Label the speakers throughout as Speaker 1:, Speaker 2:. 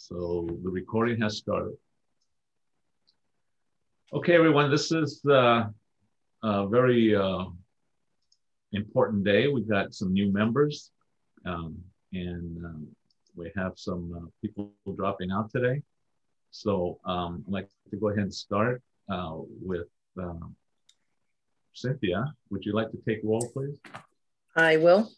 Speaker 1: So the recording has started. Okay, everyone, this is the a very uh, important day. We've got some new members um, and um, we have some uh, people dropping out today. So um, I'd like to go ahead and start uh, with um, Cynthia. Would you like to take roll, please?
Speaker 2: I will.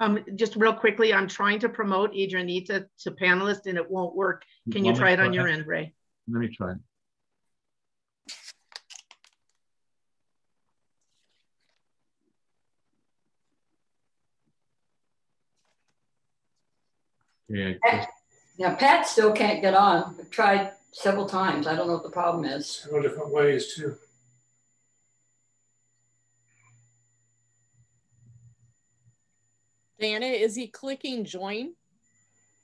Speaker 3: Um, just real quickly, I'm trying to promote Adrianita to panelist and it won't work. Can you try it on your end, Ray?
Speaker 1: Let me try. Yeah,
Speaker 4: Pat, yeah, Pat still can't get on. I've tried several times. I don't know what the problem is.
Speaker 5: Several different ways too.
Speaker 6: Diana, is he clicking join?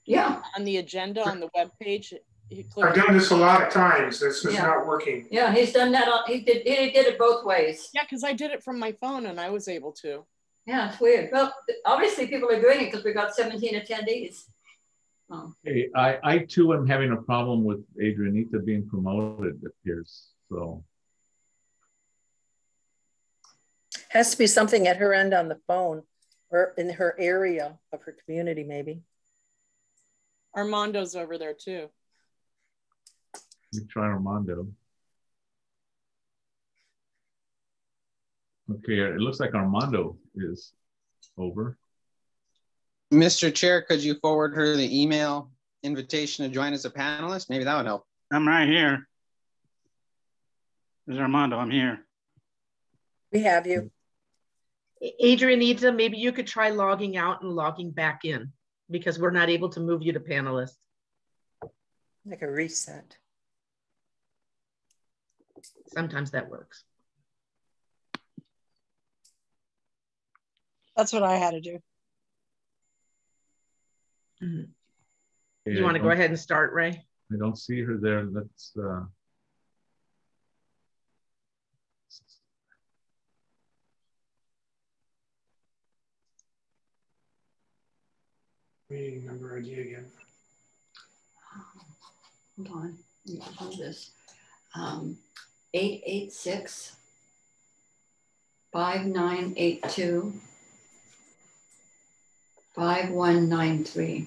Speaker 4: Yeah.
Speaker 6: On the agenda on the web page?
Speaker 5: I've done this a lot of times. This is yeah. not working.
Speaker 4: Yeah, he's done that. On, he did. He did it both ways.
Speaker 6: Yeah, because I did it from my phone and I was able to.
Speaker 4: Yeah, it's weird. Well, obviously people are doing it because we got 17 attendees.
Speaker 1: Oh. Hey, I, I too am having a problem with Adrianita being promoted, it appears. So
Speaker 2: has to be something at her end on the phone or in her area of her community, maybe.
Speaker 6: Armando's over there too.
Speaker 1: We try Armando. Okay, it looks like Armando is over.
Speaker 7: Mr. Chair, could you forward her the email invitation to join as a panelist? Maybe that would help.
Speaker 8: I'm right here. This is Armando, I'm here.
Speaker 2: We have you.
Speaker 3: Adrianita, maybe you could try logging out and logging back in because we're not able to move you to panelist.
Speaker 2: Like a reset.
Speaker 3: Sometimes that works.
Speaker 9: That's what I had to do.
Speaker 3: Mm -hmm. You want to go ahead and start, Ray?
Speaker 1: I don't see her there. Let's. Uh...
Speaker 5: Meeting number ID again.
Speaker 4: Hold on, let me this. Um, 886 5982 5193.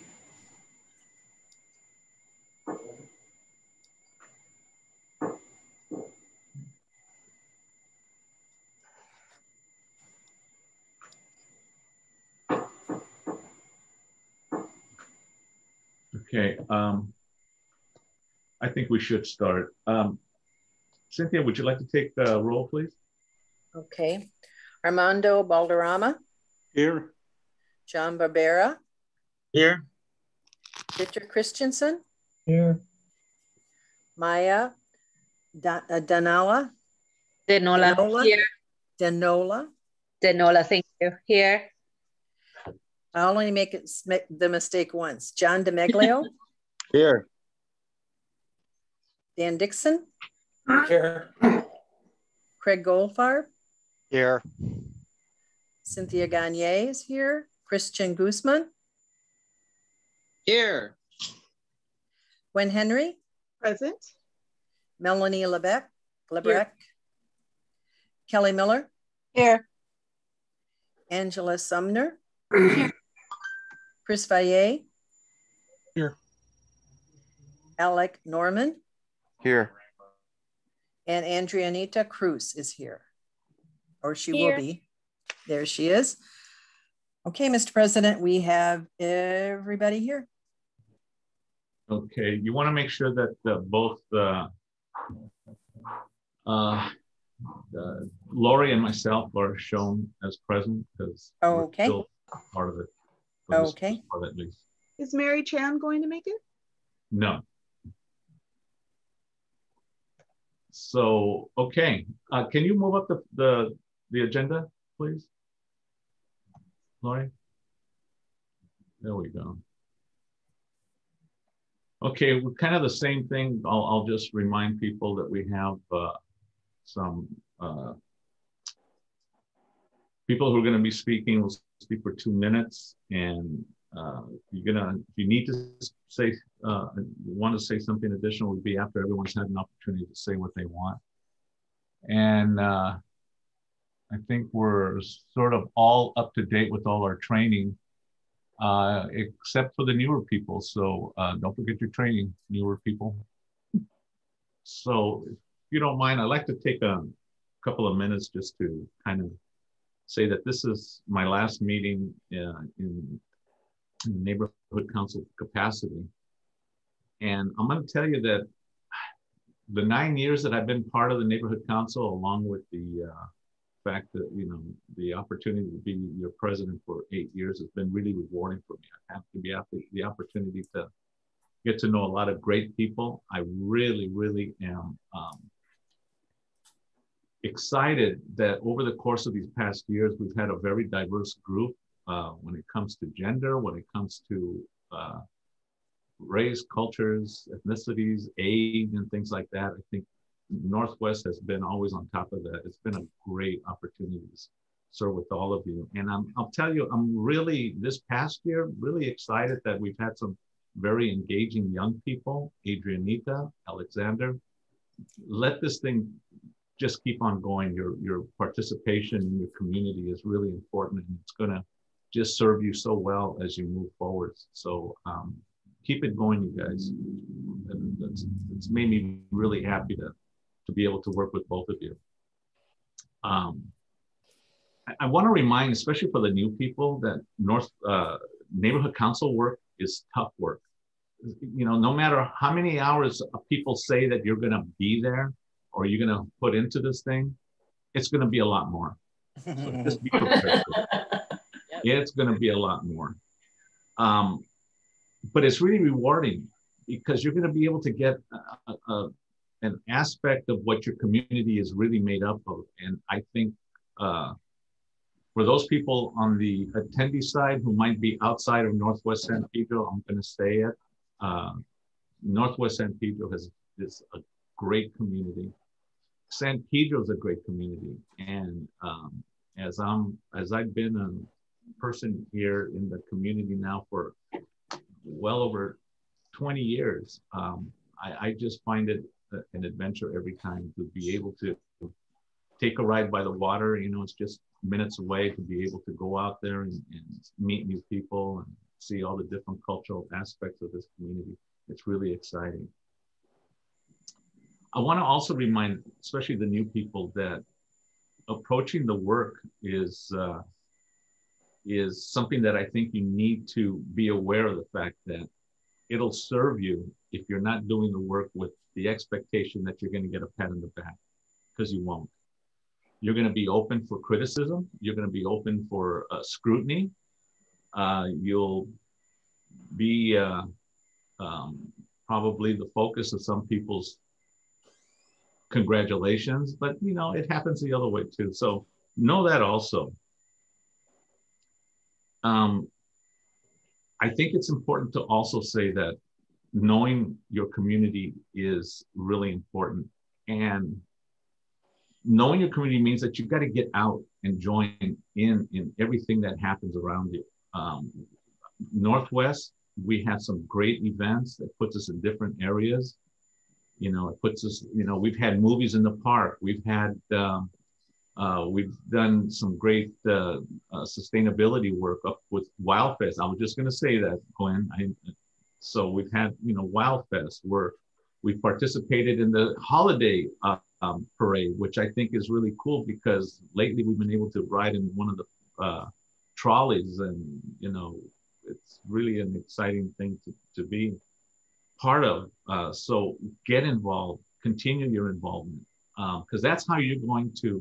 Speaker 1: Okay, um, I think we should start. Um, Cynthia, would you like to take the roll, please?
Speaker 2: Okay. Armando Balderrama.
Speaker 8: Here.
Speaker 2: John Barbera.
Speaker 8: Here.
Speaker 2: Richard Christensen.
Speaker 8: Here.
Speaker 2: Maya da uh, Danola.
Speaker 10: Denola.
Speaker 2: Denola.
Speaker 10: Here.
Speaker 2: Denola.
Speaker 10: Denola, thank you. Here.
Speaker 2: I only make it make the mistake once. John DeMeglio.
Speaker 7: Here.
Speaker 2: Dan Dixon.
Speaker 5: Here.
Speaker 2: Craig Goldfarb.
Speaker 7: Here.
Speaker 2: Cynthia Gagne is here. Christian Guzman.
Speaker 7: Here.
Speaker 2: Gwen Henry.
Speaker 9: Present.
Speaker 2: Melanie Lebec. Lebec. Kelly Miller.
Speaker 9: Here.
Speaker 2: Angela Sumner. Here. Chris Valle.
Speaker 8: Here.
Speaker 2: Alec Norman.
Speaker 7: Here.
Speaker 2: And Andrianita Cruz is here. Or she
Speaker 9: here.
Speaker 2: will be. There she is. Okay, Mr. President, we have everybody here.
Speaker 1: Okay, you want to make sure that uh, both uh, uh, Lori and myself are shown as present because
Speaker 2: okay.
Speaker 1: part of it.
Speaker 2: Okay.
Speaker 1: Part at least.
Speaker 9: Is Mary Chan going to make it?
Speaker 1: No. So, okay. Uh, can you move up the, the, the agenda, please? Lori? There we go. Okay, we're kind of the same thing. I'll, I'll just remind people that we have uh, some uh, people who are going to be speaking will speak for two minutes and uh, you're gonna, if you need to say, uh, want to say something additional, would be after everyone's had an opportunity to say what they want. And uh, I think we're sort of all up to date with all our training, uh, except for the newer people. So uh, don't forget your training, newer people. So if you don't mind, I'd like to take a couple of minutes just to kind of say that this is my last meeting uh, in, in the neighborhood council capacity. And I'm going to tell you that the nine years that I've been part of the neighborhood council, along with the uh, fact that you know the opportunity to be your president for eight years has been really rewarding for me. I have to be after the opportunity to get to know a lot of great people. I really, really am um, excited that over the course of these past years, we've had a very diverse group uh, when it comes to gender, when it comes to uh, race, cultures, ethnicities, age, and things like that. I think Northwest has been always on top of that. It's been a great opportunity to serve with all of you. And I'm, I'll tell you, I'm really, this past year, really excited that we've had some very engaging young people, Adrianita, Alexander. Let this thing just keep on going. Your, your participation in your community is really important and it's gonna just serve you so well as you move forward. So um, keep it going, you guys. And that's, it's made me really happy to, to be able to work with both of you. Um, I, I want to remind, especially for the new people, that North uh, neighborhood council work is tough work. You know, no matter how many hours people say that you're going to be there or you're going to put into this thing, it's going to be a lot more. So just be prepared. it's going to be a lot more. Um, but it's really rewarding because you're going to be able to get a, a, an aspect of what your community is really made up of. And I think uh, for those people on the attendee side who might be outside of Northwest San Pedro, I'm going to say it. Uh, Northwest San Pedro has is a great community. San Pedro is a great community, and um, as I'm as I've been a person here in the community now for well over 20 years, um, I, I just find it an adventure every time to be able to take a ride by the water. You know, it's just minutes away to be able to go out there and, and meet new people and see all the different cultural aspects of this community. It's really exciting. I want to also remind, especially the new people, that approaching the work is uh, is something that I think you need to be aware of the fact that it'll serve you if you're not doing the work with the expectation that you're going to get a pat on the back, because you won't. You're going to be open for criticism. You're going to be open for uh, scrutiny. Uh, you'll be uh, um, probably the focus of some people's congratulations, but you know, it happens the other way too. So know that also. Um, I think it's important to also say that knowing your community is really important. And knowing your community means that you've got to get out and join in in everything that happens around you. Um, Northwest, we have some great events that puts us in different areas. You know, it puts us, you know, we've had movies in the park. We've had, um, uh, we've done some great uh, uh, sustainability work up with Wildfest. I was just going to say that, Glenn. I, so we've had, you know, Wildfest where we participated in the holiday um, parade, which I think is really cool because lately we've been able to ride in one of the uh, trolleys, and you know, it's really an exciting thing to, to be part of. Uh, so get involved, continue your involvement, because um, that's how you're going to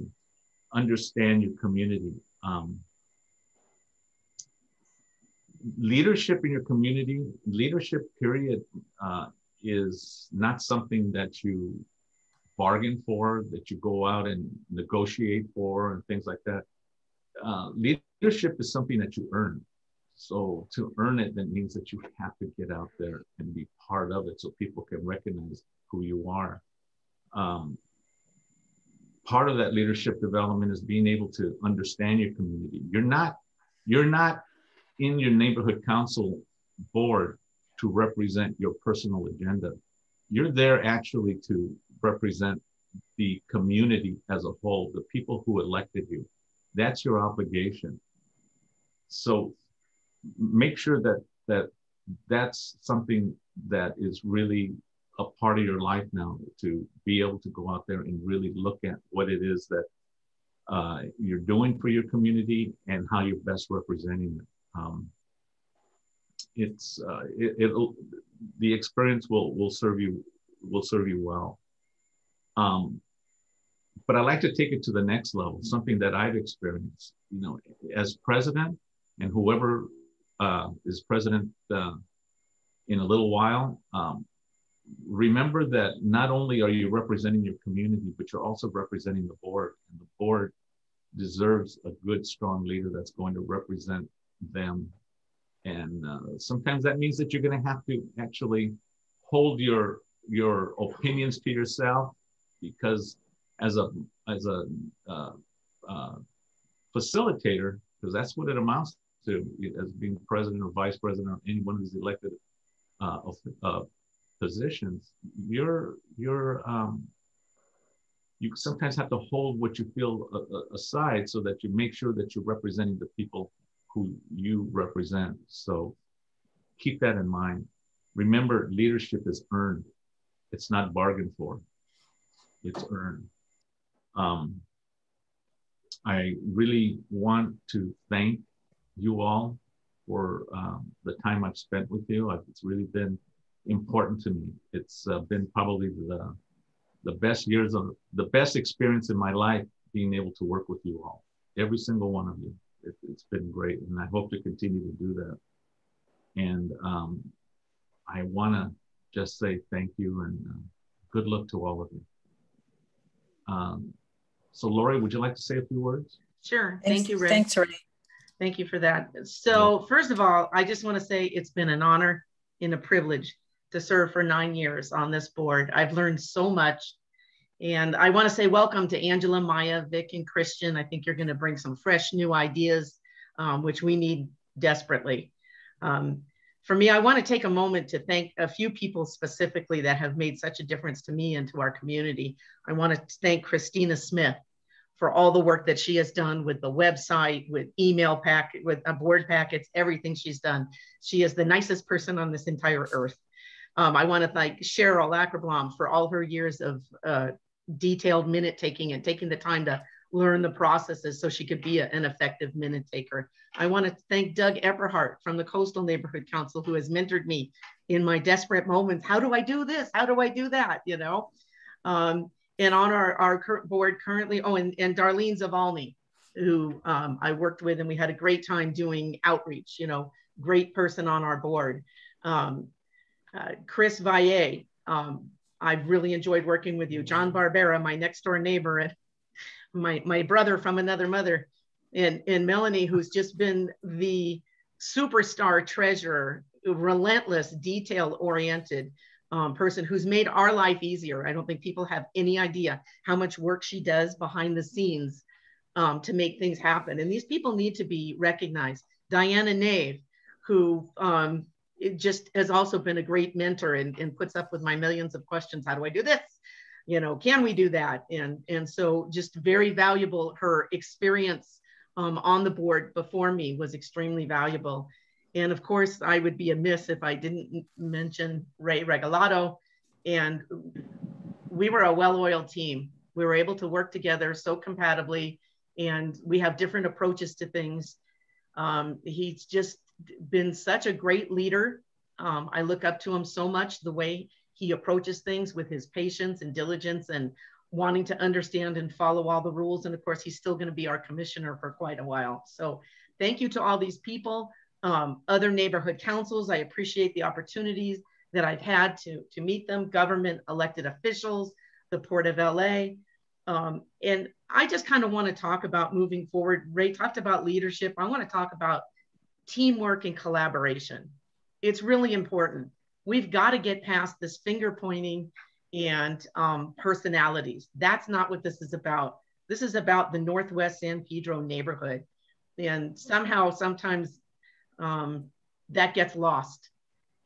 Speaker 1: understand your community. Um, leadership in your community, leadership period, uh, is not something that you bargain for, that you go out and negotiate for, and things like that. Uh, leadership is something that you earn. So to earn it, that means that you have to get out there and be part of it so people can recognize who you are. Um, part of that leadership development is being able to understand your community. You're not, you're not in your neighborhood council board to represent your personal agenda. You're there actually to represent the community as a whole, the people who elected you. That's your obligation. So make sure that that that's something that is really a part of your life now to be able to go out there and really look at what it is that uh, you're doing for your community and how you're best representing it. Um, it's uh, it, it'll the experience will will serve you will serve you well. Um, but I like to take it to the next level, something that I've experienced. You know, as president, and whoever uh, is president uh, in a little while, um, remember that not only are you representing your community, but you're also representing the board, and the board deserves a good, strong leader that's going to represent them. And uh, sometimes that means that you're going to have to actually hold your your opinions to yourself because as a as a uh, uh, facilitator, because that's what it amounts to as being president or vice president or anyone who's elected uh, uh, positions, you're you're um, you sometimes have to hold what you feel uh, uh, aside so that you make sure that you're representing the people who you represent. So keep that in mind. Remember, leadership is earned. It's not bargained for. It's earned. Um, I really want to thank you all for um, the time I've spent with you. It's really been important to me. It's uh, been probably the the best years of the best experience in my life being able to work with you all, every single one of you. It, has been great, and I hope to continue to do that. And um, I want to just say thank you and uh, good luck to all of you. Um, so, Lori, would you like to say a few words?
Speaker 3: Sure.
Speaker 2: Thanks,
Speaker 3: Thank you, Ray.
Speaker 2: Thanks, Ray.
Speaker 3: Thank you for that. So, first of all, I just want to say it's been an honor and a privilege to serve for nine years on this board. I've learned so much. And I want to say welcome to Angela, Maya, Vic, and Christian. I think you're going to bring some fresh new ideas, um, which we need desperately. Um, for me, I want to take a moment to thank a few people specifically that have made such a difference to me and to our community. I want to thank Christina Smith for all the work that she has done with the website, with email packet, with uh, board packets, everything she's done. She is the nicest person on this entire earth. Um, I want to thank Cheryl Ackerblom for all her years of uh, detailed minute taking and taking the time to learn the processes so she could be a, an effective minute taker. I want to thank Doug Eberhardt from the Coastal Neighborhood Council who has mentored me in my desperate moments. How do I do this? How do I do that? You know? Um, and on our, our board currently, oh, and, and Darlene Zavalny, who um, I worked with and we had a great time doing outreach, you know, great person on our board. Um, uh, Chris Valle, um, I've really enjoyed working with you. John Barbera, my next door neighbor, and my, my brother from another mother, and, and Melanie, who's just been the superstar treasurer, relentless, detail oriented um, person who's made our life easier. I don't think people have any idea how much work she does behind the scenes um, to make things happen. And these people need to be recognized. Diana Nave, who um, just has also been a great mentor and, and puts up with my millions of questions. How do I do this? You know, can we do that? And, and so just very valuable. Her experience um, on the board before me was extremely valuable. And of course, I would be amiss if I didn't mention Ray Regalado. And we were a well-oiled team. We were able to work together so compatibly and we have different approaches to things. Um, he's just been such a great leader. Um, I look up to him so much, the way he approaches things with his patience and diligence and wanting to understand and follow all the rules. And of course, he's still going to be our commissioner for quite a while. So thank you to all these people, um, other neighborhood councils. I appreciate the opportunities that I've had to, to meet them, government elected officials, the Port of LA. Um, and I just kind of want to talk about moving forward. Ray talked about leadership. I want to talk about teamwork and collaboration. It's really important. We've got to get past this finger pointing and um, personalities. That's not what this is about. This is about the Northwest San Pedro neighborhood. And somehow, sometimes um, that gets lost.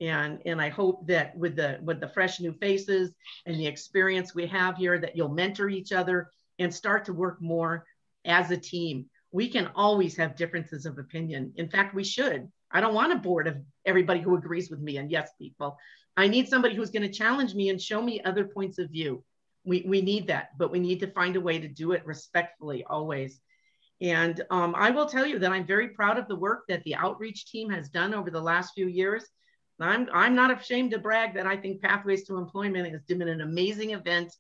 Speaker 3: And, and I hope that with the with the fresh new faces and the experience we have here, that you'll mentor each other and start to work more as a team. We can always have differences of opinion. In fact, we should. I don't want a board of everybody who agrees with me and yes people. I need somebody who's going to challenge me and show me other points of view. We, we need that, but we need to find a way to do it respectfully always. And um, I will tell you that I'm very proud of the work that the outreach team has done over the last few years. I'm, I'm not ashamed to brag that I think Pathways to Employment has been an amazing event.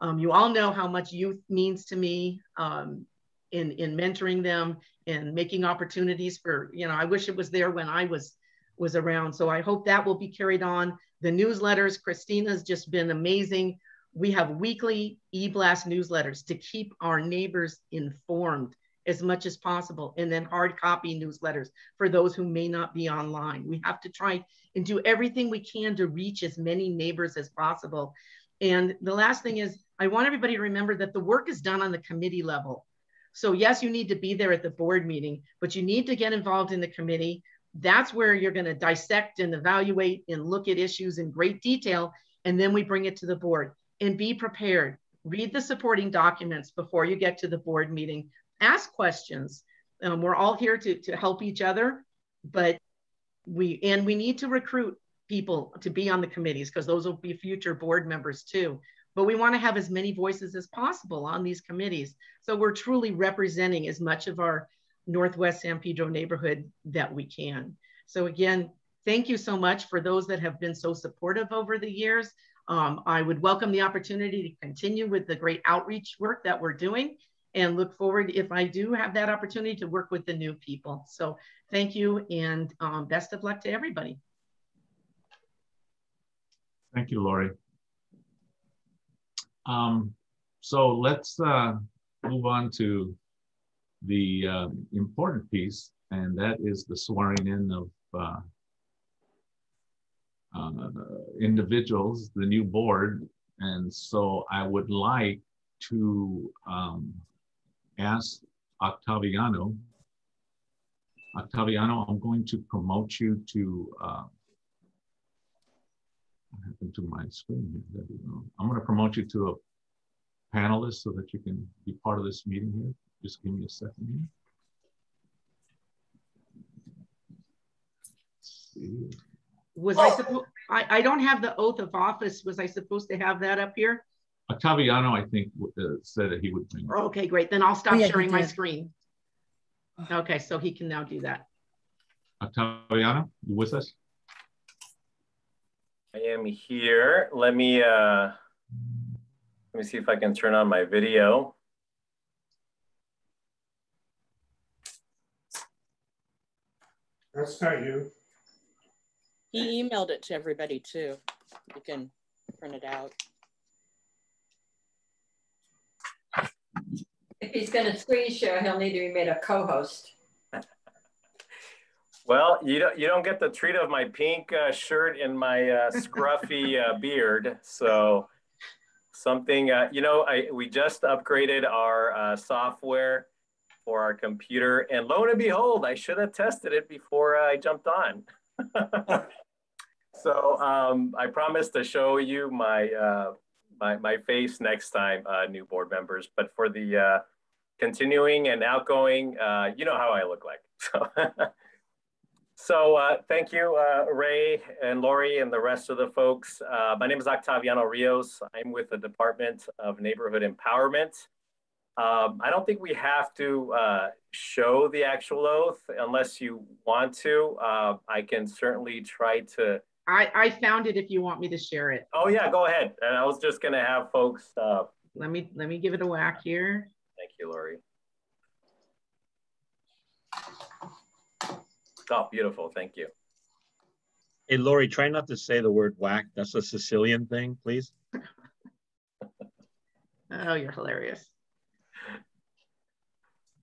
Speaker 3: Um, you all know how much youth means to me um, in, in mentoring them and making opportunities for, you know, I wish it was there when I was, was around. So I hope that will be carried on. The newsletters, Christina's just been amazing. We have weekly e-blast newsletters to keep our neighbors informed as much as possible and then hard copy newsletters for those who may not be online. We have to try and do everything we can to reach as many neighbors as possible. And the last thing is I want everybody to remember that the work is done on the committee level. So yes, you need to be there at the board meeting, but you need to get involved in the committee. That's where you're gonna dissect and evaluate and look at issues in great detail. And then we bring it to the board and be prepared. Read the supporting documents before you get to the board meeting ask questions. Um, we're all here to, to help each other, but we, and we need to recruit people to be on the committees because those will be future board members too. But we want to have as many voices as possible on these committees. So we're truly representing as much of our Northwest San Pedro neighborhood that we can. So again, thank you so much for those that have been so supportive over the years. Um, I would welcome the opportunity to continue with the great outreach work that we're doing and look forward if I do have that opportunity to work with the new people. So thank you and um, best of luck to everybody.
Speaker 1: Thank you, Lori. Um, so let's uh, move on to the uh, important piece, and that is the swearing in of uh, uh individuals, the new board. And so I would like to um, ask Octaviano. Octaviano, I'm going to promote you to, uh, what happened to my screen here? I'm going to promote you to a panelist so that you can be part of this meeting here. Just give me a second
Speaker 3: here. Was I supposed, I, I don't have the oath of office. Was I supposed to have that up here?
Speaker 1: Octaviano, I think, uh, said that he would bring.
Speaker 3: Okay, great. Then I'll stop
Speaker 2: Oh, yeah,
Speaker 3: sharing my screen. Okay, so he can now do that.
Speaker 1: Octaviano, you with us?
Speaker 11: I am here. Let me uh, let me see if I can turn on my video.
Speaker 12: That's not you.
Speaker 6: He emailed it to everybody too. You can print it out.
Speaker 4: If he's gonna screen share, he'll need to be made a co-host.
Speaker 11: Well, you don't you don't get the treat of my pink uh, shirt and my uh, scruffy uh, beard. So something uh, you know, I we just upgraded our uh, software for our computer, and lo and behold, I should have tested it before I jumped on. so um, I promise to show you my uh, my my face next time, uh, new board members. But for the uh, continuing and outgoing, uh, you know how I look like. So. So uh, thank you, uh, Ray and Lori and the rest of the folks. Uh, my name is Octaviano Rios. I'm with the Department of Neighborhood Empowerment. Um, I don't think we have to show the actual oath unless you want to. I can certainly try to.
Speaker 3: I, I found it if you want me to share it.
Speaker 11: Oh yeah, go ahead. And I was just gonna have folks. Uh,
Speaker 3: Let me let me give it a whack here.
Speaker 11: thank you, Lori. Oh, beautiful. Thank you.
Speaker 8: Hey, Lori, try not to say the word whack. That's a Sicilian thing, please.
Speaker 3: Oh, you're hilarious.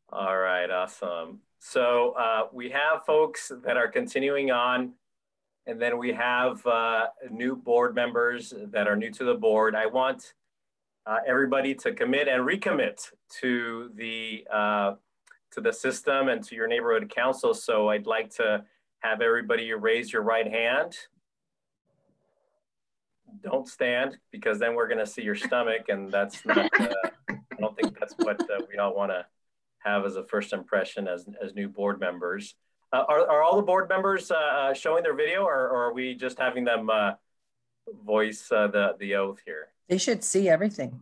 Speaker 11: All right, awesome. So uh, we have folks that are continuing on, and then we have uh, new board members that are new to the board. I want uh, everybody to commit and recommit to the uh, to the system and to your neighborhood council. So I'd like to have everybody raise your right hand. Don't stand because then we're going to see your stomach, and that's not. Uh, I don't think that's what uh, we all want to have as a first impression as as new board members. Uh, are, are all the board members uh, uh, showing their video, or, or, are we just having them uh, voice the the oath here?
Speaker 2: They should see everything.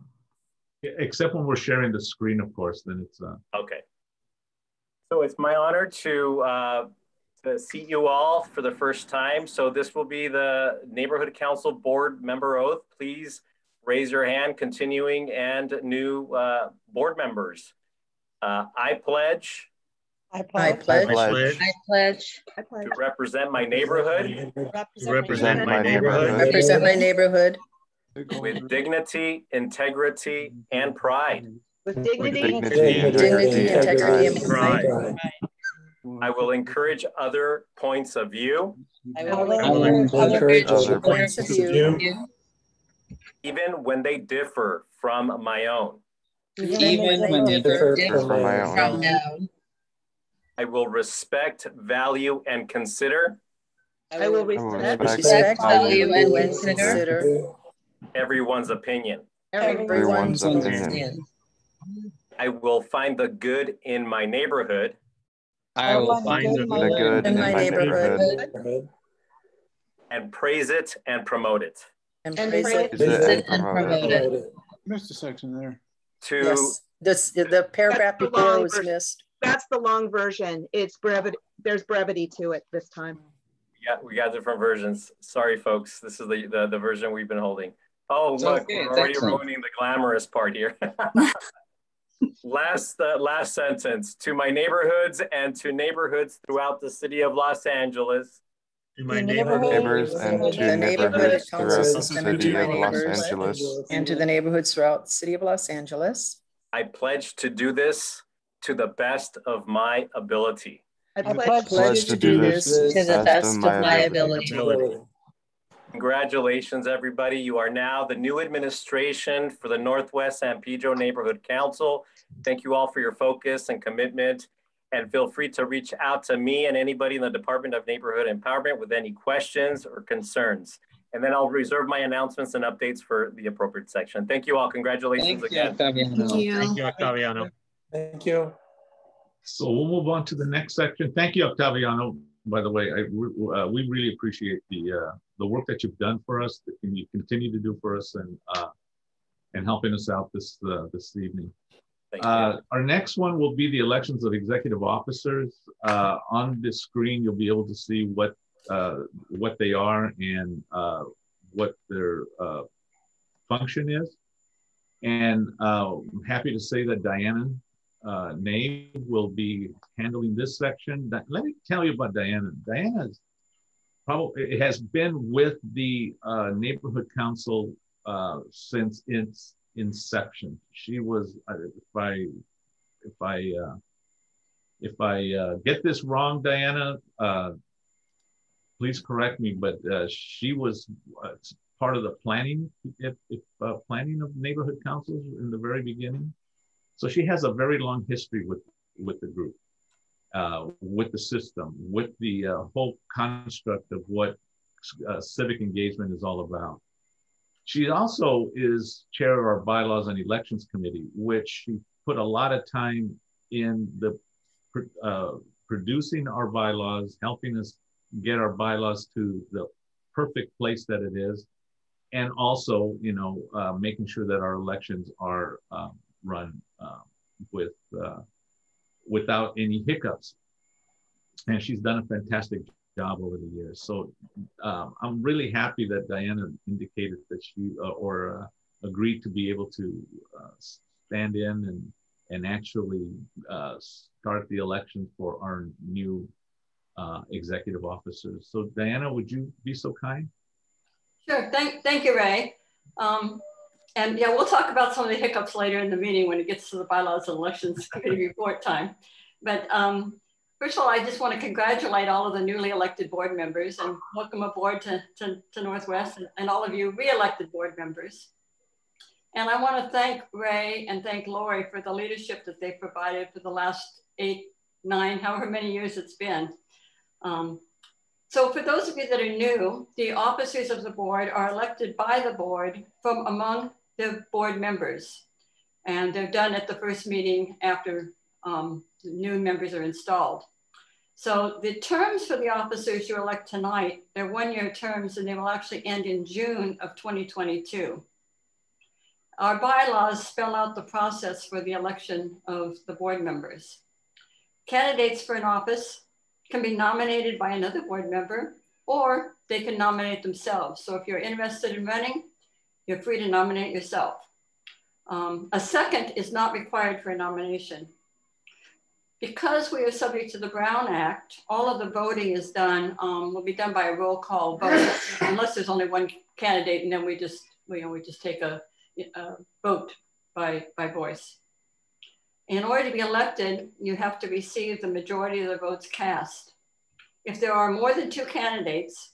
Speaker 1: Except when we're sharing the screen, of course, then it's
Speaker 11: okay. So it's my honor to to seat you all for the first time. So this will be the Neighborhood Council Board Member Oath. Please raise your hand, continuing and new uh, board members. Uh, I pledge.
Speaker 2: I pledge. I pledge.
Speaker 13: I pledge.
Speaker 11: I pledge. To represent my neighborhood.
Speaker 8: To represent my neighborhood.
Speaker 2: Represent my neighborhood.
Speaker 11: With dignity, integrity, and pride.
Speaker 9: With dignity,
Speaker 2: With dignity, dignity integrity, and pride. pride.
Speaker 11: I will encourage other points of view.
Speaker 13: I will, I will encourage other points of view.
Speaker 11: Even when they differ from my own.
Speaker 13: Even when they differ from my own.
Speaker 11: I will respect, value, and consider.
Speaker 9: I will respect,
Speaker 13: respect value, and consider
Speaker 11: everyone's opinion.
Speaker 13: Everyone's opinion.
Speaker 11: I will find the good in my neighborhood.
Speaker 8: I will find the
Speaker 2: good in my neighborhood
Speaker 11: and praise it and promote it.
Speaker 2: And praise it
Speaker 13: and promote it.
Speaker 14: Missed a section there.
Speaker 11: To
Speaker 2: yes, this the paragraph before was missed.
Speaker 9: That's the long version. It's brevity. There's brevity to it this time.
Speaker 11: Yeah, we got different versions. Sorry, folks. This is the the, the version we've been holding. Oh, look, okay, we're already ruining the glamorous part here. last uh, last sentence to my neighborhoods and to neighborhoods throughout the city of Los Angeles.
Speaker 8: To my neighbors
Speaker 10: and to the neighborhoods throughout the city of Los Angeles.
Speaker 2: And to the neighborhoods throughout the city of Los Angeles.
Speaker 11: I pledge to do this to the best of my ability.
Speaker 9: I
Speaker 2: pledge, pledge to do this
Speaker 13: to the best of my ability. ability.
Speaker 11: Congratulations, everybody. You are now the new administration for the Northwest San Pedro Neighborhood Council. Thank you all for your focus and commitment. And feel free to reach out to me and anybody in the Department of Neighborhood Empowerment with any questions or concerns. And then I'll reserve my announcements and updates for the appropriate section. Thank you all. Congratulations
Speaker 13: Thank
Speaker 11: again.
Speaker 13: You, Thank
Speaker 8: you. Thank you, Octaviano.
Speaker 14: Thank you.
Speaker 1: So we'll move on to the next section. Thank you, Octaviano. By the way, I, uh, we really appreciate the uh, the work that you've done for us, that you continue to do for us, and uh, and helping us out this uh, this evening. Uh, our next one will be the elections of executive officers. Uh, on the screen, you'll be able to see what uh, what they are and uh, what their uh, function is. And uh, I'm happy to say that Diana uh, Nave will be handling this section. Let me tell you about Diana. Diana's probably has been with the uh, neighborhood council uh, since its inception. She was, uh, if I, if I, uh, if I uh, get this wrong, Diana, please correct me. But she was part of the planning, if, if planning of neighborhood councils in the very beginning. So she has a very long history with with the group uh, with the system, with the uh, whole construct of what uh, civic engagement is all about. She also is chair of our bylaws and elections committee, which she put a lot of time in the uh, producing our bylaws, helping us get our bylaws to the perfect place that it is, and also, you know, uh, making sure that our elections are um, run um, with uh, without any hiccups. And she's done a fantastic job over the years. So um, I'm really happy that Diana indicated that she uh, or uh, agreed to be able to uh, stand in and and actually uh, start the election for our new uh, executive officers. So Diana, would you be so kind?
Speaker 4: Sure. Thank, thank you, Ray. Um, and yeah, we'll talk about some of the hiccups later in the meeting when it gets to the bylaws and elections committee report time. But um, first of all, I just want to congratulate all of the newly elected board members and welcome aboard to, to, to Northwest and, and all of you re-elected board members. And I want to thank Ray and thank Lori for the leadership that they provided for the last eight, nine, however many years it's been. Um, So for those of you that are new, the officers of the board are elected by the board from among the board members. And they're done at the first meeting after um, new members are installed. So the terms for the officers you elect tonight, they're one-year terms and they will actually end in June of 2022. Our bylaws spell out the process for the election of the board members. Candidates for an office can be nominated by another board member or they can nominate themselves. So if you're interested in running, you're free to nominate yourself. Um, a second is not required for a nomination. Because we are subject to the Brown Act, all of the voting is done, um, will be done by a roll call vote, unless there's only one candidate and then we just, you know, we just take a, a vote by, by voice. In order to be elected, you have to receive the majority of the votes cast. If there are more than two candidates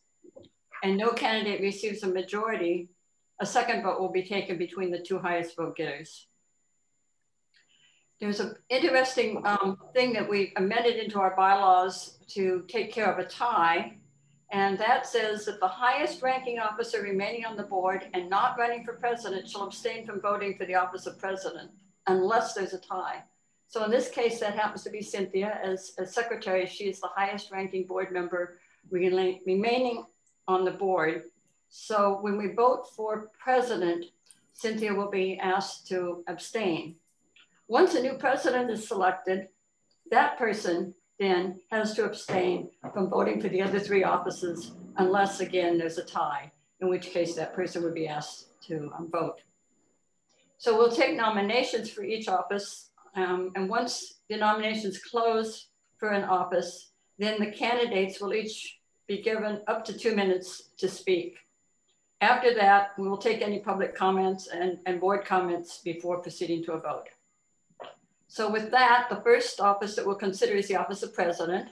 Speaker 4: and no candidate receives a majority, a second vote will be taken between the two highest vote getters. There's an interesting um, thing that we amended into our bylaws to take care of a tie. And that says that the highest ranking officer remaining on the board and not running for president shall abstain from voting for the office of president unless there's a tie. So in this case, that happens to be Cynthia as, as secretary. She is the highest ranking board member remaining on the board. So when we vote for president, Cynthia will be asked to abstain. Once a new president is selected, that person then has to abstain from voting for the other three offices unless again there's a tie, in which case that person would be asked to um, vote. So we'll take nominations for each office. Um, and once the nominations close for an office, then the candidates will each be given up to two minutes to speak. After that, we will take any public comments and, and board comments before proceeding to a vote. So with that, the first office that we'll consider is the office of president.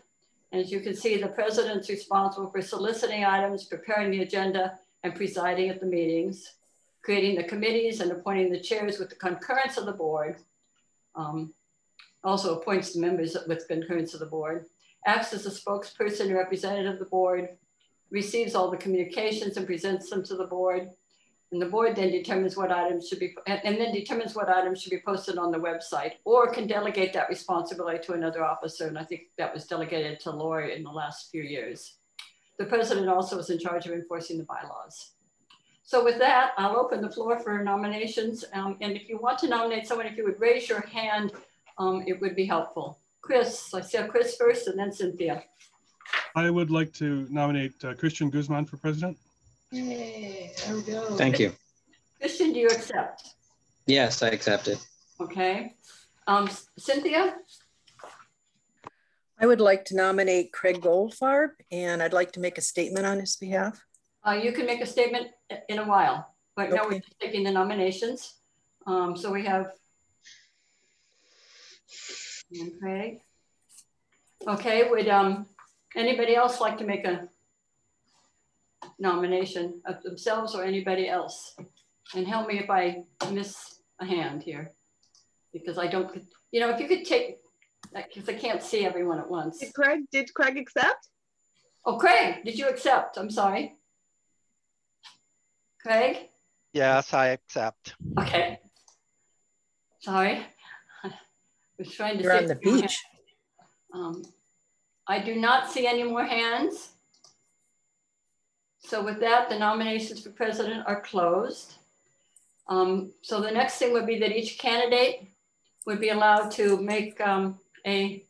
Speaker 4: And as you can see, the president's responsible for soliciting items, preparing the agenda, and presiding at the meetings creating the committees and appointing the chairs with the concurrence of the board. Um, also appoints the members with concurrence of the board, acts as a spokesperson representative of the board, receives all the communications and presents them to the board. And the board then determines what items should be, and, then determines what items should be posted on the website or can delegate that responsibility to another officer. And I think that was delegated to Lori in the last few years. The president also is in charge of enforcing the bylaws. So with that, I'll open the floor for nominations. Um, and if you want to nominate someone, if you would raise your hand, um, it would be helpful. Chris, I see Chris first and then Cynthia.
Speaker 15: I would like to nominate uh, Christian Guzman for president.
Speaker 4: Hey, there we go.
Speaker 7: Thank you.
Speaker 4: Christian, do you accept?
Speaker 7: Yes, I accept it.
Speaker 4: Okay. Um, Cynthia?
Speaker 2: I would like to nominate Craig Goldfarb and I'd like to make a statement on his behalf.
Speaker 4: Uh, you can make a statement in a while, but okay. now we're taking the nominations. Um, so we have Okay. Okay, would um, anybody else like to make a nomination of themselves or anybody else? And help me if I miss a hand here, because I don't, you know, if you could take, because I can't see everyone at once.
Speaker 9: Did Craig, did Craig accept?
Speaker 4: Oh, Craig, did you accept? I'm sorry. Craig?
Speaker 10: Yes, I accept.
Speaker 4: Okay. Sorry. I was trying to
Speaker 2: You're on the beach.
Speaker 4: Um, I do not see any more hands. So with that, the nominations for president are closed. Um, so the next thing would be that each candidate would be allowed to make um, a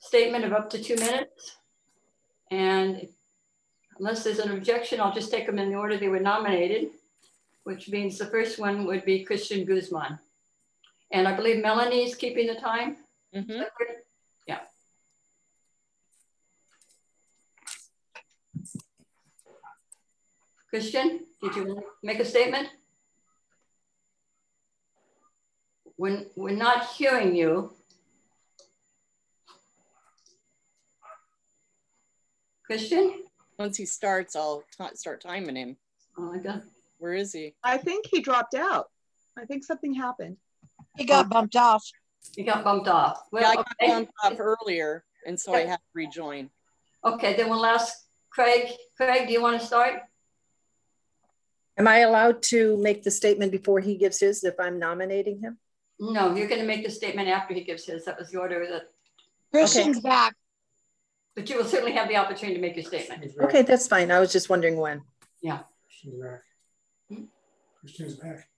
Speaker 4: statement of up to two minutes. And unless there's an objection, I'll just take them in the order they were nominated, which means the first one would be Christian Guzman. And I believe Melanie is keeping the time.
Speaker 6: Mm -hmm.
Speaker 4: Christian, did you make a statement? When we're not hearing you. Christian?
Speaker 6: Once he starts, I'll start timing him.
Speaker 4: Oh my God.
Speaker 6: Where is he?
Speaker 9: I think he dropped out. I think something happened.
Speaker 16: He got oh. bumped off.
Speaker 4: He got bumped off.
Speaker 6: Well, yeah, I got okay. bumped off earlier, and so yeah. I have to rejoin.
Speaker 4: Okay, then we'll ask Craig, Craig, do you want to start?
Speaker 2: Am I allowed to make the statement before he gives his if I'm nominating him?
Speaker 4: No, you're going to make the statement after he gives his. That was the order that.
Speaker 16: Christian's okay. back.
Speaker 4: But you will certainly have the opportunity to make your statement.
Speaker 2: Okay, that's fine. I was just wondering when.
Speaker 4: Yeah.
Speaker 5: Christian's back. Hmm? Christian's back,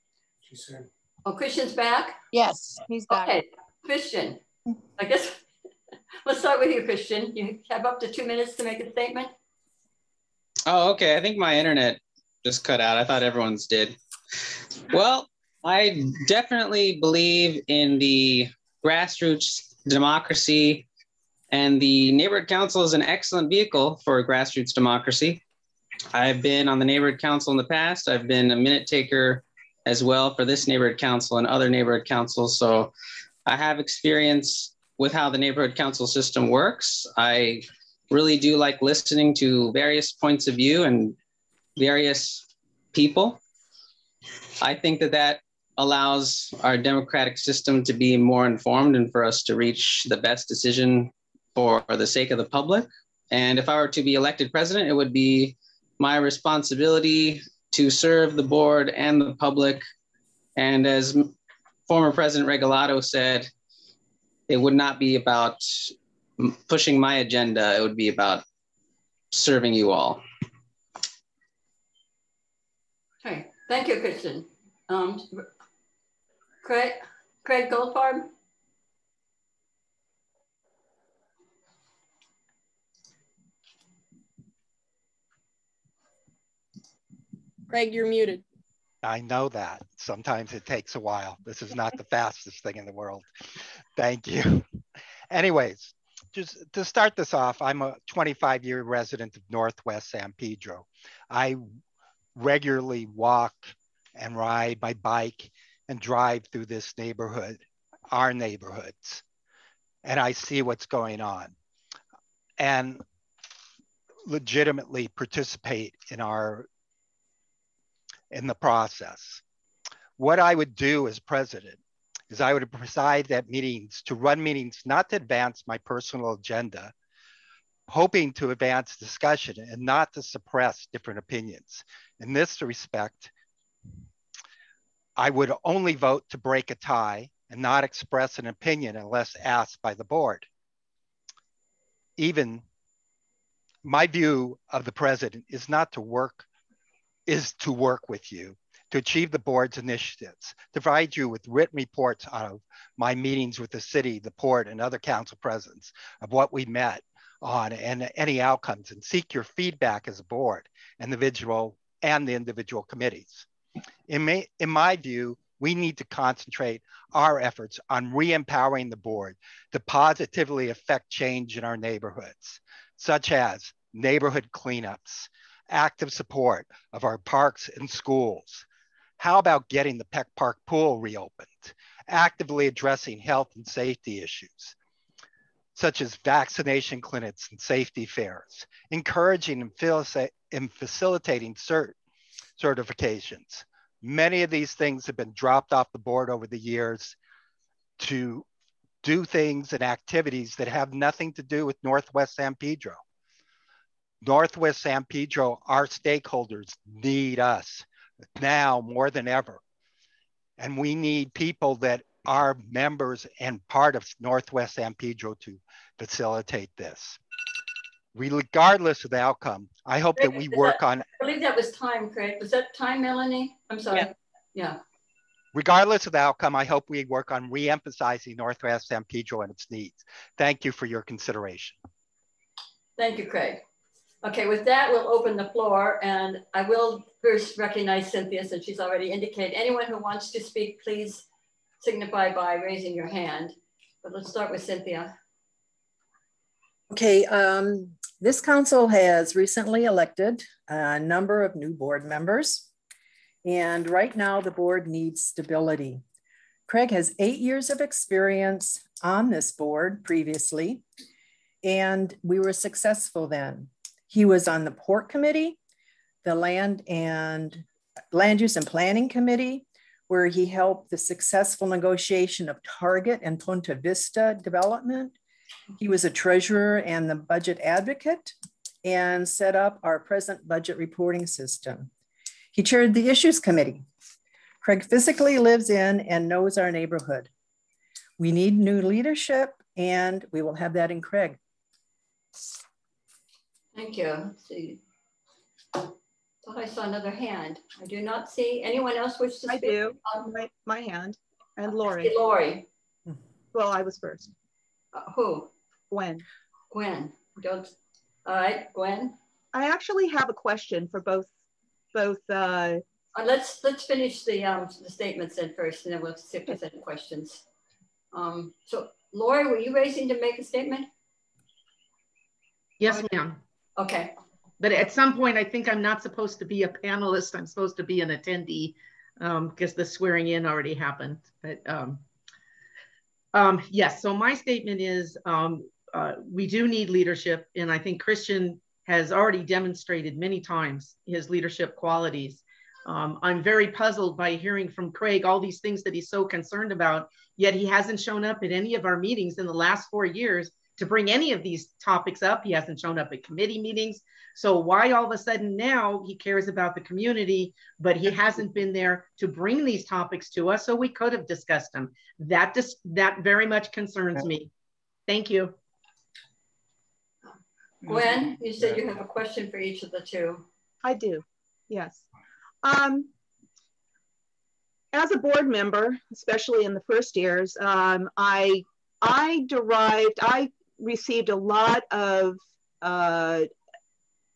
Speaker 5: she said.
Speaker 4: Oh, Christian's back?
Speaker 16: Yes, he's back.
Speaker 4: Okay, Christian, I guess let's start with you, Christian. You have up to two minutes to make a statement.
Speaker 7: Oh, okay. I think my internet just cut out. I thought everyone's did. Well, I definitely believe in the grassroots democracy, and the neighborhood council is an excellent vehicle for grassroots democracy. I've been on the neighborhood council in the past. I've been a minute taker as well for this neighborhood council and other neighborhood councils. So I have experience with how the neighborhood council system works. I really do like listening to various points of view and various people. I think that that allows our democratic system to be more informed and for us to reach the best decision for the sake of the public. And if I were to be elected president, it would be my responsibility to serve the board and the public. And as former President Regalado said, it would not be about pushing my agenda, it would be about serving you all.
Speaker 4: Okay, thank you, Christian. Um, Craig, Craig Goldfarb.
Speaker 6: Craig, you're muted.
Speaker 17: I know that. Sometimes it takes a while. This is not the fastest thing in the world. Thank you. Anyways, just to start this off, I'm a 25 year resident of Northwest San Pedro. I regularly walk and ride my bike and drive through this neighborhood, our neighborhoods, and I see what's going on and legitimately participate in our in the process. What I would do as president is I would preside at meetings to run meetings not to advance my personal agenda, hoping to advance discussion and not to suppress different opinions. In this respect, I would only vote to break a tie and not express an opinion unless asked by the board. Even my view of the president is not to work is to work with you to achieve the board's initiatives, to provide you with written reports out of my meetings with the city, the port, and other council presidents of what we met on and any outcomes, and seek your feedback as a board, and individual and the individual committees. In, may, in my view, we need to concentrate our efforts on re-empowering the board to positively affect change in our neighborhoods, such as neighborhood cleanups, active support of our parks and schools? How about getting the Peck Park pool reopened? Actively addressing health and safety issues, such as vaccination clinics and safety fairs, encouraging and, facilitating cert certifications. Many of these things have been dropped off the board over the years to do things and activities that have nothing to do with Northwest San Pedro. Northwest San Pedro, our stakeholders need us now more than ever. And we need people that are members and part of Northwest San Pedro to facilitate this. Regardless of the outcome, I hope Craig, that we work
Speaker 4: that,
Speaker 17: on.
Speaker 4: I believe that was time, Craig. Was that time, Melanie? I'm sorry. Yeah. yeah.
Speaker 17: Regardless of the outcome, I hope we work on re-emphasizing Northwest San Pedro and its needs. Thank you for your consideration.
Speaker 4: Thank you, Craig. Okay, with that, we'll open the floor and I will first recognize Cynthia since she's already indicated. Anyone who wants to speak, please signify by raising your hand. But let's start with Cynthia.
Speaker 2: Okay, um, this council has recently elected a number of new board members. And right now the board needs stability. Craig has eight years of experience on this board previously, and we were successful then. He was on the port committee, the land and land use and planning committee, where he helped the successful negotiation of Target and Ponte Vista development. He was a treasurer and the budget advocate. and set up our present budget reporting system. He chaired the Issues Committee. Craig physically lives in and knows our neighborhood. We need new leadership, and we will have that in Craig.
Speaker 4: Thank you. Let's. Thought I saw another hand. I do not see anyone else wish to speak?
Speaker 9: I
Speaker 4: speak.
Speaker 9: do, my, my hand, and Lori.
Speaker 4: Hey, Lori,
Speaker 9: Well, I was first.
Speaker 4: uh, who?
Speaker 9: Gwen.
Speaker 4: Gwen. Don't. All right, Gwen.
Speaker 9: I actually have a question for both, both, uh,
Speaker 4: Uh, let's let's finish the um the statements then first, and then we'll see if there's any questions. Um, so Lori, were you raising to make a statement?
Speaker 3: Yes, ma'am.
Speaker 4: Okay.
Speaker 3: But at some point, I think I'm not supposed to be a panelist. I'm supposed to be an attendee um, because the swearing in already happened. But um, um, yes, so my statement is um, uh, we do need leadership. And I think Christian has already demonstrated many times his leadership qualities. Um, I'm very puzzled by hearing from Craig all these things that he's so concerned about, yet he hasn't shown up at any of our meetings in the last four years to bring any of these topics up. He hasn't shown up at committee meetings. So why all of a sudden now he cares about the community, but he hasn't been there to bring these topics to us so we could have discussed them. That just that very much concerns me. Thank you.
Speaker 4: Gwen, you said you have a question for each of the two.
Speaker 9: I do, yes. Um, as a board member, especially in the first years, um, I I derived, I received a lot of uh,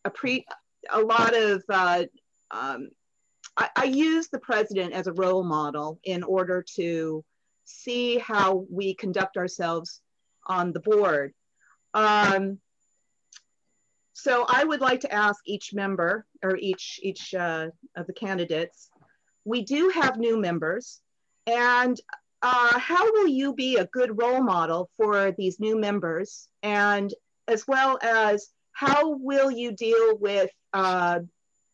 Speaker 9: a pre, a lot of uh, um, I, I use the president as a role model in order to see how we conduct ourselves on the board. Um, so I would like to ask each member or each each uh, of the candidates. We do have new members, and uh, how will you be a good role model for these new members, and as well as how will you deal with uh,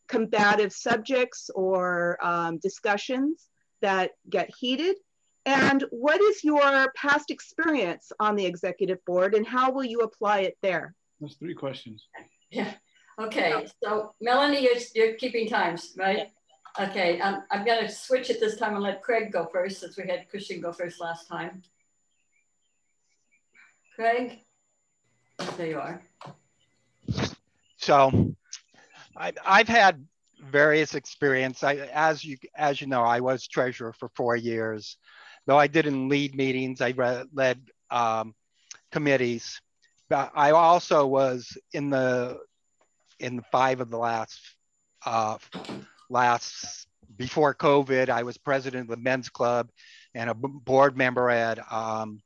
Speaker 9: combative subjects or um, discussions that get heated? And what is your past experience on the executive board, and how will you apply it there?
Speaker 18: That's three questions.
Speaker 4: Yeah. Okay. So Melanie, you're, you're keeping times, right? Okay. Um, I'm going to switch it this time and let Craig go first since we had Christian go first last time. Craig, there you are.
Speaker 17: So I, I've had various experience. I, as you as you know, I was treasurer for four years. Though I didn't lead meetings, I led um, committees. But I also was in the in the five of the last uh, last before COVID. I was president of the men's club and a board member at um,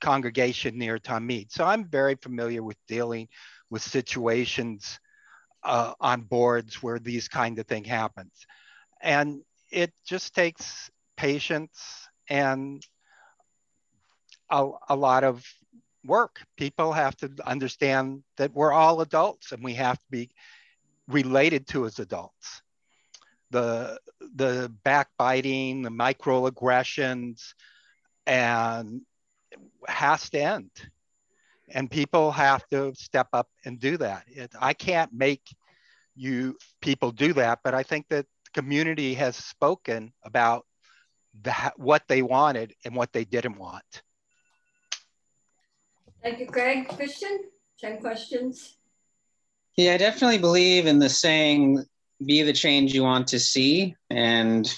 Speaker 17: congregation Ner Tamid. So I'm very familiar with dealing with situations uh, on boards where these kind of thing happens. And it just takes patience and a, a lot of work. People have to understand that we're all adults and we have to be related to as adults. The, the backbiting, the microaggressions, and has to end and people have to step up and do that it, i can't make you people do that but i think that the community has spoken about the, what they wanted and what they didn't want
Speaker 4: Thank you, Craig. Christian, 10 questions.
Speaker 7: Yeah, I definitely believe in the saying, be the change you want to see. And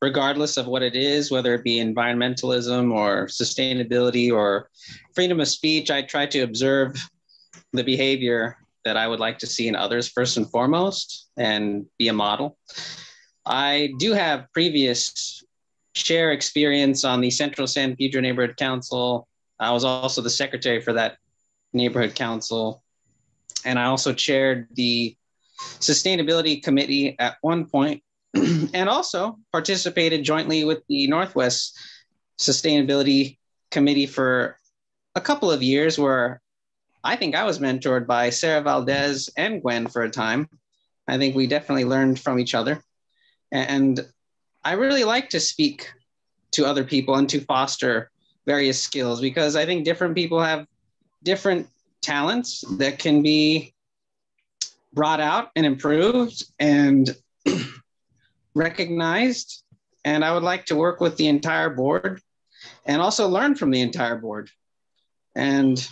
Speaker 7: regardless of what it is, whether it be environmentalism or sustainability or freedom of speech, I try to observe the behavior that I would like to see in others first and foremost and be a model. I do have previous share experience on the Central San Pedro Neighborhood Council. I was also the secretary for that neighborhood council. And I also chaired the sustainability committee at one point and also participated jointly with the Northwest Sustainability Committee for a couple of years, where I think I was mentored by Sarah Valdez and Gwen for a time. I think we definitely learned from each other. And I really like to speak to other people and to foster various skills because I think different people have different talents that can be brought out and improved and recognized. And I would like to work with the entire board and also learn from the entire board. And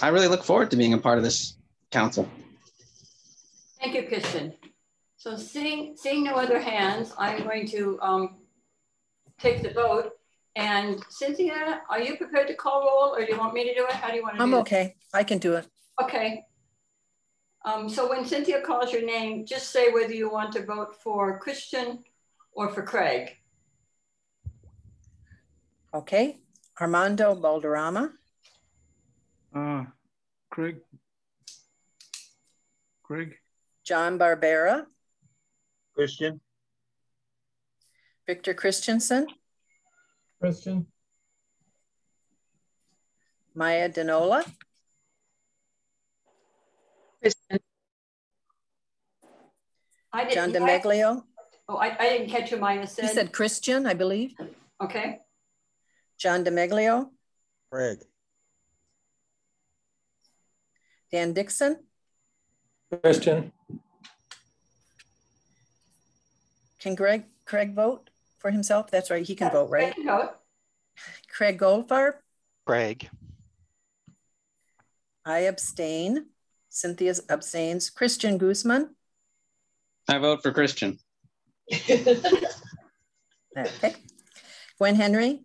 Speaker 7: I really look forward to being a part of this council.
Speaker 4: Thank you, Christian. So seeing, seeing no other hands, I'm going to um, take the vote. And Cynthia, are you prepared to call roll or do you want me to do it? How do you want to
Speaker 2: I'm
Speaker 4: do it?
Speaker 2: okay. I can do it.
Speaker 4: Okay. Um, so when Cynthia calls your name, just say whether you want to vote for Christian or for Craig.
Speaker 2: Okay. Armando Balderrama,
Speaker 18: Uh, Craig. Craig.
Speaker 2: John Barbera,
Speaker 8: Christian.
Speaker 2: Victor Christensen,
Speaker 18: Christian.
Speaker 2: Maya Denola,
Speaker 4: I didn't,
Speaker 2: John
Speaker 4: I-
Speaker 2: DeMeglio.
Speaker 4: Oh, I, I didn't catch what Maya
Speaker 2: He
Speaker 4: said.
Speaker 2: said Christian, I believe.
Speaker 4: Okay,
Speaker 2: John DeMeglio,
Speaker 18: Craig.
Speaker 2: Dan Dixon,
Speaker 18: Christian.
Speaker 2: Can Greg, Craig vote for himself? That's right, he can vote, right?
Speaker 4: Craig can vote.
Speaker 2: Craig Goldfarb,
Speaker 17: Craig.
Speaker 2: I abstain. Cynthia abstains. Christian Guzman,
Speaker 7: I vote for Christian.
Speaker 2: okay. Gwen Henry,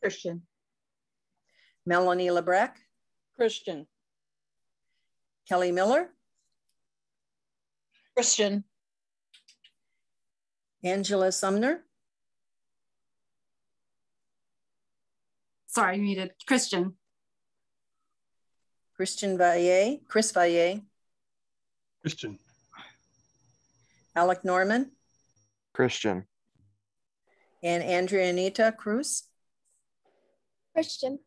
Speaker 9: Christian.
Speaker 2: Melanie Lebrecq,
Speaker 6: Christian.
Speaker 2: Kelly Miller,
Speaker 16: Christian.
Speaker 2: Angela Sumner,
Speaker 16: Sorry, you muted. Christian.
Speaker 2: Christian Valle, Chris Valle,
Speaker 15: Christian.
Speaker 2: Alec Norman,
Speaker 19: Christian.
Speaker 2: and Andrea Anita Cruz.
Speaker 16: Christian.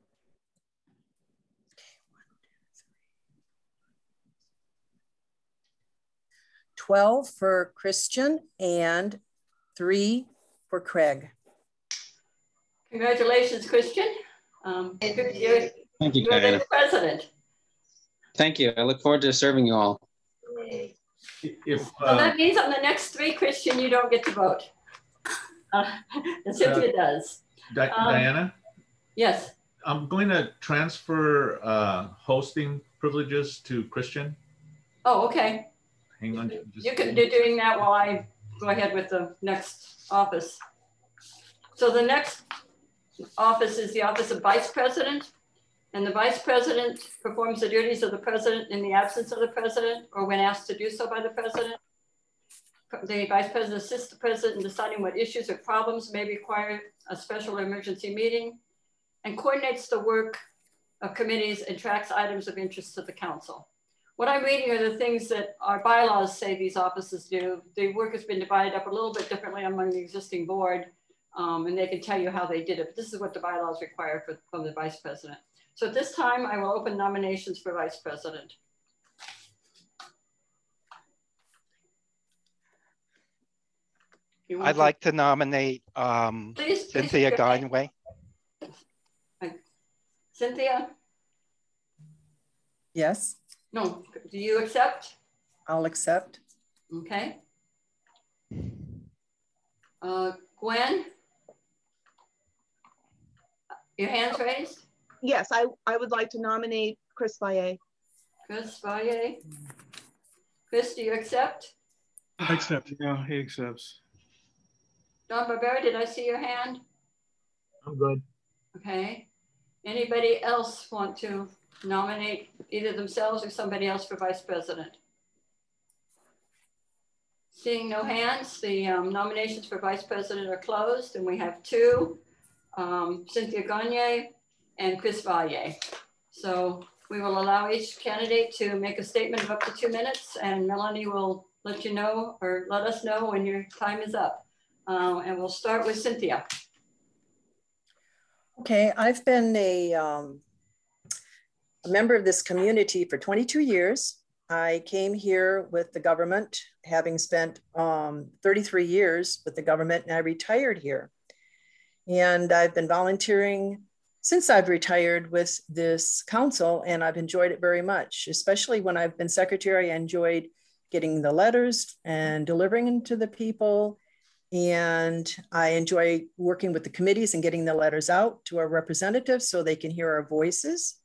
Speaker 2: Twelve for Christian and three for Craig.
Speaker 4: Congratulations, Christian. Um, you're,
Speaker 7: Thank you,
Speaker 4: you're the president.
Speaker 7: Thank you. I look forward to serving you all.
Speaker 1: If,
Speaker 4: So
Speaker 1: uh,
Speaker 4: that means on the next three, Christian, you don't get to vote. Uh, and Cynthia does.
Speaker 1: Di-
Speaker 4: Um,
Speaker 1: Diana,
Speaker 4: Yes,
Speaker 1: I'm going to transfer uh, hosting privileges to Christian.
Speaker 4: oh, okay.
Speaker 1: Hang on. just-
Speaker 4: You can do doing that while I go ahead with the next office. So the next office is the office of vice president. And the vice president performs the duties of the president in the absence of the president or when asked to do so by the president. The vice president assists the president in deciding what issues or problems may require a special emergency meeting and coordinates the work of committees and tracks items of interest to the council. What I'm reading are the things that our bylaws say these offices do. The work has been divided up a little bit differently among the existing board, um, and they can tell you how they did it. But this is what the bylaws require for, from the vice president. So at this time, I will open nominations for vice president.
Speaker 17: I'd
Speaker 4: to-
Speaker 17: like to nominate um,
Speaker 4: Please, please
Speaker 17: Cynthia
Speaker 4: go ahead. Cynthia,
Speaker 2: Yes,
Speaker 4: no, do you accept?
Speaker 2: I'll accept.
Speaker 4: Okay. Uh, Gwen? Your hand's raised?
Speaker 9: Yes, I, I would like to nominate Chris Valle.
Speaker 4: Chris Valle? Chris, do you accept?
Speaker 15: I accept.
Speaker 18: Yeah, he accepts.
Speaker 4: Don Barbera, did I see your hand?
Speaker 8: I'm good.
Speaker 4: Okay. Anybody else want to nominate either themselves or somebody else for vice president? Seeing no hands, the um, nominations for vice president are closed and we have two, um, Cynthia Gagne and Chris Valle. So we will allow each candidate to make a statement of up to two minutes and Melanie will let you know or let us know when your time is up. Uh, and we'll start with Cynthia.
Speaker 2: Okay, I've been a, um, a member of this community for 22 years. I came here with the government, having spent um, 33 years with the government, and I retired here. And I've been volunteering since I've retired with this council, and I've enjoyed it very much, especially when I've been secretary. I enjoyed getting the letters and delivering them to the people. And I enjoy working with the committees and getting the letters out to our representatives so they can hear our voices.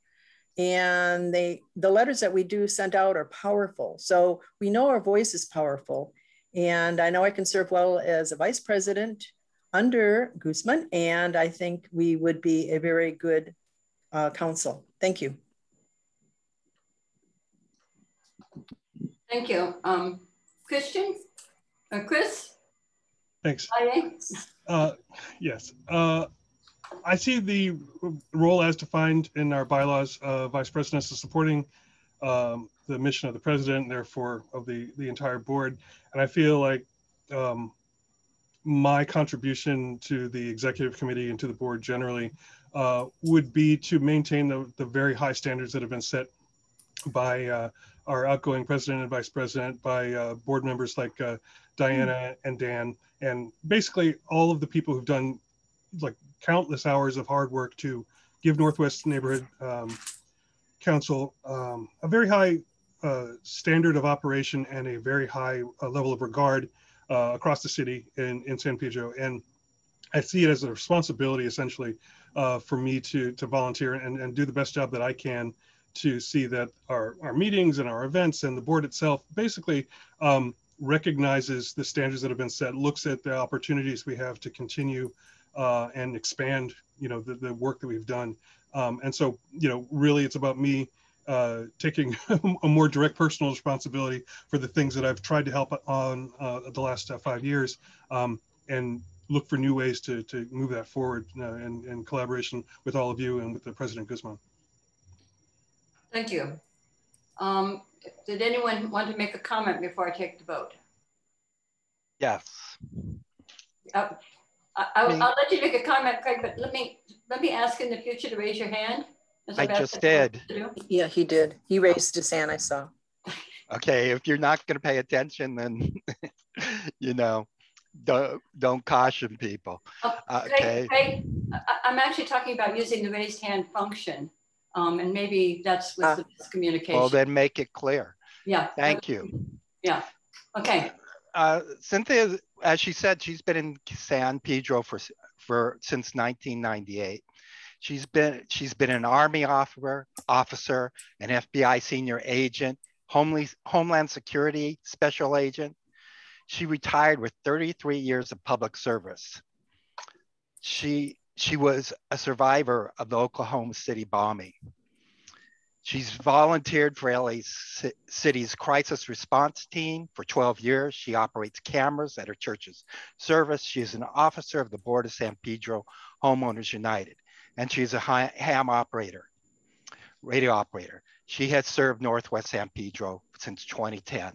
Speaker 2: And they the letters that we do send out are powerful. So we know our voice is powerful. And I know I can serve well as a vice president under Guzman, and I think we would be a very good uh, council. Thank you.
Speaker 4: Thank you. Um, Christian? Uh, Chris?
Speaker 15: Thanks. Uh, yes. Uh, I see the role as defined in our bylaws, uh, vice president is supporting um, the mission of the president, therefore of the, the entire board. And I feel like um, my contribution to the executive committee and to the board generally uh, would be to maintain the, the very high standards that have been set by uh, our outgoing president and vice president, by uh, board members like uh, Diana and Dan, and basically all of the people who've done like countless hours of hard work to give Northwest Neighborhood um, Council um, a very high uh, standard of operation and a very high uh, level of regard uh, across the city in, in San Pedro. And I see it as a responsibility essentially uh, for me to, to volunteer and, and do the best job that I can to see that our, our meetings and our events and the board itself basically um, recognizes the standards that have been set, looks at the opportunities we have to continue uh, and expand, you know, the, the work that we've done. Um, and so, you know, really it's about me uh, taking a more direct personal responsibility for the things that I've tried to help on uh, the last uh, five years um, and look for new ways to, to move that forward uh, in, in collaboration with all of you and with the President Guzman.
Speaker 4: Thank you. Um, did anyone want to make a comment before I take the vote?
Speaker 17: Yes.
Speaker 4: Uh, I, will let you make a comment, Craig, but let me let me ask in the future to raise your hand.
Speaker 17: I just did.
Speaker 2: Yeah, he did. He raised his hand, I saw.
Speaker 17: Okay, if you're not going to pay attention, then, you know, don't, don't caution people.
Speaker 4: Oh, okay. Craig, I, am actually talking about using the raised hand function. Um, and maybe that's with uh, the communication.
Speaker 17: Well, then make it clear.
Speaker 4: Yeah.
Speaker 17: Thank you.
Speaker 4: Yeah. Okay.
Speaker 17: Uh, Cynthia, as she said, she's been in San Pedro for, for since 1998. She's been she's been an Army officer, officer, an FBI senior agent, Homeland, Homeland Security special agent. She retired with 33 years of public service. She she was a survivor of the Oklahoma City bombing. She's volunteered for LA City's crisis response team for 12 years. She operates cameras at her church's service. She is an officer of the board of San Pedro Homeowners United and she's a ham operator, radio operator. She has served Northwest San Pedro since 2010.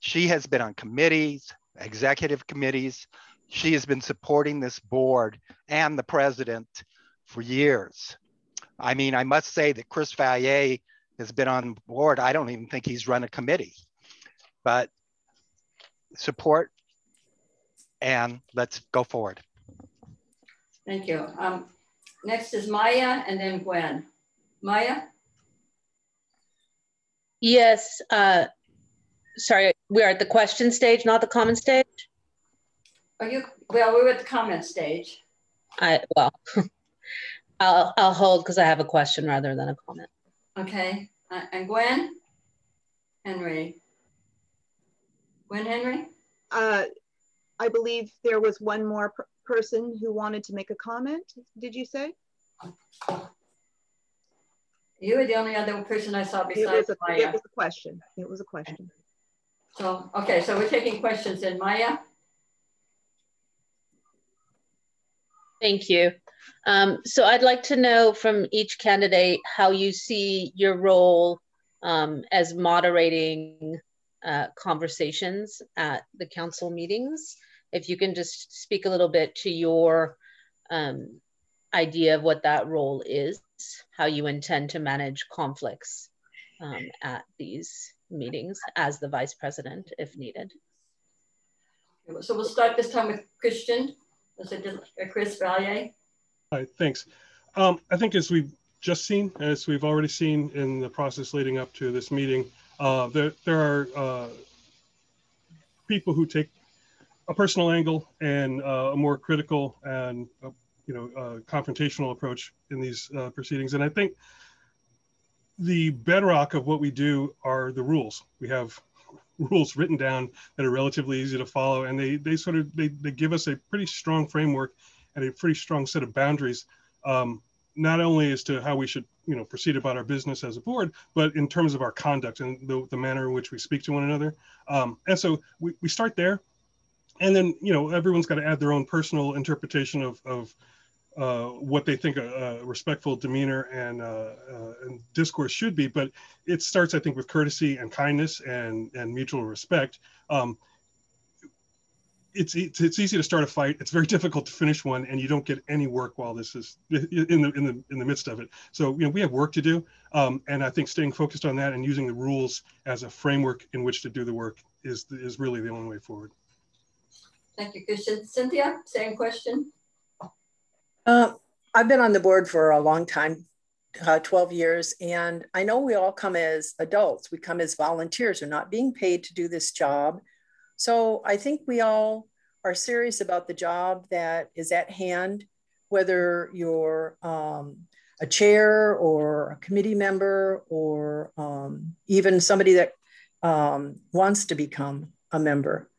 Speaker 17: She has been on committees, executive committees. She has been supporting this board and the president for years. I mean, I must say that Chris Valle has been on board. I don't even think he's run a committee, but support and let's go forward.
Speaker 4: Thank you. Um, Next is Maya and then Gwen. Maya?
Speaker 20: Yes. Uh, sorry, we are at the question stage, not the comment stage?
Speaker 4: Are you, well, we're at the comment stage.
Speaker 20: I, well, I'll, I'll hold because I have a question rather than a comment.
Speaker 4: Okay. Uh, and Gwen? Henry? Gwen Henry?
Speaker 9: Uh, I believe there was one more person who wanted to make a comment, did you say?
Speaker 4: You were the only other person I saw besides
Speaker 9: it a,
Speaker 4: Maya.
Speaker 9: It was a question. It was a question.
Speaker 4: So, okay, so we're taking questions in Maya.
Speaker 20: Thank you. Um, so I'd like to know from each candidate how you see your role um, as moderating uh, conversations at the council meetings if you can just speak a little bit to your um, idea of what that role is, how you intend to manage conflicts um, at these meetings as the vice president if needed.
Speaker 4: So we'll start this time with Christian. Is it Chris Valle?
Speaker 15: All right, thanks. Um, I think as we've just seen, as we've already seen in the process leading up to this meeting, uh, there, there are uh, people who take a personal angle and uh, a more critical and uh, you know uh, confrontational approach in these uh, proceedings. And I think the bedrock of what we do are the rules. We have rules written down that are relatively easy to follow, and they they sort of they, they give us a pretty strong framework and a pretty strong set of boundaries. Um, not only as to how we should you know proceed about our business as a board but in terms of our conduct and the, the manner in which we speak to one another um, and so we, we start there and then you know everyone's got to add their own personal interpretation of, of uh, what they think a, a respectful demeanor and, uh, uh, and, discourse should be. But it starts, I think, with courtesy and kindness and, and mutual respect. Um, it's, it's, it's easy to start a fight. It's very difficult to finish one, and you don't get any work while this is in the in the in the midst of it. So you know we have work to do, um, and I think staying focused on that and using the rules as a framework in which to do the work is is really the only way forward.
Speaker 4: Thank you, Christian. Cynthia, same question.
Speaker 2: Uh, I've been on the board for a long time, uh, 12 years, and I know we all come as adults. We come as volunteers. We're not being paid to do this job. So I think we all are serious about the job that is at hand, whether you're um, a chair or a committee member or um, even somebody that um, wants to become a member,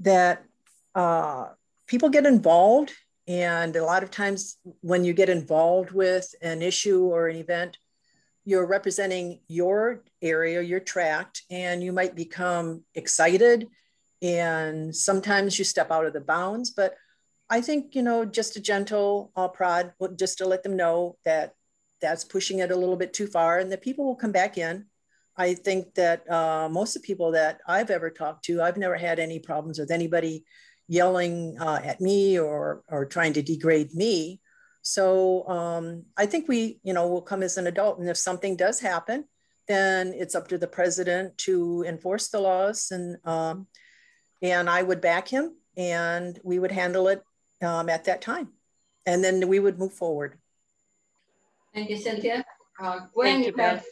Speaker 2: that uh, people get involved. And a lot of times when you get involved with an issue or an event, you're representing your area, your tract, and you might become excited and sometimes you step out of the bounds but i think you know just a gentle uh, prod just to let them know that that's pushing it a little bit too far and the people will come back in i think that uh, most of the people that i've ever talked to i've never had any problems with anybody yelling uh, at me or or trying to degrade me so um, i think we you know will come as an adult and if something does happen then it's up to the president to enforce the laws and um, and I would back him and we would handle it um, at that time. And then we would move forward.
Speaker 4: Thank you, Cynthia. Uh, Gwen, you, you, had,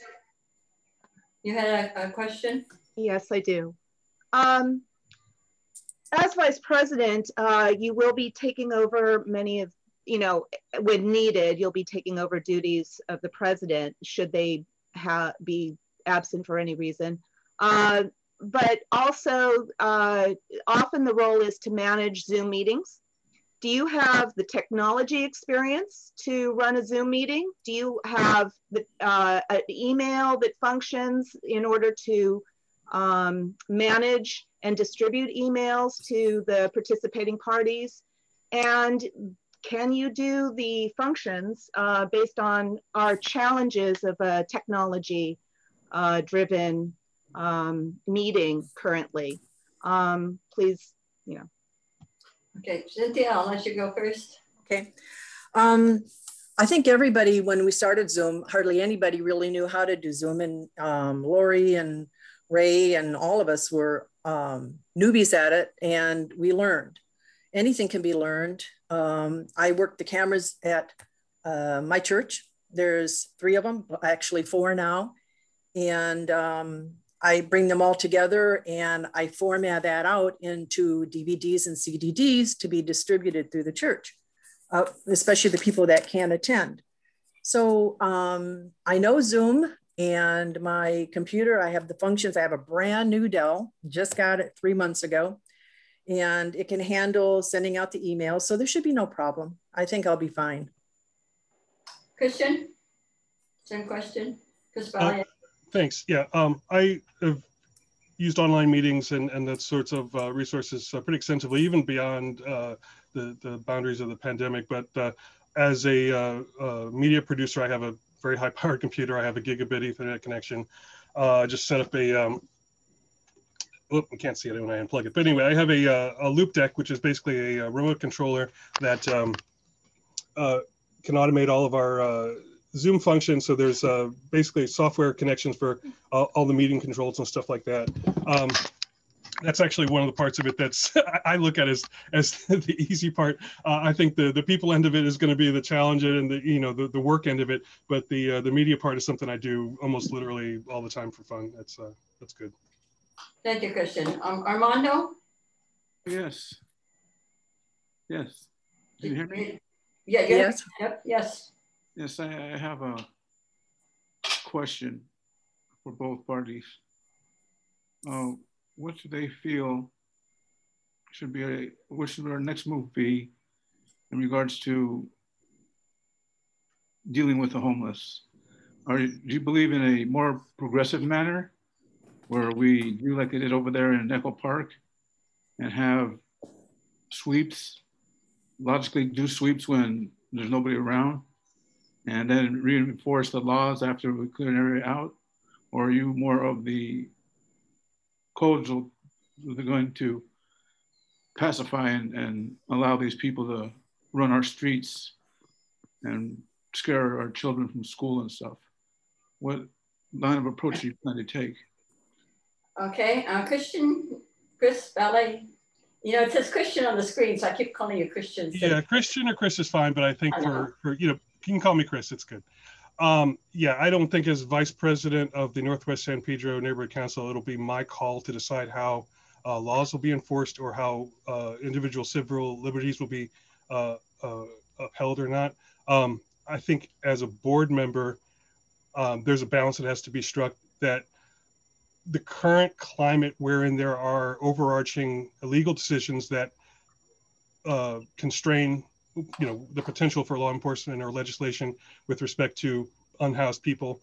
Speaker 4: you had a, a, question?
Speaker 9: Yes, I do. Um, as vice president, uh, you will be taking over many of, you know, when needed, you'll be taking over duties of the president should they have be absent for any reason. Uh, but also uh, often the role is to manage Zoom meetings. Do you have the technology experience to run a Zoom meeting? Do you have the uh, an email that functions in order to um, manage and distribute emails to the participating parties? And can you do the functions uh, based on our challenges of a technology uh, driven um, meeting currently. Um, please, you know.
Speaker 4: Okay, Cynthia, I'll let you go first.
Speaker 2: Okay. Um, I think everybody, when we started Zoom, hardly anybody really knew how to do Zoom. And um, Lori and Ray and all of us were um, newbies at it, and we learned. Anything can be learned. Um, I work the cameras at uh, my church. There's three of them, actually four now. And um, I bring them all together and I format that out into DVDs and CDDs to be distributed through the church, uh, especially the people that can't attend. So um, I know Zoom and my computer, I have the functions. I have a brand new Dell, just got it three months ago, and it can handle sending out the emails. So there should be no problem. I think I'll be fine.
Speaker 4: Christian, same question. Because
Speaker 15: uh, Thanks. Yeah, um, I have used online meetings and, and that sorts of uh, resources uh, pretty extensively, even beyond uh, the, the boundaries of the pandemic. But uh, as a uh, uh, media producer, I have a very high powered computer. I have a gigabit ethernet connection. I just set up a, um, oh, I can't see it when I unplug it. But anyway, I have a, a Loupedeck, which is basically a, a remote controller that um, can automate all of our Zoom functions. So there's uh, basically software connections for all, all, the meeting controls and stuff like that. Um, that's actually one of the parts of it that's I look at as as the easy part. Uh, I think the the people end of it is going to be the challenge and the you know the, the work end of it, but the uh, the media part is something I do almost literally all the time for fun. That's uh, that's good.
Speaker 4: Thank you, Christian. Um, Armando.
Speaker 18: Yes. Yes. Can you hear me?
Speaker 4: Yeah. Yes. Yep. Yes.
Speaker 18: Yes, I, I have a question for both parties. Uh, what should they feel should be a, what should our next move be in regards to dealing with the homeless? Are, do you believe in a more progressive manner where we do like they did over there in Echo Park and have sweeps, logically do sweeps when there's nobody around and then reinforce the laws after we clear an area out? Or are you more of the codes will, they're going to pacify and, and allow these people to run our streets and scare our children from school and stuff. What line of approach are you plan to take?
Speaker 4: Okay, uh, Christian, Chris Valle. You know, it says Christian on the screen, so I keep calling you Christian. So.
Speaker 15: Yeah, Christian or Chris is fine, but I think I for, for, you know, you can call me Chris, it's good. Um, yeah, I don't think as vice president of the Northwest San Pedro Neighborhood Council, it'll be my call to decide how uh, laws will be enforced or how uh, individual civil liberties will be uh, uh upheld or not. Um, I think as a board member, um, there's a balance that has to be struck that the current climate wherein there are overarching legal decisions that uh, constrain you know the potential for law enforcement or legislation with respect to unhoused people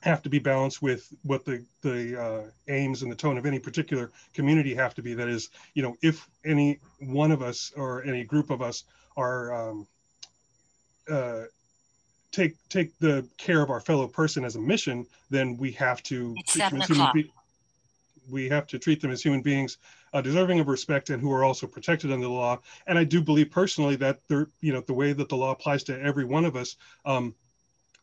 Speaker 15: have to be balanced with what the the uh, aims and the tone of any particular community have to be. That is, you know, if any one of us or any group of us are um, uh, take take the care of our fellow person as a mission, then we have to
Speaker 16: treat them as human be-
Speaker 15: we have to treat them as human beings uh, deserving of respect and who are also protected under the law. And I do believe personally that there, you know, the way that the law applies to every one of us, um,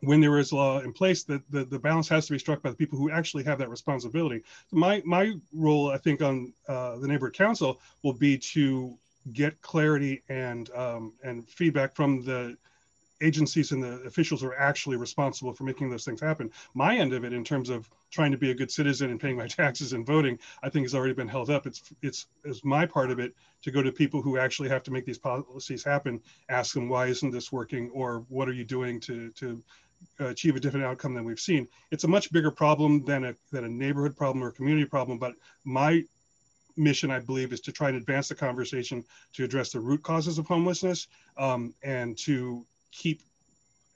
Speaker 15: when there is law in place, that the, the balance has to be struck by the people who actually have that responsibility. My my role, I think, on uh, the neighborhood council will be to get clarity and um, and feedback from the agencies and the officials are actually responsible for making those things happen. My end of it, in terms of trying to be a good citizen and paying my taxes and voting, I think has already been held up. It's it's as my part of it to go to people who actually have to make these policies happen, ask them why isn't this working, or what are you doing to to achieve a different outcome than we've seen. It's a much bigger problem than a than a neighborhood problem or a community problem. But my mission, I believe, is to try and advance the conversation to address the root causes of homelessness um, and to keep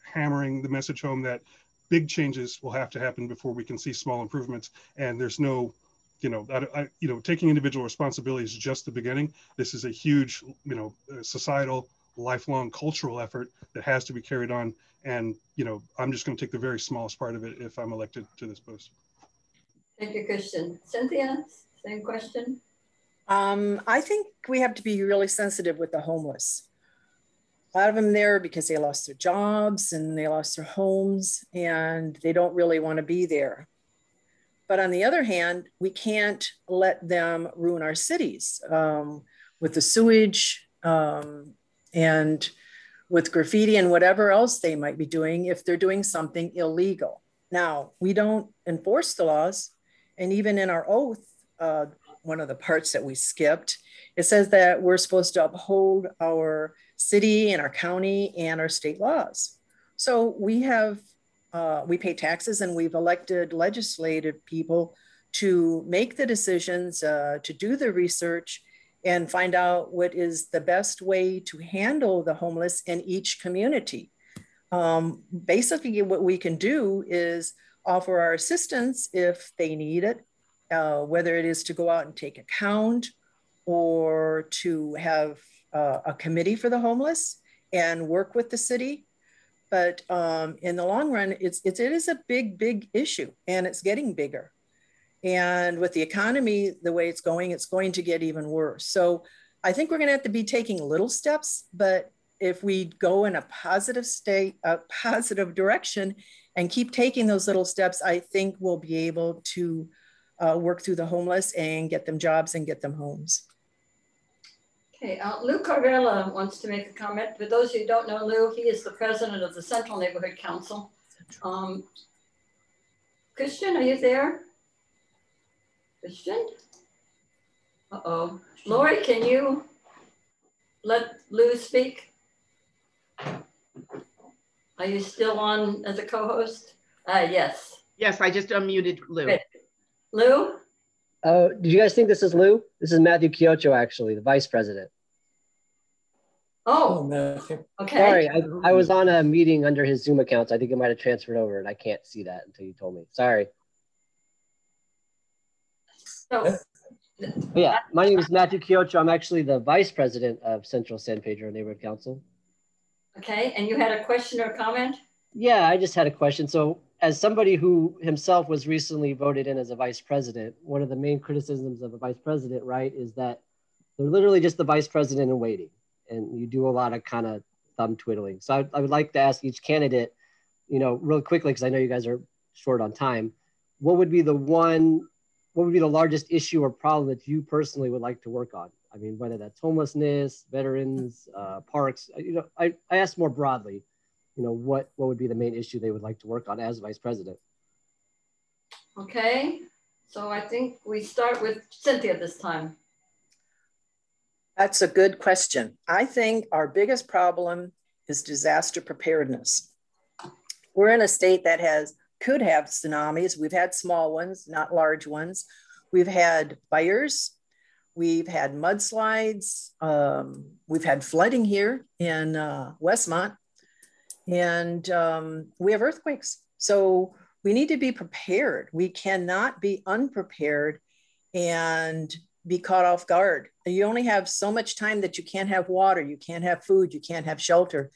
Speaker 15: hammering the message home that big changes will have to happen before we can see small improvements. And there's no, you know, I, I, you know, taking individual responsibility is just the beginning. This is a huge, you know, societal, lifelong cultural effort that has to be carried on. And you know, I'm just going to take the very smallest part of it if I'm elected to this post.
Speaker 4: Thank you, Christian. Cynthia, same question.
Speaker 2: Um, I think we have to be really sensitive with the homeless a lot of them there because they lost their jobs and they lost their homes and they don't really want to be there. But on the other hand, we can't let them ruin our cities um, with the sewage um, and with graffiti and whatever else they might be doing if they're doing something illegal. Now, we don't enforce the laws. And even in our oath, uh, one of the parts that we skipped, it says that we're supposed to uphold our city and our county and our state laws. So we have, uh, we pay taxes and we've elected legislative people to make the decisions, uh, to do the research and find out what is the best way to handle the homeless in each community. Um, basically, what we can do is offer our assistance if they need it, uh, whether it is to go out and take account or to have uh, a committee for the homeless and work with the city. But um, in the long run, it's, it's, it is a big, big issue and it's getting bigger. And with the economy, the way it's going, it's going to get even worse. So I think we're going to have to be taking little steps, but if we go in a positive state, a positive direction and keep taking those little steps, I think we'll be able to uh, work through the homeless and get them jobs and get them homes.
Speaker 4: Okay, uh, Lou Carvella wants to make a comment. For those of who don't know Lou, he is the president of the Central Neighborhood Council. Um, Christian, are you there? Christian? Uh-oh. Lori, can you let Lou speak? Are you still on as a co-host? Uh, yes.
Speaker 3: Yes, I just unmuted Lou.
Speaker 4: Great. Lou?
Speaker 21: Oh, do you guys think this is Lou? This is Matthew Kiocho, actually, the vice president.
Speaker 4: Oh, oh okay.
Speaker 21: Sorry, I, I was on a meeting under his Zoom account, so I think it might have transferred over, and I can't see that until you told me. Sorry.
Speaker 4: So,
Speaker 21: yeah, my name is Matthew Kiocho. I'm actually the vice president of Central San Pedro Neighborhood Council.
Speaker 4: Okay, and you had a question or comment?
Speaker 21: Yeah, I just had a question. So, as somebody who himself was recently voted in as a vice president, one of the main criticisms of a vice president, right, is that they're literally just the vice president in waiting and you do a lot of kind of thumb twiddling. So I, I would like to ask each candidate, you know, real quickly, because I know you guys are short on time, what would be the one, what would be the largest issue or problem that you personally would like to work on? I mean, whether that's homelessness, veterans, uh, parks, uh, you know, I, I asked more broadly, you know, what, what would be the main issue they would like to work on as vice president?
Speaker 4: Okay, so I think we start with Cynthia this time.
Speaker 2: That's a good question. I think our biggest problem is disaster preparedness. We're in a state that has could have tsunamis. We've had small ones, not large ones. We've had fires. We've had mudslides. Um, we've had flooding here in uh, Westmont. And um, we have earthquakes. So we need to be prepared. We cannot be unprepared and be caught off guard. You only have so much time that you can't have water, you can't have food, you can't have shelter.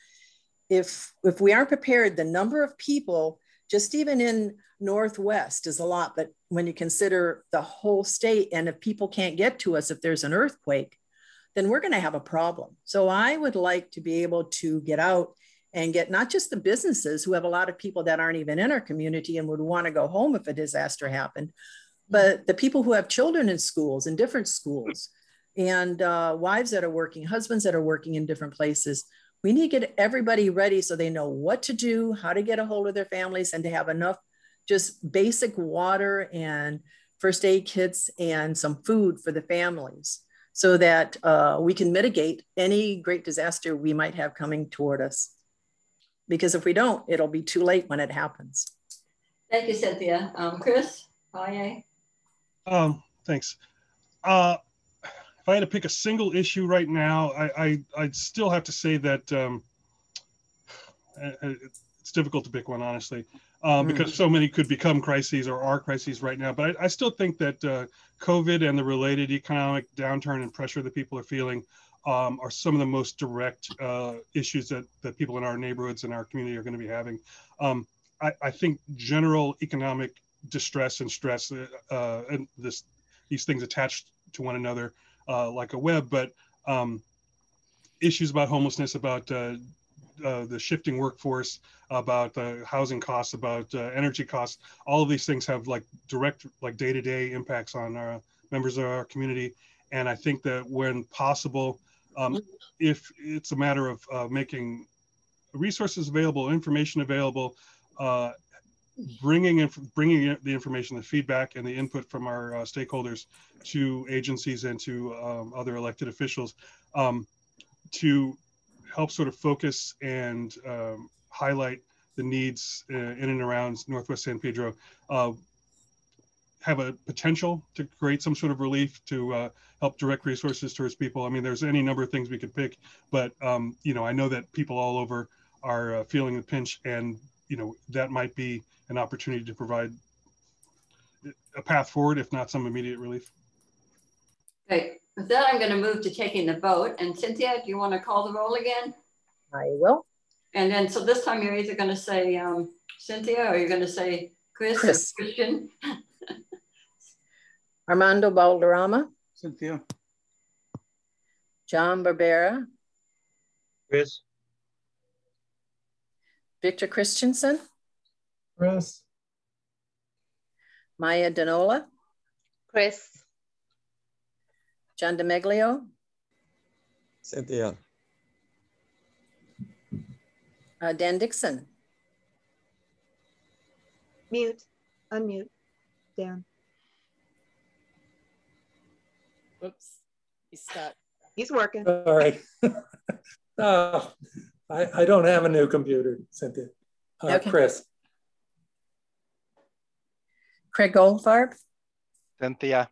Speaker 2: If if we aren't prepared, the number of people just even in Northwest is a lot, but when you consider the whole state and if people can't get to us if there's an earthquake, then we're going to have a problem. So I would like to be able to get out and get not just the businesses who have a lot of people that aren't even in our community and would want to go home if a disaster happened, but the people who have children in schools in different schools and uh, wives that are working husbands that are working in different places. We need to get everybody ready so they know what to do how to get a hold of their families and to have enough just basic water and first aid kits and some food for the families so that uh, we can mitigate any great disaster we might have coming toward us because if we don't it'll be too late when it happens
Speaker 4: thank you cynthia um, chris Bye.
Speaker 15: Um, thanks. Uh, if I had to pick a single issue right now, I, I I'd still have to say that um, it's difficult to pick one, honestly, um, mm. because so many could become crises or are crises right now. But I, I still think that uh, COVID and the related economic downturn and pressure that people are feeling um, are some of the most direct uh, issues that, that people in our neighborhoods and our community are going to be having. Um, I, I, think general economic distress and stress uh, uh, and this these things attached to one another uh, like a web but um, issues about homelessness about uh, uh, the shifting workforce about the housing costs about energy costs all of these things have like direct like day-to-day impacts on our members of our community and i think that when possible um, if it's a matter of making resources available information available uh, bringing in, bringing the information, the feedback, and the input from our uh, stakeholders to agencies and to um, other elected officials um, to help sort of focus and um, highlight the needs uh, in and around Northwest San Pedro. Uh, have a potential to create some sort of relief to uh, help direct resources towards people. I mean, there's any number of things we could pick, but um, you know, I know that people all over are uh, feeling the pinch, and you know, that might be an opportunity to provide a path forward, if not some immediate relief.
Speaker 4: Okay, with that, I'm going to move to taking the vote. And Cynthia, do you want to call the roll again?
Speaker 2: I will.
Speaker 4: And then, so this time you're either going to say um, Cynthia or you're going to say Chris, Chris. Christian.
Speaker 2: Armando Balderrama.
Speaker 18: Cynthia.
Speaker 2: John Barbera.
Speaker 8: Chris.
Speaker 2: Victor Christensen.
Speaker 22: Chris.
Speaker 2: Maya Danola.
Speaker 20: Chris.
Speaker 2: John DeMeglio,
Speaker 10: Cynthia.
Speaker 2: uh, Dan Dixon,
Speaker 9: Mute, unmute, Dan.
Speaker 6: Whoops, he's stuck.
Speaker 9: He's working.
Speaker 22: Sorry. no, I, I don't have a new computer, Cynthia. Uh,
Speaker 2: Okay.
Speaker 22: Chris,
Speaker 2: Craig Goldfarb,
Speaker 17: Cynthia,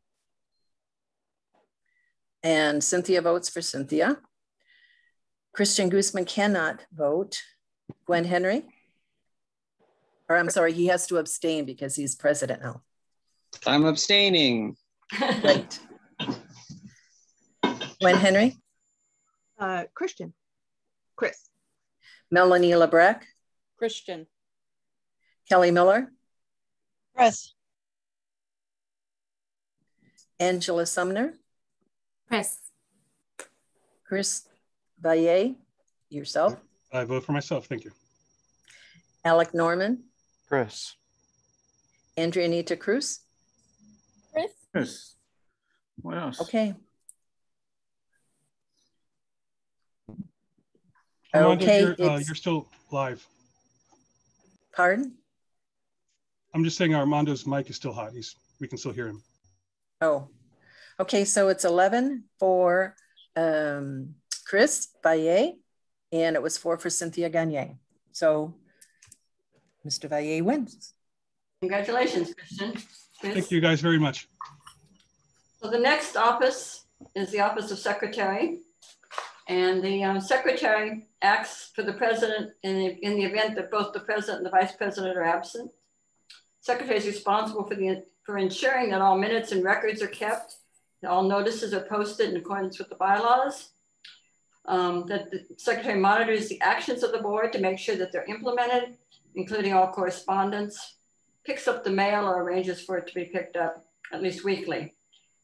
Speaker 2: and Cynthia votes for Cynthia. Christian Guzman cannot vote. Gwen Henry? Or I'm sorry, he has to abstain because he's president now.
Speaker 7: I'm abstaining.
Speaker 2: Right. Gwen Henry,
Speaker 9: Uh, Christian, Chris,
Speaker 2: Melanie LeBrecq,
Speaker 6: Christian.
Speaker 2: Kelly Miller,
Speaker 16: Chris.
Speaker 2: Angela Sumner,
Speaker 16: Chris.
Speaker 2: Chris Valle, yourself,
Speaker 15: I vote for myself. Thank you.
Speaker 2: Alec Norman,
Speaker 19: Chris.
Speaker 2: Andrea Anita Cruz.
Speaker 16: Chris.
Speaker 18: Chris. What else?
Speaker 2: Okay.
Speaker 15: Armando,
Speaker 2: Okay,
Speaker 15: you're, uh, you're still live.
Speaker 2: Pardon?
Speaker 15: I'm just saying Armando's mic is still hot. He's we can still hear him.
Speaker 2: Oh, okay. So it's 11 for um, Chris Valle, and it was four for Cynthia Gagne. So Mr. Valle wins.
Speaker 4: Congratulations, Christian. Chris.
Speaker 15: Thank you guys very much.
Speaker 4: So the next office is the Office of Secretary. And the um, secretary acts for the president in the, in the event that both the president and the vice president are absent. Secretary is responsible for, the, for ensuring that all minutes and records are kept, that all notices are posted in accordance with the bylaws, um, that the secretary monitors the actions of the board to make sure that they're implemented, including all correspondence, picks up the mail or arranges for it to be picked up at least weekly.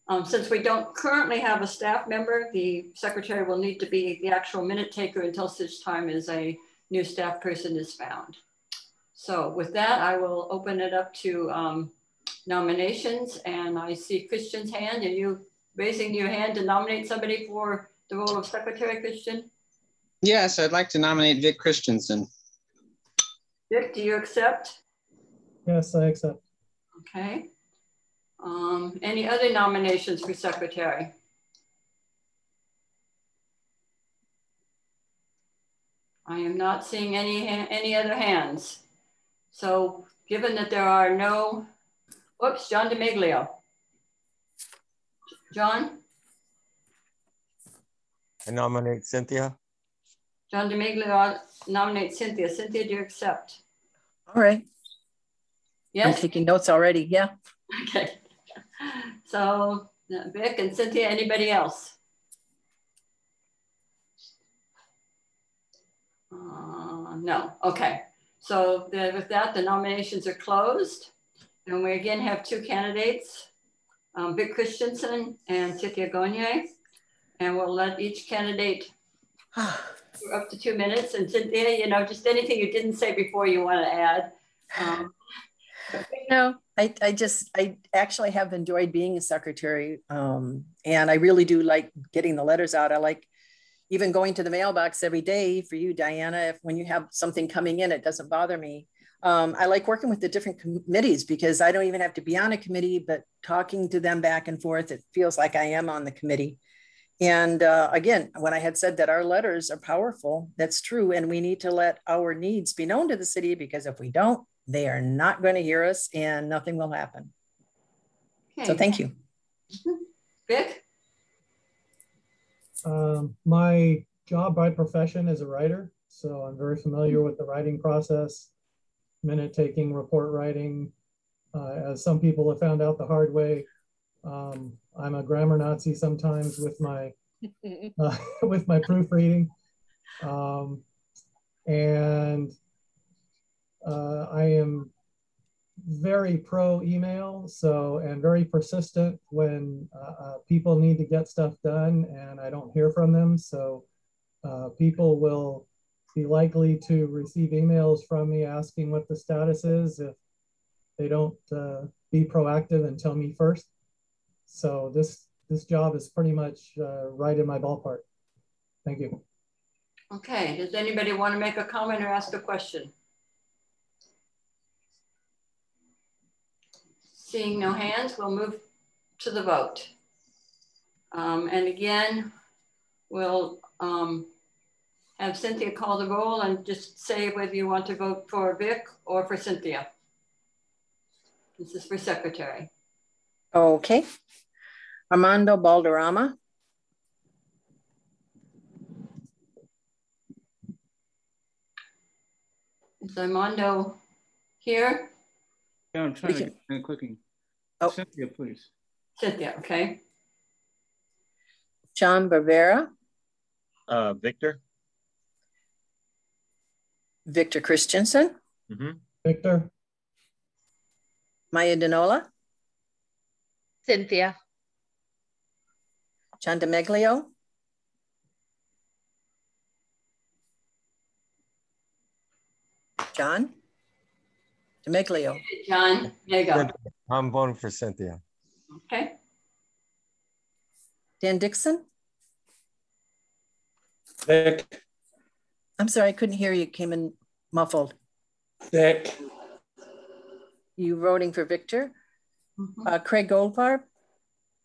Speaker 4: Um, since we don't currently have a staff member, the secretary will need to be the actual minute taker until such time as a new staff person is found. So with that, I will open it up to um, nominations and I see Christian's hand. Are you raising your hand to nominate somebody for the role of secretary, Christian?
Speaker 7: Yes, I'd like to nominate Vic Christensen.
Speaker 4: Vic, do you accept?
Speaker 22: yes, I accept.
Speaker 4: Okay. Um, any other nominations for secretary? I am not seeing any, any other hands. So given that there are no, whoops, John DeMeglio. John,
Speaker 10: I nominate Cynthia.
Speaker 4: John DeMeglio nominates Cynthia. Cynthia, do you accept?
Speaker 2: All right. I'm taking notes already. Yeah.
Speaker 4: okay. So uh, Vic and Cynthia, anybody else? Uh, no, okay. So the- with that, the nominations are closed. And we again have two candidates, um, Vic Christensen and Cynthia Gagne. And we'll let each candidate for up to two minutes. And Cynthia, you know, just anything you didn't say before you want to add. Um,
Speaker 2: No, I, I just, I actually have enjoyed being a secretary. Um, and I really do like getting the letters out. I like even going to the mailbox every day for you, Diana. If when you have something coming in, it doesn't bother me. Um, I like working with the different committees because I don't even have to be on a committee, but talking to them back and forth, it feels like I am on the committee. And uh, again, when I had said that our letters are powerful, that's true. And we need to let our needs be known to the city because if we don't, they are not going to hear us and nothing will happen. So thank you.
Speaker 4: Vic?
Speaker 22: Um, my job by profession is a writer, so I'm very familiar with the writing process, minute taking, report writing. Uh, as some people have found out the hard way, um, I'm a grammar Nazi sometimes with my uh, with my proofreading, um, and uh, I am very pro email so and very persistent when uh, uh, people need to get stuff done and i don't hear from them so uh, people will be likely to receive emails from me asking what the status is if they don't uh, be proactive and tell me first So this, this job is pretty much right in my ballpark. Thank you.
Speaker 4: Okay, does anybody want to make a comment or ask a question? Seeing no hands, we'll move to the vote. Um, and again, we'll um, have Cynthia call the roll and just say whether you want to vote for Vic or for Cynthia. This is for secretary.
Speaker 2: Okay. Armando Balderrama.
Speaker 4: Is Armando here?
Speaker 18: Yeah, I'm trying to get clicking. Oh. Cynthia, please.
Speaker 4: Cynthia, okay.
Speaker 2: John Barbera.
Speaker 8: Uh, Victor.
Speaker 2: Victor Christensen.
Speaker 8: Mm -hmm.
Speaker 22: Victor.
Speaker 2: Maya Denola.
Speaker 20: Cynthia.
Speaker 2: John DeMeglio. John DeMeglio.
Speaker 4: John, there you go.
Speaker 19: I'm voting for Cynthia.
Speaker 4: Okay.
Speaker 2: Dan Dixon.
Speaker 5: Vic.
Speaker 2: I'm sorry, I couldn't hear you. It came in muffled.
Speaker 5: Vic.
Speaker 2: You voting for Victor? Mm -hmm. uh, Craig Goldfarb?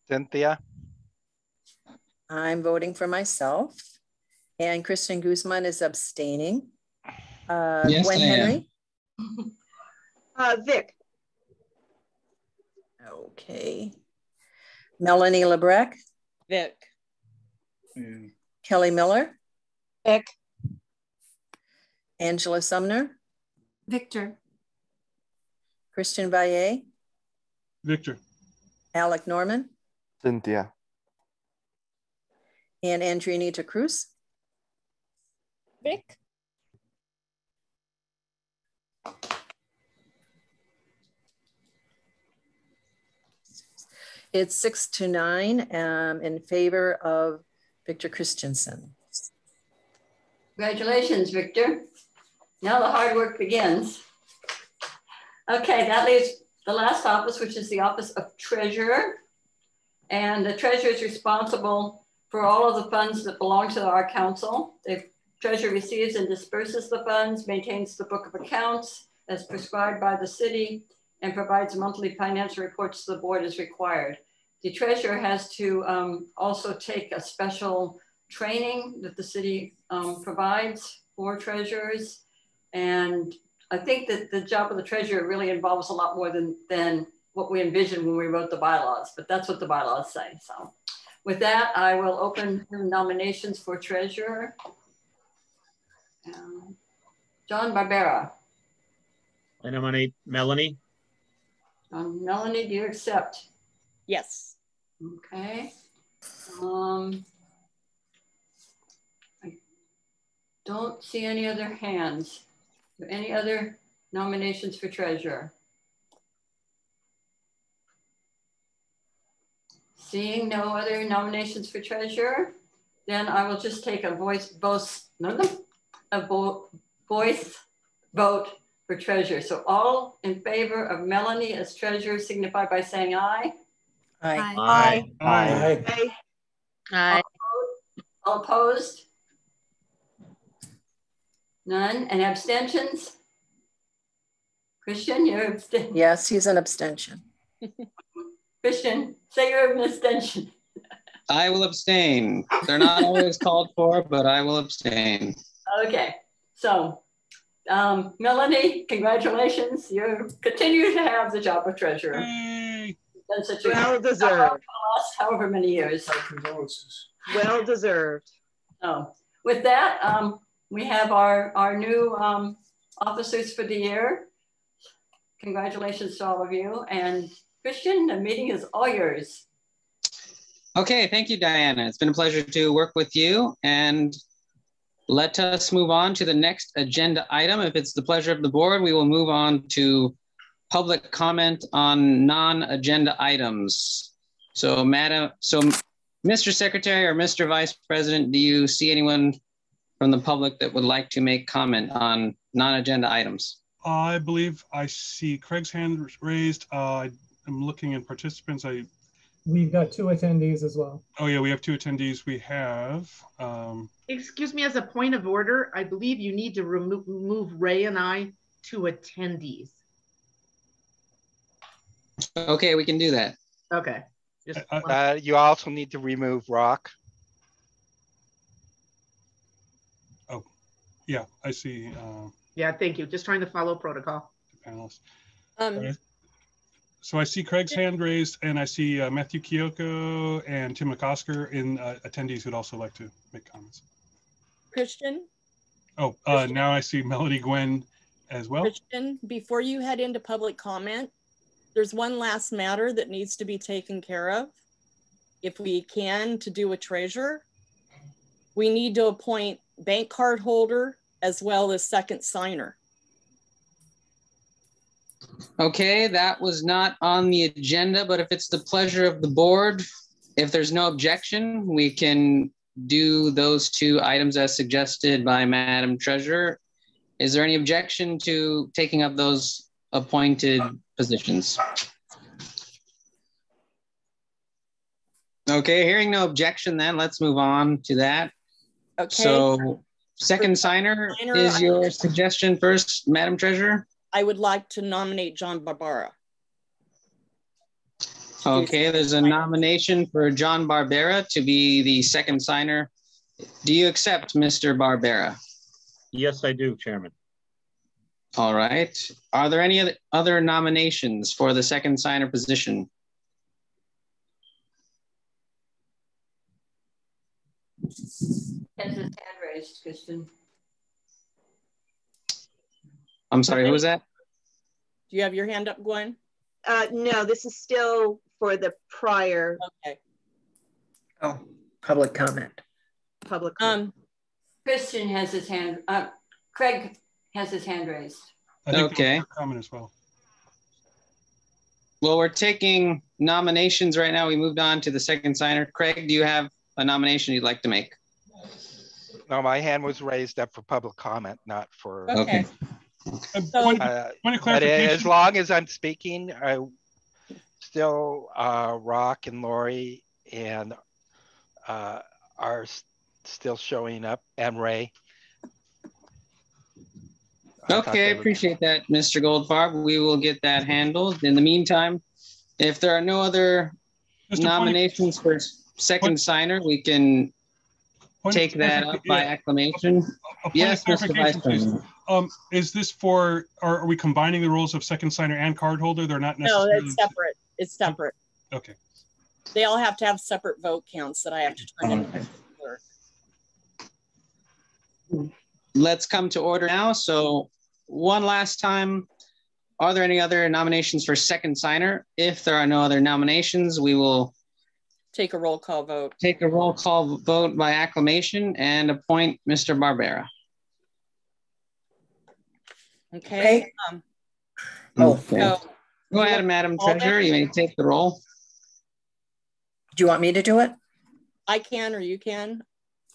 Speaker 17: Cynthia.
Speaker 2: I'm voting for myself. And Christian Guzman is abstaining. Uh,
Speaker 7: yes,
Speaker 2: Gwen
Speaker 7: I
Speaker 2: Henry?
Speaker 9: Uh, Vic.
Speaker 2: Okay. Melanie Lebrecq?
Speaker 6: Vic.
Speaker 18: Yeah.
Speaker 2: Kelly Miller?
Speaker 16: Vic.
Speaker 2: Angela Sumner?
Speaker 16: Victor.
Speaker 2: Christian Valle?
Speaker 15: Victor.
Speaker 2: Alec Norman?
Speaker 19: Cynthia.
Speaker 2: And Andrianita Cruz?
Speaker 16: Vic.
Speaker 2: It's six to nine um, in favor of Victor Christensen.
Speaker 4: Congratulations, Victor. Now the hard work begins. Okay, that leaves the last office, which is the office of treasurer. And the treasurer is responsible for all of the funds that belong to our council. The treasurer receives and disperses the funds, maintains the book of accounts as prescribed by the city, and provides monthly financial reports to the board as required. The treasurer has to um, also take a special training that the city um, provides for treasurers. And I think that the job of the treasurer really involves a lot more than, than what we envisioned when we wrote the bylaws, but that's what the bylaws say. So with that, I will open nominations for treasurer. Um, John Barbera.
Speaker 8: And I nominate Melanie.
Speaker 4: Um, Melanie, do you accept?
Speaker 6: Yes.
Speaker 4: Okay. Um, I don't see any other hands. Any other nominations for treasurer? Seeing no other nominations for treasurer, then I will just take a voice vote, a vo voice vote for treasurer. So all in favor of Melanie as treasurer signify by saying aye.
Speaker 2: Aye.
Speaker 8: Aye.
Speaker 5: Aye.
Speaker 9: Aye.
Speaker 20: Aye.
Speaker 4: All opposed? None. And abstentions? Christian, you're abstention.
Speaker 2: Yes, he's an abstention.
Speaker 4: Christian, say you're an abstention.
Speaker 7: I will abstain. They're not always called for, but I will abstain.
Speaker 4: Okay. So, um, Melanie, congratulations. You continue to have the job of treasurer.
Speaker 15: Yay.
Speaker 4: Done such a
Speaker 9: Well
Speaker 4: job
Speaker 9: deserved.
Speaker 4: the last however many years.
Speaker 5: Condolences.
Speaker 9: Well deserved.
Speaker 4: So with that, um, we have our, our new um, officers for the year. Congratulations to all of you. And Christian, the meeting is all yours.
Speaker 7: Okay, thank you, Diana. It's been a pleasure to work with you. And let us move on to the next agenda item. If it's the pleasure of the board, we will move on to public comment on non-agenda items. So, Madam, so Mr. Secretary or Mr. Vice President, do you see anyone from the public that would like to make comment on non-agenda items?
Speaker 15: I believe I see Craig's hand raised. Uh, I'm looking in participants. I
Speaker 22: we've got two attendees as well.
Speaker 15: Oh yeah, we have two attendees. We have, um,
Speaker 3: Excuse me, as a point of order, I believe you need to remove move Ray and I to attendees.
Speaker 7: Okay, we can do that.
Speaker 3: Okay. Just
Speaker 17: Uh, you also need to remove Rock.
Speaker 15: Oh, yeah, I see, uh,
Speaker 3: yeah, thank you. Just trying to follow protocol.
Speaker 15: panels.
Speaker 20: Um,
Speaker 15: So I see Craig's hand raised and I see uh, Matthew Kyoko and Tim McCosker in uh, attendees who'd also like to make comments.
Speaker 6: Christian,
Speaker 15: Oh, uh, now I see Melody Gwen as well.
Speaker 6: Christian, before you head into public comment, there's one last matter that needs to be taken care of. If we can, to do a treasurer, we need to appoint bank card holder as well as second signer.
Speaker 7: Okay, that was not on the agenda, but if it's the pleasure of the board, if there's no objection, we can do those two items as suggested by Madam Treasurer. Is there any objection to taking up those appointed positions? Okay, hearing no objection, then let's move on to that.
Speaker 6: Okay.
Speaker 7: So second signer
Speaker 6: Signer,
Speaker 7: is
Speaker 6: I-
Speaker 7: your suggestion first, Madam Treasurer?
Speaker 6: I would like to nominate John Barbera.
Speaker 7: Okay, there's a nomination for John Barbera to be the second signer. Do you accept, Mr. Barbera?
Speaker 8: Yes, I do, Chairman.
Speaker 7: All right. Are there any other- other nominations for the second signer position?
Speaker 4: Has his hand raised, Kristen.
Speaker 7: I'm sorry, who was that?
Speaker 6: Do you have your hand up, Gwen?
Speaker 9: Uh, no, this is still for the prior
Speaker 6: Okay.
Speaker 2: Oh, public comment.
Speaker 9: public.
Speaker 6: Um,
Speaker 4: Christian has his hand, uh, Craig has his hand raised.
Speaker 15: I think
Speaker 7: Okay.
Speaker 15: was Comment as well.
Speaker 7: Well, we're taking nominations right now. We moved on to the second signer. Craig, do you have a nomination you'd like to make?
Speaker 17: No, my hand was raised up for public comment, not for.
Speaker 7: Okay.
Speaker 15: Point,
Speaker 17: Uh,
Speaker 15: point of
Speaker 17: But as long as I'm speaking, I still, uh, Rock and Lori and, uh, are s- still showing up and Ray. I thought
Speaker 7: Okay, I appreciate that, Mr. Goldfarb. We will get that handled. In the meantime, if there are no other
Speaker 15: Mr. Point of-
Speaker 7: nominations for second signer, we can
Speaker 15: Point
Speaker 7: take that up by
Speaker 15: clarification.
Speaker 7: acclamation.
Speaker 15: A point
Speaker 7: Yes, Mr. Vice
Speaker 15: please.
Speaker 7: President.
Speaker 15: Um, is this for, are, are we combining the roles of second signer and card holder? They're not
Speaker 6: no,
Speaker 15: necessarily.
Speaker 6: it's separate. It's separate.
Speaker 15: Okay.
Speaker 6: They all have to have separate vote counts that I have to turn in. to.
Speaker 7: Let's come to order now. So one last time, are there any other nominations for second signer? If there are no other nominations, we will
Speaker 6: Take a roll call vote.
Speaker 7: take a roll call vote by acclamation and appoint Mr. Barbera.
Speaker 6: Okay. Um,
Speaker 2: Oh,
Speaker 7: Okay.
Speaker 6: so
Speaker 7: Go ahead, Madam Treasurer. You may take the roll.
Speaker 2: do you want me to do it?
Speaker 6: I can or you can.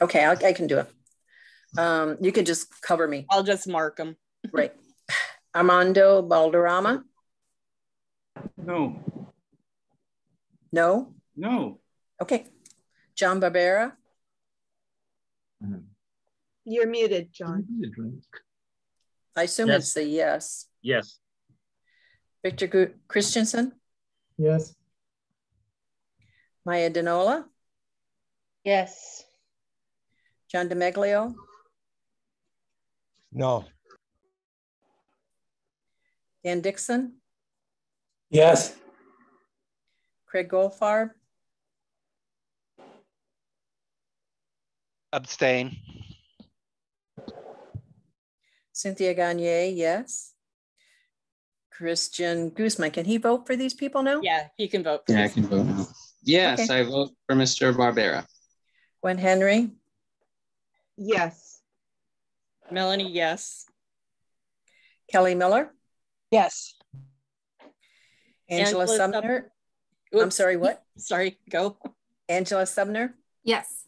Speaker 2: Okay, I, I can do it. Um, you can just cover me.
Speaker 6: I'll just mark them.
Speaker 2: Right. Armando Balderrama?
Speaker 18: No,
Speaker 2: No?
Speaker 18: no.
Speaker 2: Okay. John Barbera? Mm-hmm.
Speaker 9: You're muted, John.
Speaker 2: I assume
Speaker 8: Yes.
Speaker 2: it's a yes.
Speaker 8: Yes.
Speaker 2: Victor Gu- Christensen?
Speaker 22: Yes.
Speaker 2: Maya Denola?
Speaker 20: Yes.
Speaker 2: John DeMeglio?
Speaker 10: No.
Speaker 2: Dan Dixon?
Speaker 10: Yes.
Speaker 2: Craig Goldfarb?
Speaker 17: Abstain.
Speaker 2: Cynthia Gagne, yes. Christian Guzman, can he vote for these people now?
Speaker 6: Yeah, he can vote.
Speaker 7: Yeah, I can vote now. Yes,
Speaker 2: Okay.
Speaker 7: I vote for Mr. Barbera.
Speaker 2: Gwen Henry?
Speaker 9: Yes.
Speaker 6: Melanie, yes.
Speaker 2: Kelly Miller?
Speaker 20: Yes.
Speaker 2: Angela
Speaker 6: Angela Sub-
Speaker 2: Sumner? I'm sorry, what?
Speaker 6: Sorry, go.
Speaker 2: Angela Sumner?
Speaker 16: Yes.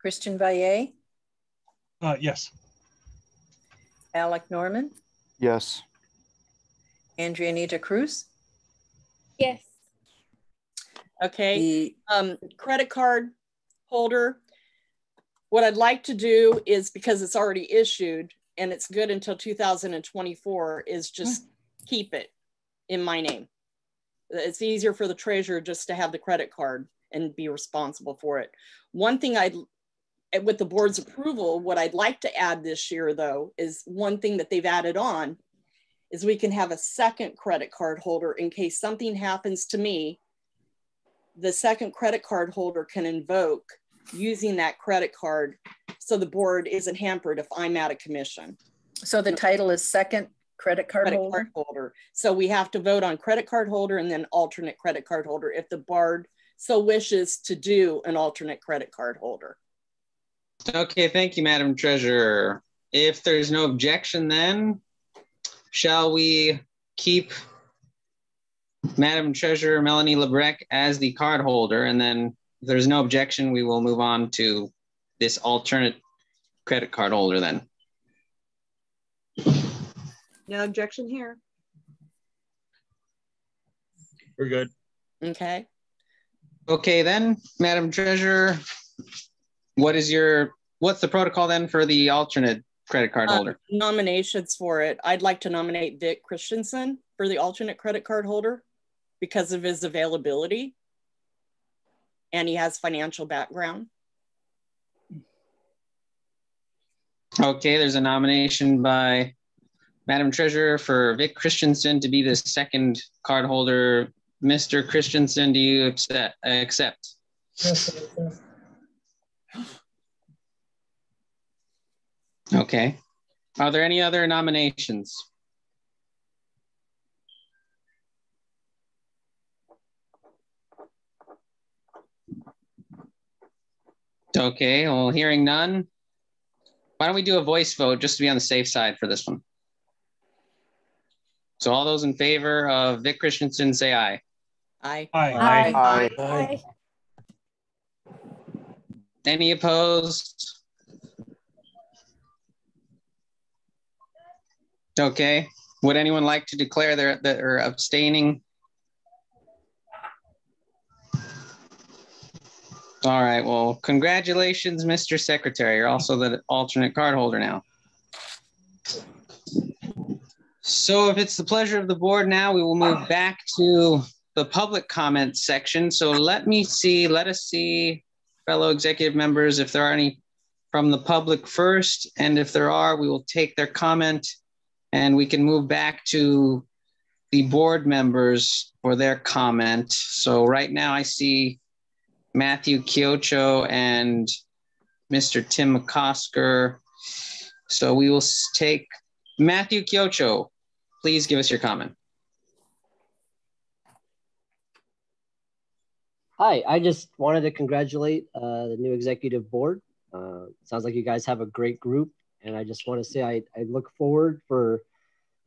Speaker 2: Christian Valle?
Speaker 15: Uh, yes.
Speaker 2: Alec Norman?
Speaker 19: Yes.
Speaker 2: Andrea Anita Cruz?
Speaker 16: Yes.
Speaker 6: Okay. um, credit card holder. What I'd like to do is because it's already issued and it's good until 2024 is just keep it in my name. It's easier for the treasurer just to have the credit card and be responsible for it. One thing I'd with the board's approval, what I'd like to add this year though is one thing that they've added on is we can have a second credit card holder in case something happens to me. The second credit card holder can invoke using that credit card so the board isn't hampered if I'm out of commission.
Speaker 2: So the title is second credit card
Speaker 6: credit
Speaker 2: holder?
Speaker 6: Card holder. So we have to vote on credit card holder and then alternate credit card holder if the board so wishes to do an alternate credit card holder.
Speaker 7: Okay, thank you, Madam Treasurer. If there's no objection, then shall we keep Madam Treasurer Melanie Lebrec as the card holder? And then if there's no objection, we will move on to this alternate credit card holder then.
Speaker 9: No objection here.
Speaker 8: We're good.
Speaker 6: Okay.
Speaker 7: Okay, then, Madam Treasurer, what is your, what's the protocol then for the alternate credit card
Speaker 6: Uh,
Speaker 7: holder?
Speaker 6: nominations for it. I'd like to nominate Vic Christensen for the alternate credit card holder because of his availability. And he has financial background.
Speaker 7: Okay, there's a nomination by Madam Treasurer for Vic Christensen to be the second card holder. Mr. Christensen, do you accept? accept?
Speaker 22: Yes, yes, yes.
Speaker 7: Okay. Are there any other nominations? Okay, well, hearing none, why don't we do a voice vote just to be on the safe side for this one? So all those in favor of Vic Christensen, say aye.
Speaker 6: Aye.
Speaker 15: Aye.
Speaker 10: Aye.
Speaker 19: Aye.
Speaker 7: Any opposed? Okay. Would anyone like to declare their that are abstaining? All right. Well, congratulations, Mr. Secretary. You're also the alternate card holder now. So if it's the pleasure of the board now, we will move back to the public comment section. So let me see, let us see, fellow executive members, if there are any from the public first. And if there are, we will take their comment and we can move back to the board members for their comment. So right now I see Matthew Kiocho and Mr. Tim McCosker. So we will take Matthew Kiocho. Please give us your comment.
Speaker 21: Hi, I just wanted to congratulate uh, the new executive board. Uh, sounds like you guys have a great group, and I just want to say I, I look forward for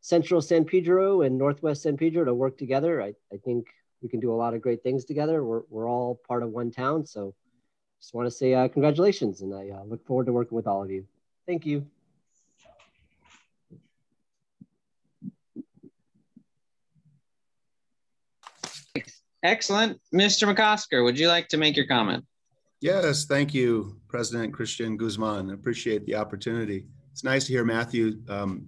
Speaker 21: Central San Pedro and Northwest San Pedro to work together. I, I think we can do a lot of great things together. We're, we're all part of one town, so just want to say uh, congratulations, and I uh, look forward to working with all of you. Thank you.
Speaker 7: Excellent. Mr. McCosker, would you like to make your comment?
Speaker 23: Yes, thank you, President Christian Guzman. Appreciate the opportunity. It's nice to hear Matthew um,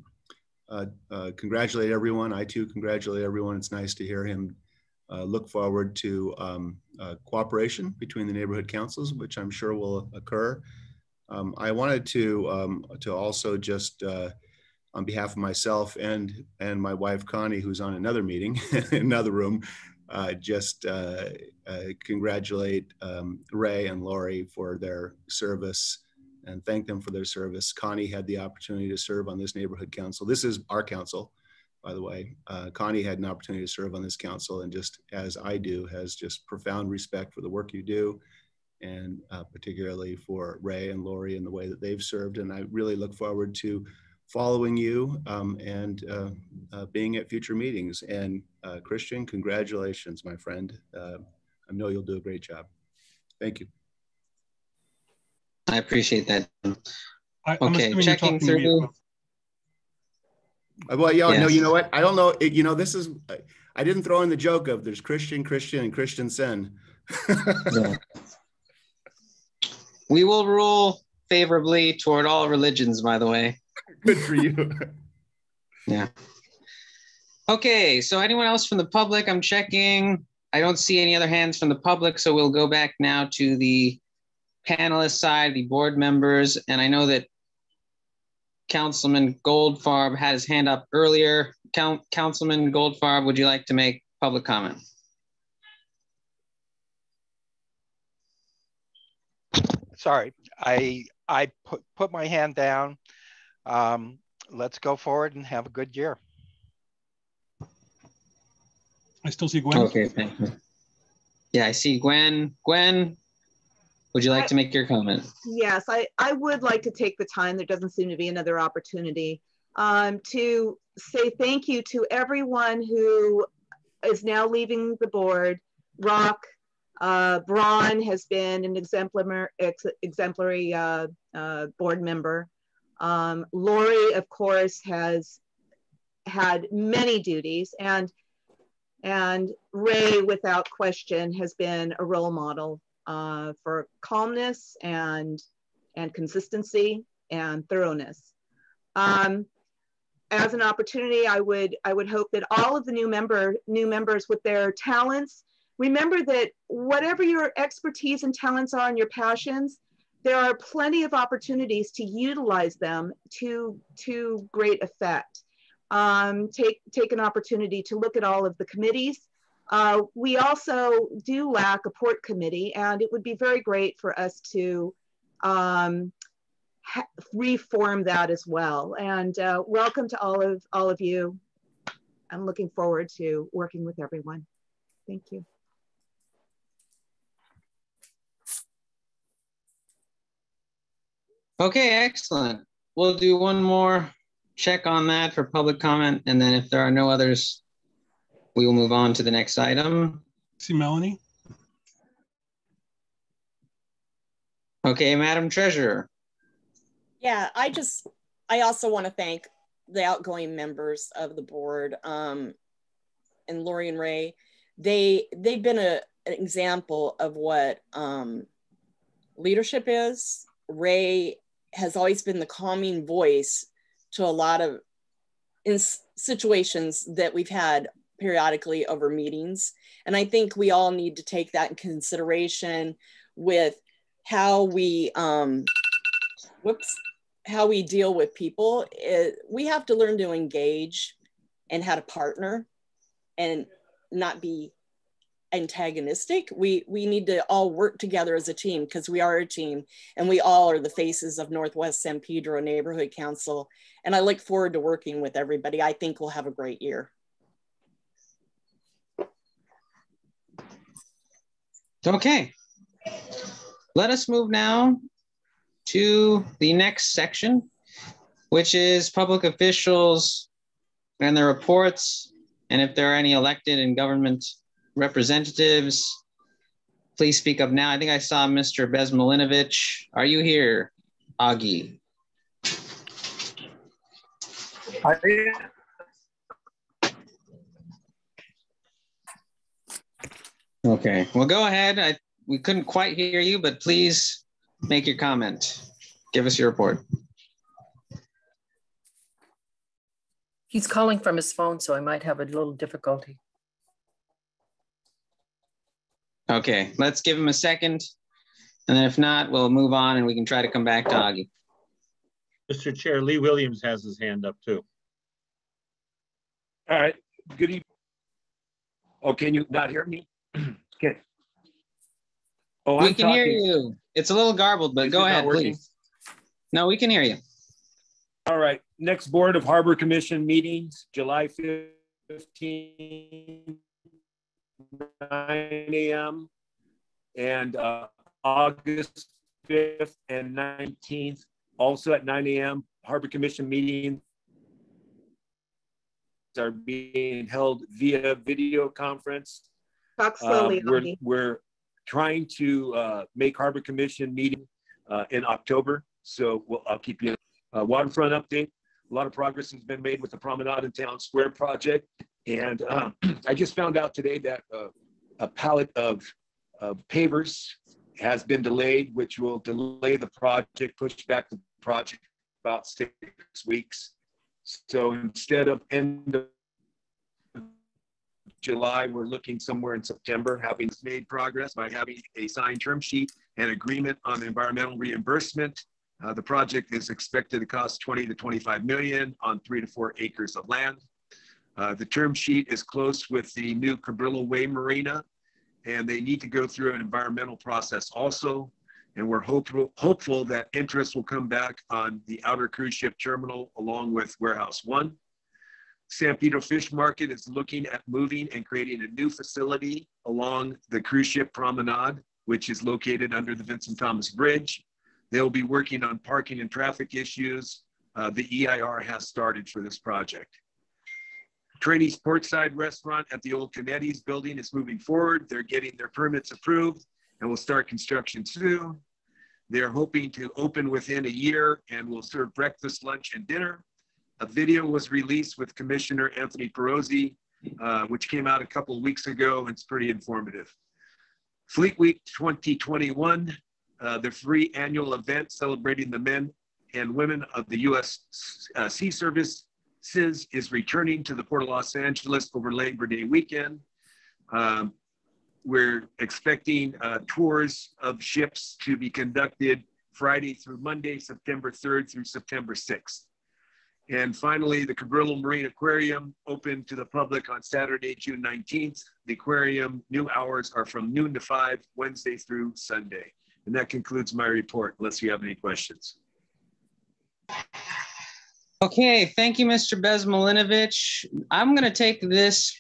Speaker 23: uh, uh, congratulate everyone. I too congratulate everyone. It's nice to hear him uh, look forward to um, uh, cooperation between the neighborhood councils, which I'm sure will occur. Um, I wanted to um, to also just uh, on behalf of myself and and my wife Connie, who's on another meeting, another room, uh, just uh, uh, congratulate um, Ray and Lori for their service and thank them for their service. Connie had the opportunity to serve on this neighborhood council. This is our council, by the way. Uh, Connie had an opportunity to serve on this council and just as I do, has just profound respect for the work you do and uh, particularly for Ray and Lori and the way that they've served. And I really look forward to following you um, and uh, uh, being at future meetings. And uh, Christian, congratulations, my friend. Uh, I know you'll do a great job. Thank you.
Speaker 7: I appreciate that.
Speaker 15: I, I'm
Speaker 7: Okay, checking
Speaker 15: talking
Speaker 7: through.
Speaker 23: Well, yeah, no,
Speaker 7: Yes.
Speaker 23: you know what? I don't know. It, you know, this is, I didn't throw in the joke of there's Christian, Christian, and Christensen.
Speaker 7: Yeah. We will rule favorably toward all religions, by the way.
Speaker 23: Good for you.
Speaker 7: Yeah. Okay, so anyone else from the public? I'm checking. I don't see any other hands from the public, so we'll go back now to the panelist side, the board members, and I know that Councilman Goldfarb had his hand up earlier. Count, Councilman Goldfarb, would you like to make public comment?
Speaker 17: Sorry, I I put put my hand down. Um, let's go forward and have a good year.
Speaker 15: I still see Gwen.
Speaker 7: Okay, thank you. Yeah, I see Gwen. Gwen, would you like to make your comment?
Speaker 9: Yes, I, I would like to take the time, there doesn't seem to be another opportunity, um, to say thank you to everyone who is now leaving the board. Rock, uh, Braun has been an exemplary, ex exemplary uh, uh, board member. Um, Lori, of course, has had many duties and and Ray, without question, has been a role model uh, for calmness and and consistency and thoroughness. Um, as an opportunity, I would I would hope that all of the new member new members with their talents remember that whatever your expertise and talents are and your passions, there are plenty of opportunities to utilize them to to great effect um, take, take an opportunity to look at all of the committees. Uh, we also do lack a port committee and it would be very great for us to um, reform that as well. And uh, welcome to all of, all of you. I'm looking forward to working with everyone. Thank you.
Speaker 7: Okay, excellent. We'll do one more check on that for public comment. And then if there are no others, we will move on to the next item.
Speaker 15: See Melanie.
Speaker 7: Okay, Madam Treasurer.
Speaker 6: Yeah, I just, I also want to thank the outgoing members of the board um, and Lori and Ray. They, they've been a, an example of what um, leadership is. Ray has always been the calming voice to a lot of in situations that we've had periodically over meetings. And I think we all need to take that in consideration with how we, um, whoops, how we deal with people. It, we have to learn to engage and how to partner and not be antagonistic we we need to all work together as a team because we are a team and we all are the faces of northwest san pedro neighborhood council and i look forward to working with everybody i think we'll have a great year
Speaker 7: okay let us move now to the next section which is public officials and their reports and if there are any elected and government representatives, please speak up now. I think I saw Mr. Bezmalinovich. Are you here, Augie? Okay, well, go ahead. I, we couldn't quite hear you, but please make your comment. Give us your report.
Speaker 2: He's calling from his phone, so I might have a little difficulty.
Speaker 7: Okay, let's give him a second. And then if not, we'll move on and we can try to come back to Augie.
Speaker 8: Mr. Chair, Lee Williams has his hand up too.
Speaker 24: All right, good evening. Oh, can you not hear me? Okay.
Speaker 7: Oh, we I'm can talking. hear you. It's a little garbled, but Is go ahead, please. No, we can hear you.
Speaker 24: All right, next Board of Harbor Commission meetings, July 15, 9 a.m. and uh, August 5th and 19th, also at 9 a.m. Harbor Commission meetings are being held via video conference.
Speaker 9: Talk slowly,
Speaker 24: uh, we're, we're, trying to uh, make Harbor Commission meeting uh, in October, so we'll, I'll keep you. Uh, waterfront update. A lot of progress has been made with the Promenade and Town Square project. And um, I just found out today that uh, a pallet of uh, pavers has been delayed, which will delay the project, push back the project about six weeks. So instead of end of July, we're looking somewhere in September, having made progress by having a signed term sheet and agreement on environmental reimbursement. Uh, the project is expected to cost 20 to 25 million on three to four acres of land. Uh, the term sheet is close with the new Cabrillo Way Marina, and they need to go through an environmental process also. And we're hopeful, hopeful that interest will come back on the outer cruise ship terminal along with Warehouse One. San Pedro Fish Market is looking at moving and creating a new facility along the cruise ship promenade, which is located under the Vincent Thomas Bridge. They'll be working on parking and traffic issues. Uh, the EIR has started for this project. Trani's Portside Restaurant at the old Canetti's building is moving forward. They're getting their permits approved and will start construction soon. They're hoping to open within a year and will serve breakfast, lunch, and dinner. A video was released with Commissioner Anthony Pirozzi, uh, which came out a couple of weeks ago. And it's pretty informative. Fleet Week 2021, uh, the free annual event celebrating the men and women of the U.S. Uh, Sea Service is returning to the Port of Los Angeles over Labor Day weekend. Um, we're expecting uh, tours of ships to be conducted Friday through Monday, September 3rd through September 6th. And finally, the Cabrillo Marine Aquarium opened to the public on Saturday, June 19th. The aquarium new hours are from noon to 5, Wednesday through Sunday. And that concludes my report, unless you have any questions.
Speaker 7: Okay, thank you, Mr. Bezmalinovich. I'm going to take this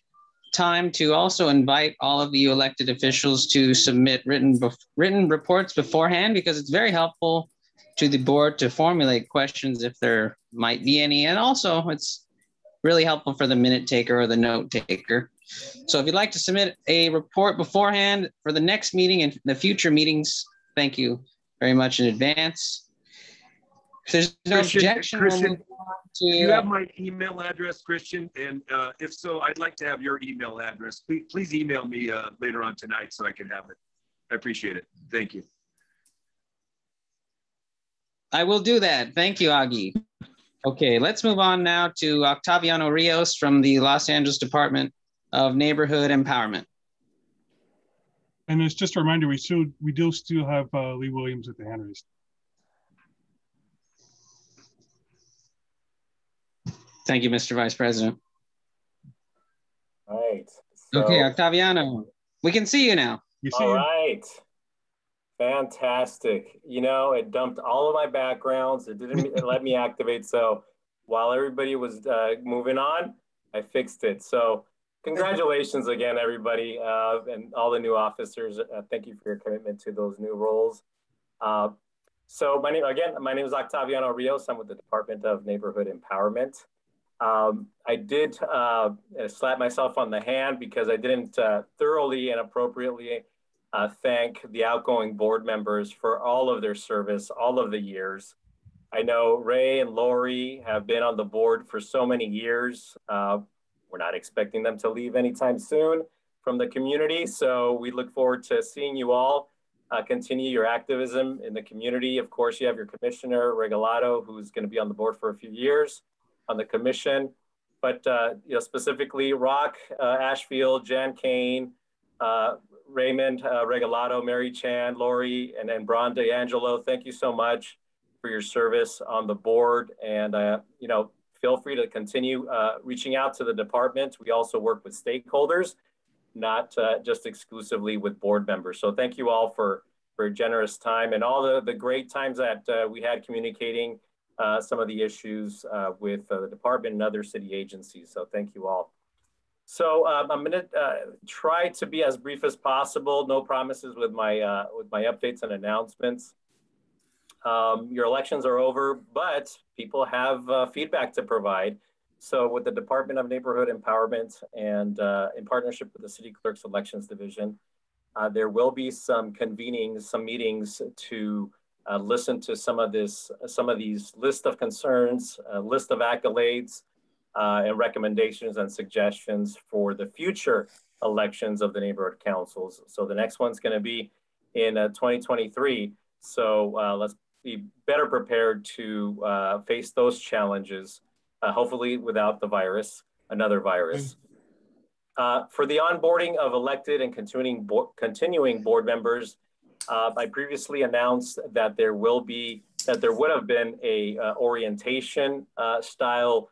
Speaker 7: time to also invite all of you elected officials to submit written written reports beforehand because it's very helpful to the board to formulate questions if there might be any, and also it's really helpful for the minute taker or the note taker. So if you'd like to submit a report beforehand for the next meeting and the future meetings, thank you very much in advance. If there's no
Speaker 24: Christian,
Speaker 7: objection,
Speaker 24: Christian,
Speaker 7: we'll
Speaker 24: do you have my email address, Christian? And uh, if so, I'd like to have your email address. Please, please email me uh, later on tonight so I can have it. I appreciate it. Thank you.
Speaker 7: I will do that. Thank you, Augie. Okay, let's move on now to Octaviano Rios from the Los Angeles Department of Neighborhood Empowerment.
Speaker 15: And it's just a reminder, we still we do still have uh, Lee Williams at the hand raised.
Speaker 7: Thank you, Mr. Vice President.
Speaker 11: All right. So,
Speaker 7: okay, Octaviano, we can see you now.
Speaker 15: You see
Speaker 11: all
Speaker 15: you?
Speaker 11: right. Fantastic. You know, it dumped all of my backgrounds. It didn't let me activate. So while everybody was uh, moving on, I fixed it. So congratulations again, everybody, uh, and all the new officers. Uh, thank you for your commitment to those new roles. Uh, so my name, again, my name is Octaviano Rios. I'm with the Department of Neighborhood Empowerment. Um, I did uh, slap myself on the hand because I didn't uh, thoroughly and appropriately uh, thank the outgoing board members for all of their service, all of the years. I know Ray and Lori have been on the board for so many years. Uh, we're not expecting them to leave anytime soon from the community. So we look forward to seeing you all uh, continue your activism in the community. Of course, you have your commissioner, Regalado, who's going to be on the board for a few years on the commission. But uh, you know, specifically Rock, uh, Ashfield, Jan Kane, uh, Raymond uh, Regalado, Mary Chan, Lori, and then Bron D'Angelo, thank you so much for your service on the board. And, uh, you know, feel free to continue uh, reaching out to the department. We also work with stakeholders, not uh, just exclusively with board members. So thank you all for, for generous time and all the, the great times that uh, we had communicating uh, some of the issues with the department and other city agencies. So thank you all. So um, I'm going to uh, try to be as brief as possible. No promises with my uh, with my updates and announcements. Um, your elections are over, but people have uh, feedback to provide. So with the Department of Neighborhood Empowerment and uh, in partnership with the City Clerk's Elections Division, uh, there will be some convenings, some meetings to uh, listen to some of this, some of these list of concerns, list of accolades, uh, and recommendations and suggestions for the future elections of the neighborhood councils. So the next one's going to be in uh, 2023. So uh, let's be better prepared to uh, face those challenges, uh, hopefully without the virus, another virus. Uh, for the onboarding of elected and continuing, bo continuing board members, uh, I previously announced that there will be, that there would have been a orientation style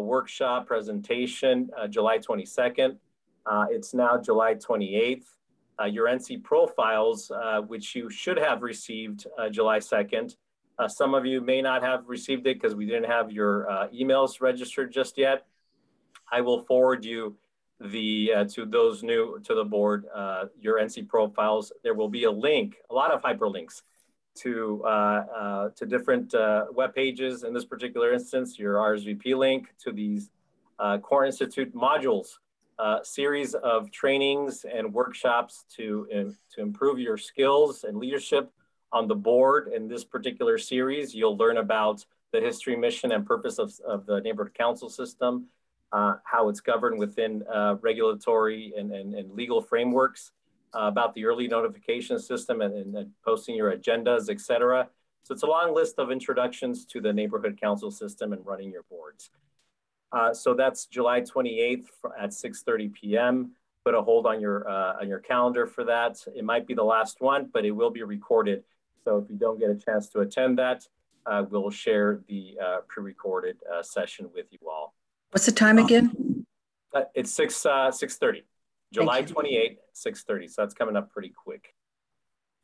Speaker 11: workshop presentation July 22nd. it's now July 28th uh, your NC profiles, uh, which you should have received uh, July 2nd. Uh, some of you may not have received it because we didn't have your uh, emails registered just yet. I will forward you the uh, to those new to the board your NC profiles. There will be a link, a lot of hyperlinks to to different web pages. In this particular instance, your RSVP link to these Core Institute modules uh, series of trainings and workshops to, in, to improve your skills and leadership on the board. In this particular series, you'll learn about the history, mission, and purpose of, of the neighborhood council system, uh, how it's governed within uh, regulatory and, and, and, legal frameworks, uh, about the early notification system and, and, and posting your agendas, et cetera. So it's a long list of introductions to the neighborhood council system and running your boards. Uh, so that's July 28th at 6.30 p.m. Put a hold on your, uh, on your calendar for that. It might be the last one, but it will be recorded. So if you don't get a chance to attend that, uh, we'll share the uh, pre-recorded uh, session with you all.
Speaker 2: What's the time again?
Speaker 11: it's 6, 6.30. July 28th, 6.30. So that's coming up pretty quick.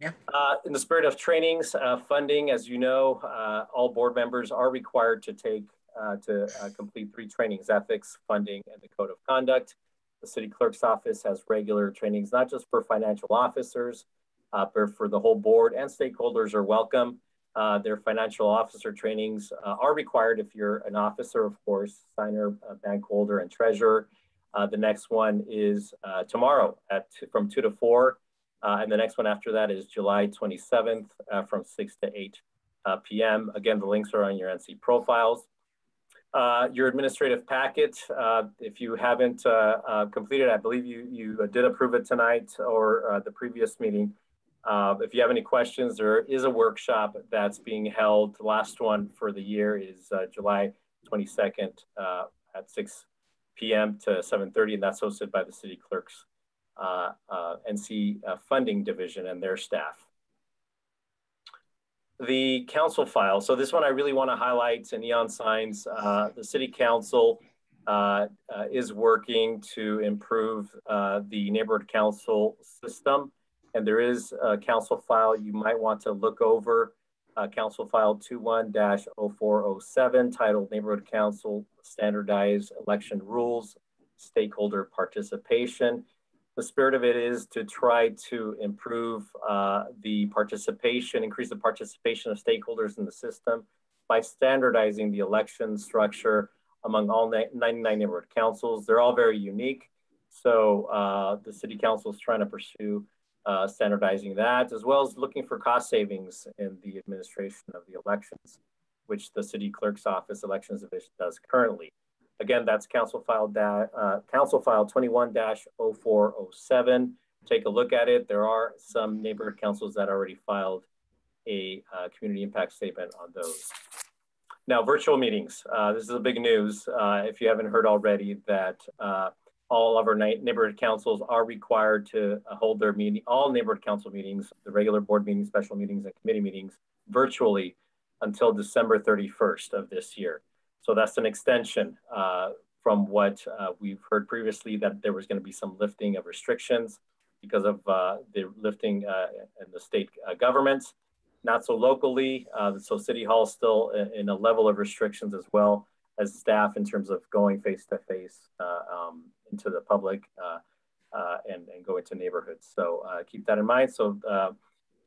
Speaker 2: Yeah.
Speaker 11: Uh, in the spirit of trainings, uh, funding, as you know, uh, all board members are required to take uh, to uh, complete three trainings, ethics, funding, and the code of conduct. The city clerk's office has regular trainings, not just for financial officers, uh, but for the whole board and stakeholders are welcome. Uh, their financial officer trainings uh, are required if you're an officer, of course, signer, bank holder, and treasurer. The next one is tomorrow at from 2 to 4. and the next one after that is July 27th from 6 to 8 p.m. Again, the links are on your NC profiles. Uh, your administrative packet. Uh, if you haven't uh, uh completed, I believe you, you did approve it tonight or uh, the previous meeting. Uh, if you have any questions, there is a workshop that's being held. The last one for the year is July 22nd at 6 p.m. to 7.30, and that's hosted by the city clerk's NC funding division and their staff the council file. So this one I really want to highlight in neon signs. Uh, the city council uh, uh, is working to improve uh, the neighborhood council system. And there is a council file you might want to look over. Uh, council file 21-0407 titled Neighborhood Council Standardized Election Rules, Stakeholder Participation the spirit of it is to try to improve uh, the participation, increase the participation of stakeholders in the system by standardizing the election structure among all 99 neighborhood councils. They're all very unique. So uh, the city council is trying to pursue uh, standardizing that, as well as looking for cost savings in the administration of the elections, which the city clerk's office elections division does currently. Again, that's council file, uh, council file 21-0407. Take a look at it. There are some neighborhood councils that already filed a uh, community impact statement on those. Now, virtual meetings. Uh, this is a big news. Uh, if you haven't heard already that uh, all of our neighborhood councils are required to uh, hold their meeting, all neighborhood council meetings, the regular board meetings, special meetings, and committee meetings virtually until December 31st of this year. So that's an extension uh, from what uh, we've heard previously that there was going to be some lifting of restrictions because of uh, the lifting uh, in the state uh, governments. Not so locally, so City Hall still in a level of restrictions as well as staff in terms of going face to face um, into the public and, and going to neighborhoods. So keep that in mind. So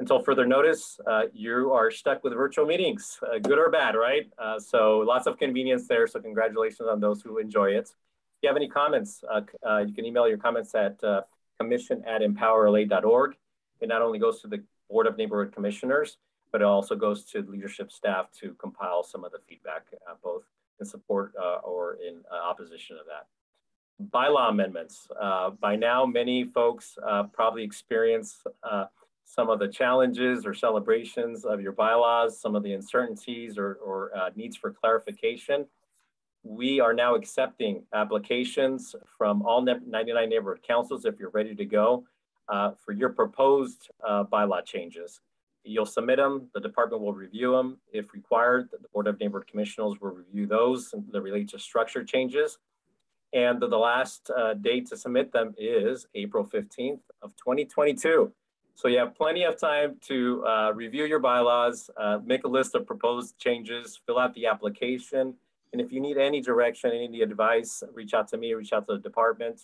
Speaker 11: until further notice, uh, you are stuck with virtual meetings, uh, good or bad, right? Uh, so lots of convenience there. So congratulations on those who enjoy it. If you have any comments, uh, uh, you can email your comments at uh, commission at empowerla.org. It not only goes to the Board of Neighborhood Commissioners, but it also goes to leadership staff to compile some of the feedback, both in support or in opposition of that. bylaw amendments. Uh, by now, many folks uh, probably experience uh, some of the challenges or celebrations of your bylaws, some of the uncertainties or, or uh, needs for clarification. We are now accepting applications from all 99 neighborhood councils if you're ready to go uh, for your proposed uh, bylaw changes. You'll submit them, the department will review them. If required, the Board of Neighborhood Commissioners will review those that relate to structure changes. And the, last uh, date to submit them is April 15th of 2022. So you have plenty of time to uh, review your bylaws, uh, make a list of proposed changes, fill out the application. And if you need any direction, any advice, reach out to me, reach out to the department.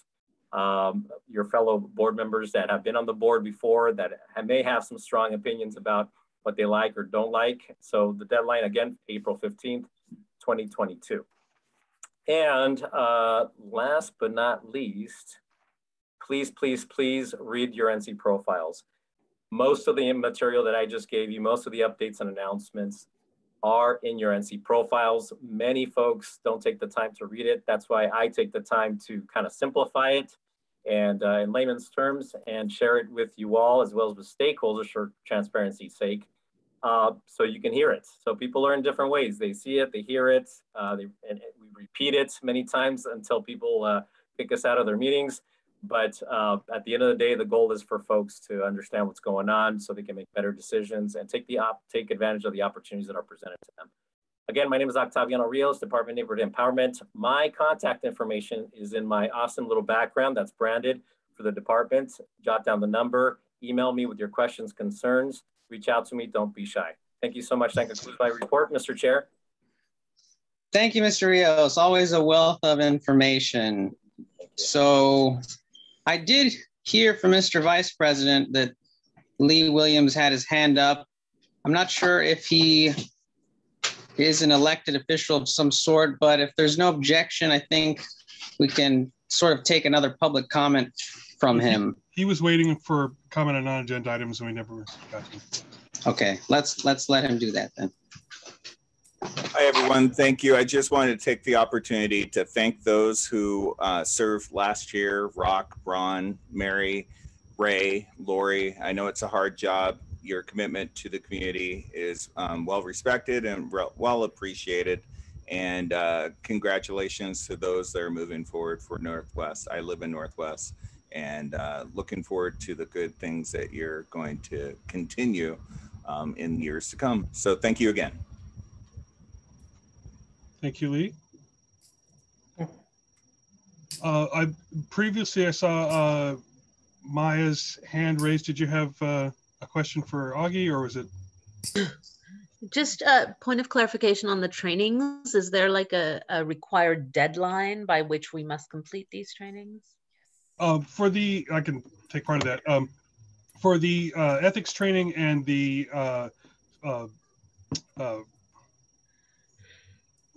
Speaker 11: Um, your fellow board members that have been on the board before that may have some strong opinions about what they like or don't like. So the deadline again, April 15th, 2022. And uh, last but not least, please, please, please read your NC profiles. Most of the material that I just gave you, most of the updates and announcements are in your NC profiles. Many folks don't take the time to read it. That's why I take the time to kind of simplify it and uh, in layman's terms and share it with you all as well as with stakeholders for transparency's sake uh, so you can hear it. So people learn different ways. They see it, they hear it, uh, they, and we repeat it many times until people uh, kick us out of their meetings. But uh, at the end of the day, the goal is for folks to understand what's going on so they can make better decisions and take the op take advantage of the opportunities that are presented to them. Again, my name is Octaviano Rios, Department of Neighborhood Empowerment. My contact information is in my awesome little background that's branded for the department. Jot down the number, email me with your questions, concerns, reach out to me, don't be shy. Thank you so much. That concludes my report, Mr. Chair.
Speaker 7: Thank you, Mr. Rios. Always a wealth of information. So I did hear from Mr. Vice President that Lee Williams had his hand up. I'm not sure if he is an elected official of some sort, but if there's no objection, I think we can sort of take another public comment from him.
Speaker 15: He was waiting for comment on non-agenda items and we never got to.
Speaker 7: Okay, let's let's let him do that then.
Speaker 25: Hi, everyone. Thank you. I just wanted to take the opportunity to thank those who uh, served last year Rock, Ron, Mary, Ray, Lori. I know it's a hard job. Your commitment to the community is um, well respected and well appreciated. And uh, congratulations to those that are moving forward for Northwest. I live in Northwest and uh, looking forward to the good things that you're going to continue um, in years to come. So thank you again.
Speaker 15: Thank you, Lee. Uh, I previously I saw uh, Maya's hand raised. Did you have uh, a question for Augie, or was it?
Speaker 20: Just a point of clarification on the trainings. Is there like a, a required deadline by which we must complete these trainings?
Speaker 15: Uh, for the, I can take part of that. Um, for the uh, ethics training and the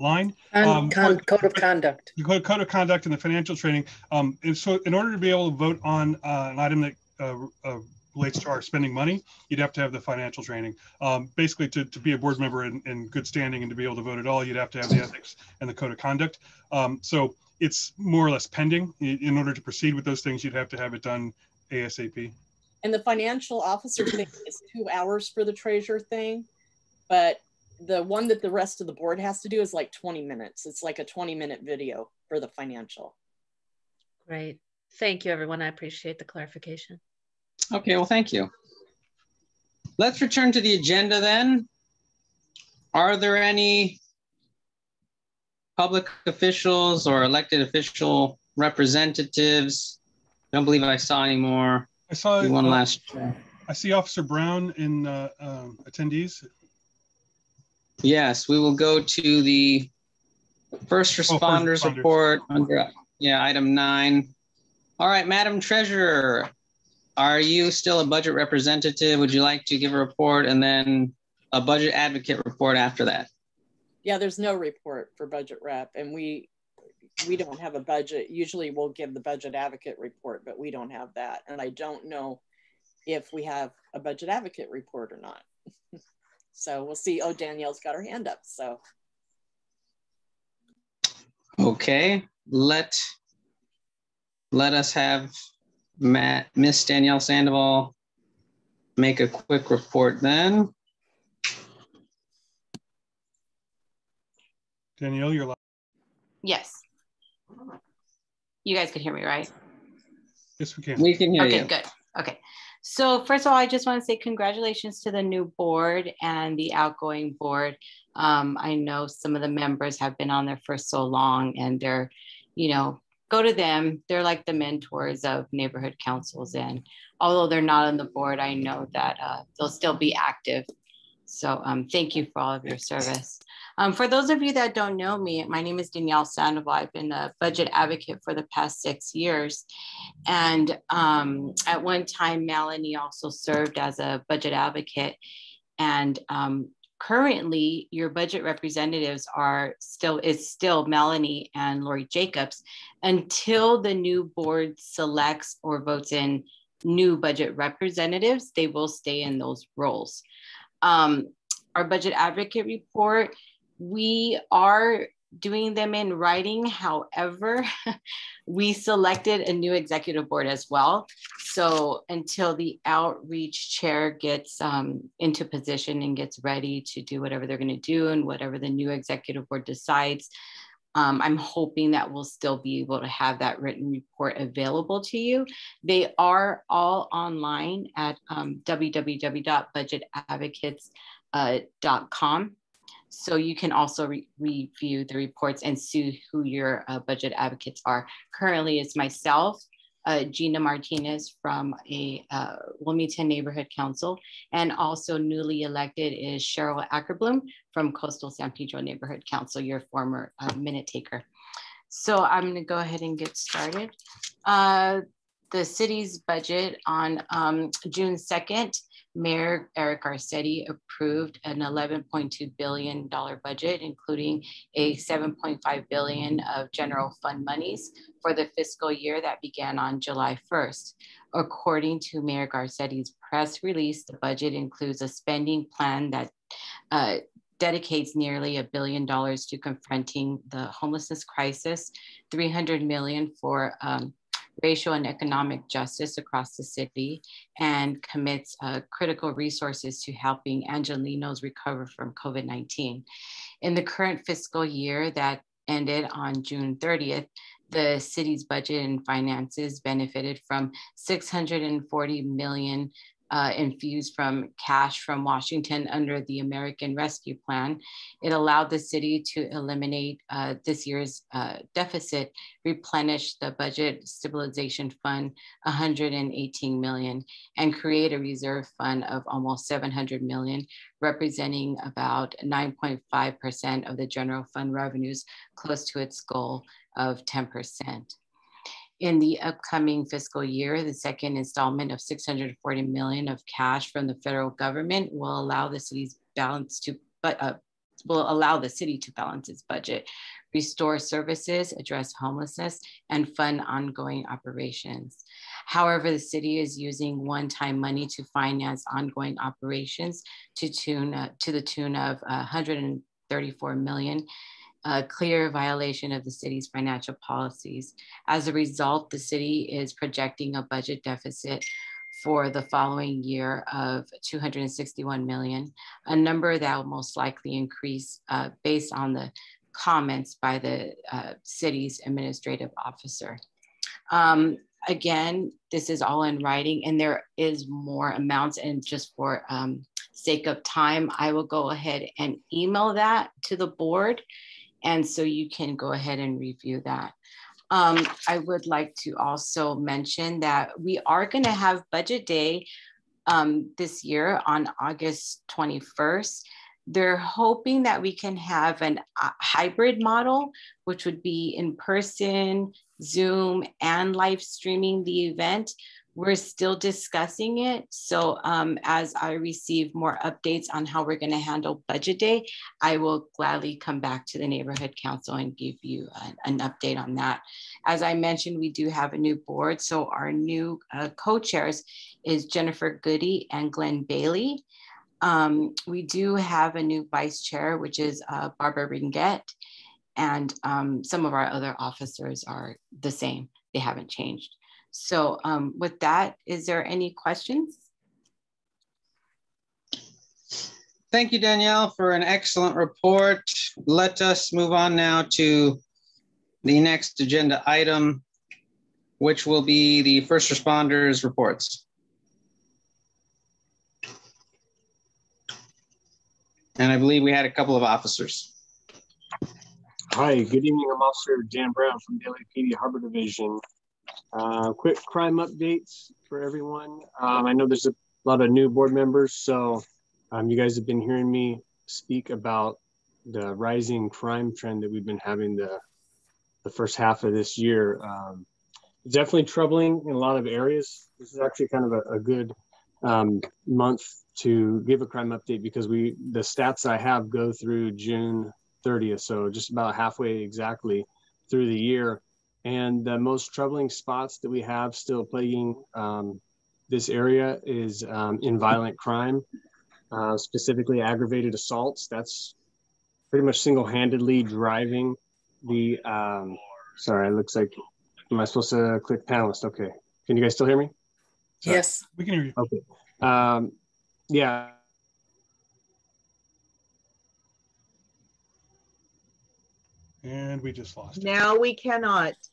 Speaker 15: line.
Speaker 2: Um, con code of conduct.
Speaker 15: The code, code of conduct and the financial training. Um, and so in order to be able to vote on uh, an item that uh, uh, relates to our spending money, you'd have to have the financial training. Um, basically, to, to be a board member in, in good standing and to be able to vote at all, you'd have to have the ethics and the code of conduct. Um, so it's more or less pending. In order to proceed with those things, you'd have to have it done ASAP.
Speaker 6: And the financial officer thing is two hours for the treasurer thing, but the one that the rest of the board has to do is like 20 minutes. It's like a 20 minute video for the financial.
Speaker 20: Great. Thank you, everyone. I appreciate the clarification.
Speaker 7: Okay, well, thank you. Let's return to the agenda then. Are there any public officials or elected official representatives? I don't believe I saw any more.
Speaker 15: I saw
Speaker 7: one uh, last.
Speaker 15: I see Officer Brown in uh, um, attendees.
Speaker 7: Yes, we will go to the first responders, oh, first responders. report under yeah item nine. All right, Madam Treasurer, are you still a budget representative? Would you like to give a report and then a budget advocate report after that?
Speaker 6: Yeah, there's no report for budget rep, and we we don't have a budget. Usually, we'll give the budget advocate report, but we don't have that, and I don't know if we have a budget advocate report or not. So we'll see. Oh, Danielle's got her hand up. So.
Speaker 7: Okay, let let us have Matt, Miss Danielle Sandoval make a quick report then.
Speaker 15: Danielle, you're live.
Speaker 26: Yes. You guys could hear me, right?
Speaker 15: Yes, we can.
Speaker 7: We can hear
Speaker 26: okay,
Speaker 7: you.
Speaker 26: good. Okay. So first of all, I just want to say congratulations to the new board and the outgoing board. Um, I know some of the members have been on there for so long and they're, you know, go to them. They're like the mentors of neighborhood councils. And although they're not on the board, I know that uh, they'll still be active. So um, thank you for all of your service. Um, for those of you that don't know me, my name is Danielle Sandoval. I've been a budget advocate for the past six years. And um, at one time, Melanie also served as a budget advocate. And um, currently, your budget representatives are still, is still Melanie and Lori Jacobs until the new board selects or votes in new budget representatives, they will stay in those roles. Um, our budget advocate report we are doing them in writing. However, we selected a new executive board as well. So until the outreach chair gets um, into position and gets ready to do whatever they're going to do and whatever the new executive board decides, um, I'm hoping that we'll still be able to have that written report available to you. They are all online at um, www.budgetadvocates.com. So you can also re review the reports and see who your uh, budget advocates are. Currently, it's myself, uh, Gina Martinez from a uh, Wilmington Neighborhood Council, and also newly elected is Cheryl Akerblom from Coastal San Pedro Neighborhood Council, your former uh, minute taker. So I'm going to go ahead and get started. Uh, the city's budget on um, June 2nd Mayor Eric Garcetti approved an $11.2 billion budget, including a 7.5 billion of general fund monies for the fiscal year that began on July 1st. According to Mayor Garcetti's press release, the budget includes a spending plan that uh, dedicates nearly a billion dollars to confronting the homelessness crisis, 300 million for um, racial and economic justice across the city and commits uh, critical resources to helping Angelenos recover from COVID 19. In the current fiscal year that ended on June 30th, the city's budget and finances benefited from 640 million uh, infused from cash from Washington under the American Rescue Plan. It allowed the city to eliminate uh, this year's uh, deficit, replenish the budget stabilization fund 118 million, and create a reserve fund of almost 700 million, representing about 9.5% of the general fund revenues, close to its goal of 10% in the upcoming fiscal year, the second installment of 640 million of cash from the federal government will allow the city's balance to, but uh, will allow the city to balance its budget, restore services, address homelessness, and fund ongoing operations. However, the city is using one-time money to finance ongoing operations to tune uh, to the tune of uh, 134 million a clear violation of the city's financial policies. As a result, the city is projecting a budget deficit for the following year of 261 million, a number that will most likely increase uh, based on the comments by the uh, city's administrative officer. Um, again, this is all in writing and there is more amounts and just for um, sake of time, I will go ahead and email that to the board and so you can go ahead and review that. Um, I would like to also mention that we are going to have budget day um, this year on August 21st. They're hoping that we can have an uh, hybrid model, which would be in person, Zoom, and live streaming the event. We're still discussing it. So um, as I receive more updates on how we're going to handle budget day, I will gladly come back to the neighborhood council and give you an, an update on that. As I mentioned, we do have a new board. So our new uh, co-chairs is Jennifer Goody and Glenn Bailey. Um, we do have a new vice chair, which is uh, Barbara Ringett. and um, some of our other officers are the same. They haven't changed. So um, with that, is there any questions?
Speaker 7: Thank you, Danielle, for an excellent report. Let us move on now to the next agenda item, which will be the first responders reports. And I believe we had a couple of officers.
Speaker 27: Hi, good evening. I'm Officer Dan Brown from the LAPD Harbor Division. Uh, quick crime updates for everyone. Um, I know there's a lot of new board members, so um, you guys have been hearing me speak about the rising crime trend that we've been having the the first half of this year. Um, definitely troubling in a lot of areas. This is actually kind of a, a good um, month to give a crime update because we the stats I have go through June 30th, so just about halfway exactly through the year. And the most troubling spots that we have still plaguing um, this area is um, in violent crime, uh, specifically aggravated assaults. That's pretty much single-handedly driving the. Um, sorry, it looks like. Am I supposed to click panelist? Okay. Can you guys still hear me?
Speaker 2: Sorry. Yes,
Speaker 15: we can hear you.
Speaker 27: Okay. Um, yeah.
Speaker 15: And we just lost.
Speaker 9: Now we cannot.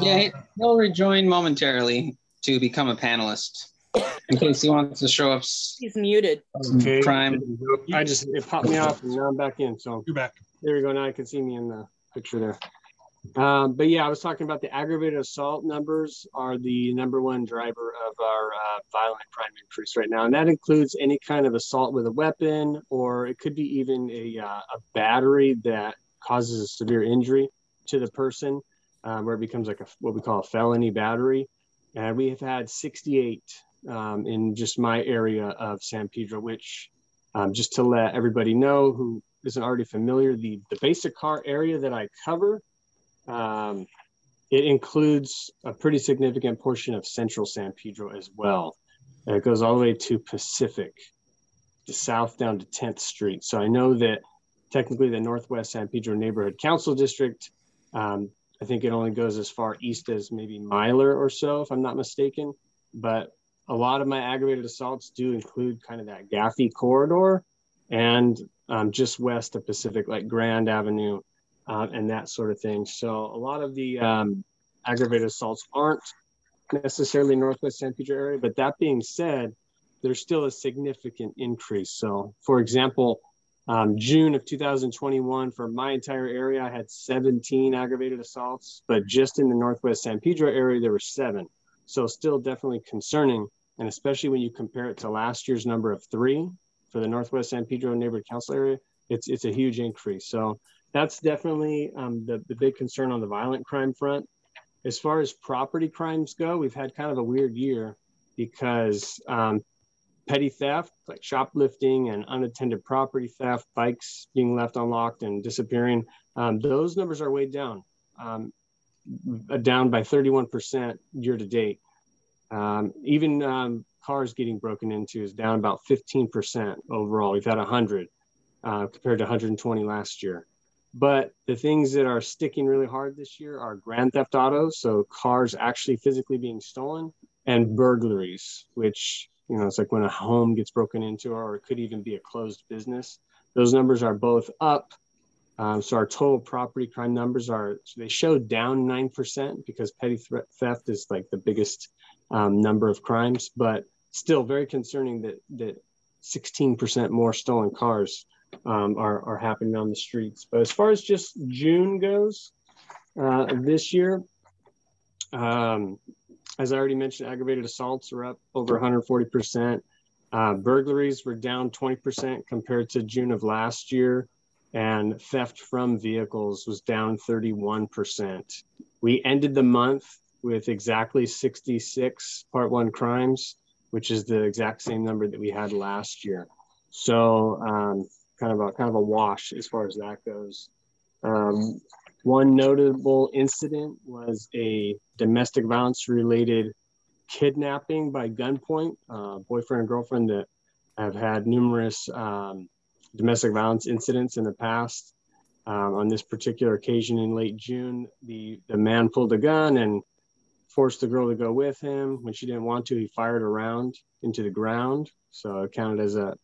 Speaker 7: Yeah, he'll rejoin momentarily to become a panelist in case he wants to show up.
Speaker 6: He's muted.
Speaker 27: Okay.
Speaker 7: Crime.
Speaker 27: I just it popped me off and now I'm back in. So
Speaker 15: you're back.
Speaker 27: There we go. Now I can see me in the picture there. Um, but yeah, I was talking about the aggravated assault numbers are the number one driver of our uh, violent crime increase right now, and that includes any kind of assault with a weapon, or it could be even a, uh, a battery that causes a severe injury to the person, um, where it becomes like a, what we call a felony battery. And we have had 68 um, in just my area of San Pedro, which um, just to let everybody know who isn't already familiar, the, the basic car area that I cover, um, it includes a pretty significant portion of central San Pedro as well. And it goes all the way to Pacific, to south down to 10th Street. So I know that technically the Northwest San Pedro Neighborhood Council District, um, I think it only goes as far east as maybe Meyler or so, if I'm not mistaken. But a lot of my aggravated assaults do include kind of that Gaffey corridor and um, just west of Pacific, like Grand Avenue uh, and that sort of thing. So a lot of the um, aggravated assaults aren't necessarily Northwest San Pedro area, but that being said, there's still a significant increase. So for example, um, June of 2021, for my entire area, I had 17 aggravated assaults, but just in the Northwest San Pedro area, there were seven. So still definitely concerning. And especially when you compare it to last year's number of three for the Northwest San Pedro neighborhood council area, it's, it's a huge increase. So that's definitely um, the, the big concern on the violent crime front. As far as property crimes go, we've had kind of a weird year because um, petty theft, like shoplifting and unattended property theft, bikes being left unlocked and disappearing, um, those numbers are way down, um, down by 31% year to date. Um, even um, cars getting broken into is down about 15% overall. We've had 100 uh, compared to 120 last year. But the things that are sticking really hard this year are grand theft autos, so cars actually physically being stolen, and burglaries, which you know, it's like when a home gets broken into, or it could even be a closed business. Those numbers are both up. Um, so our total property crime numbers are, so they show down 9% because petty theft is like the biggest um, number of crimes, but still very concerning that, that 16% more stolen cars um, are, are happening on the streets. But as far as just June goes, uh, this year, um, as I already mentioned, aggravated assaults are up over 140%. Uh, burglaries were down 20% compared to June of last year, and theft from vehicles was down 31%. We ended the month with exactly 66 part one crimes, which is the exact same number that we had last year. So um, kind of a kind of a wash as far as that goes. Um, one notable incident was a domestic violence related kidnapping by gunpoint, uh, boyfriend and girlfriend that have had numerous um, domestic violence incidents in the past. Um, on this particular occasion in late June, the, the man pulled a gun and forced the girl to go with him. When she didn't want to, he fired a round into the ground. So it counted as a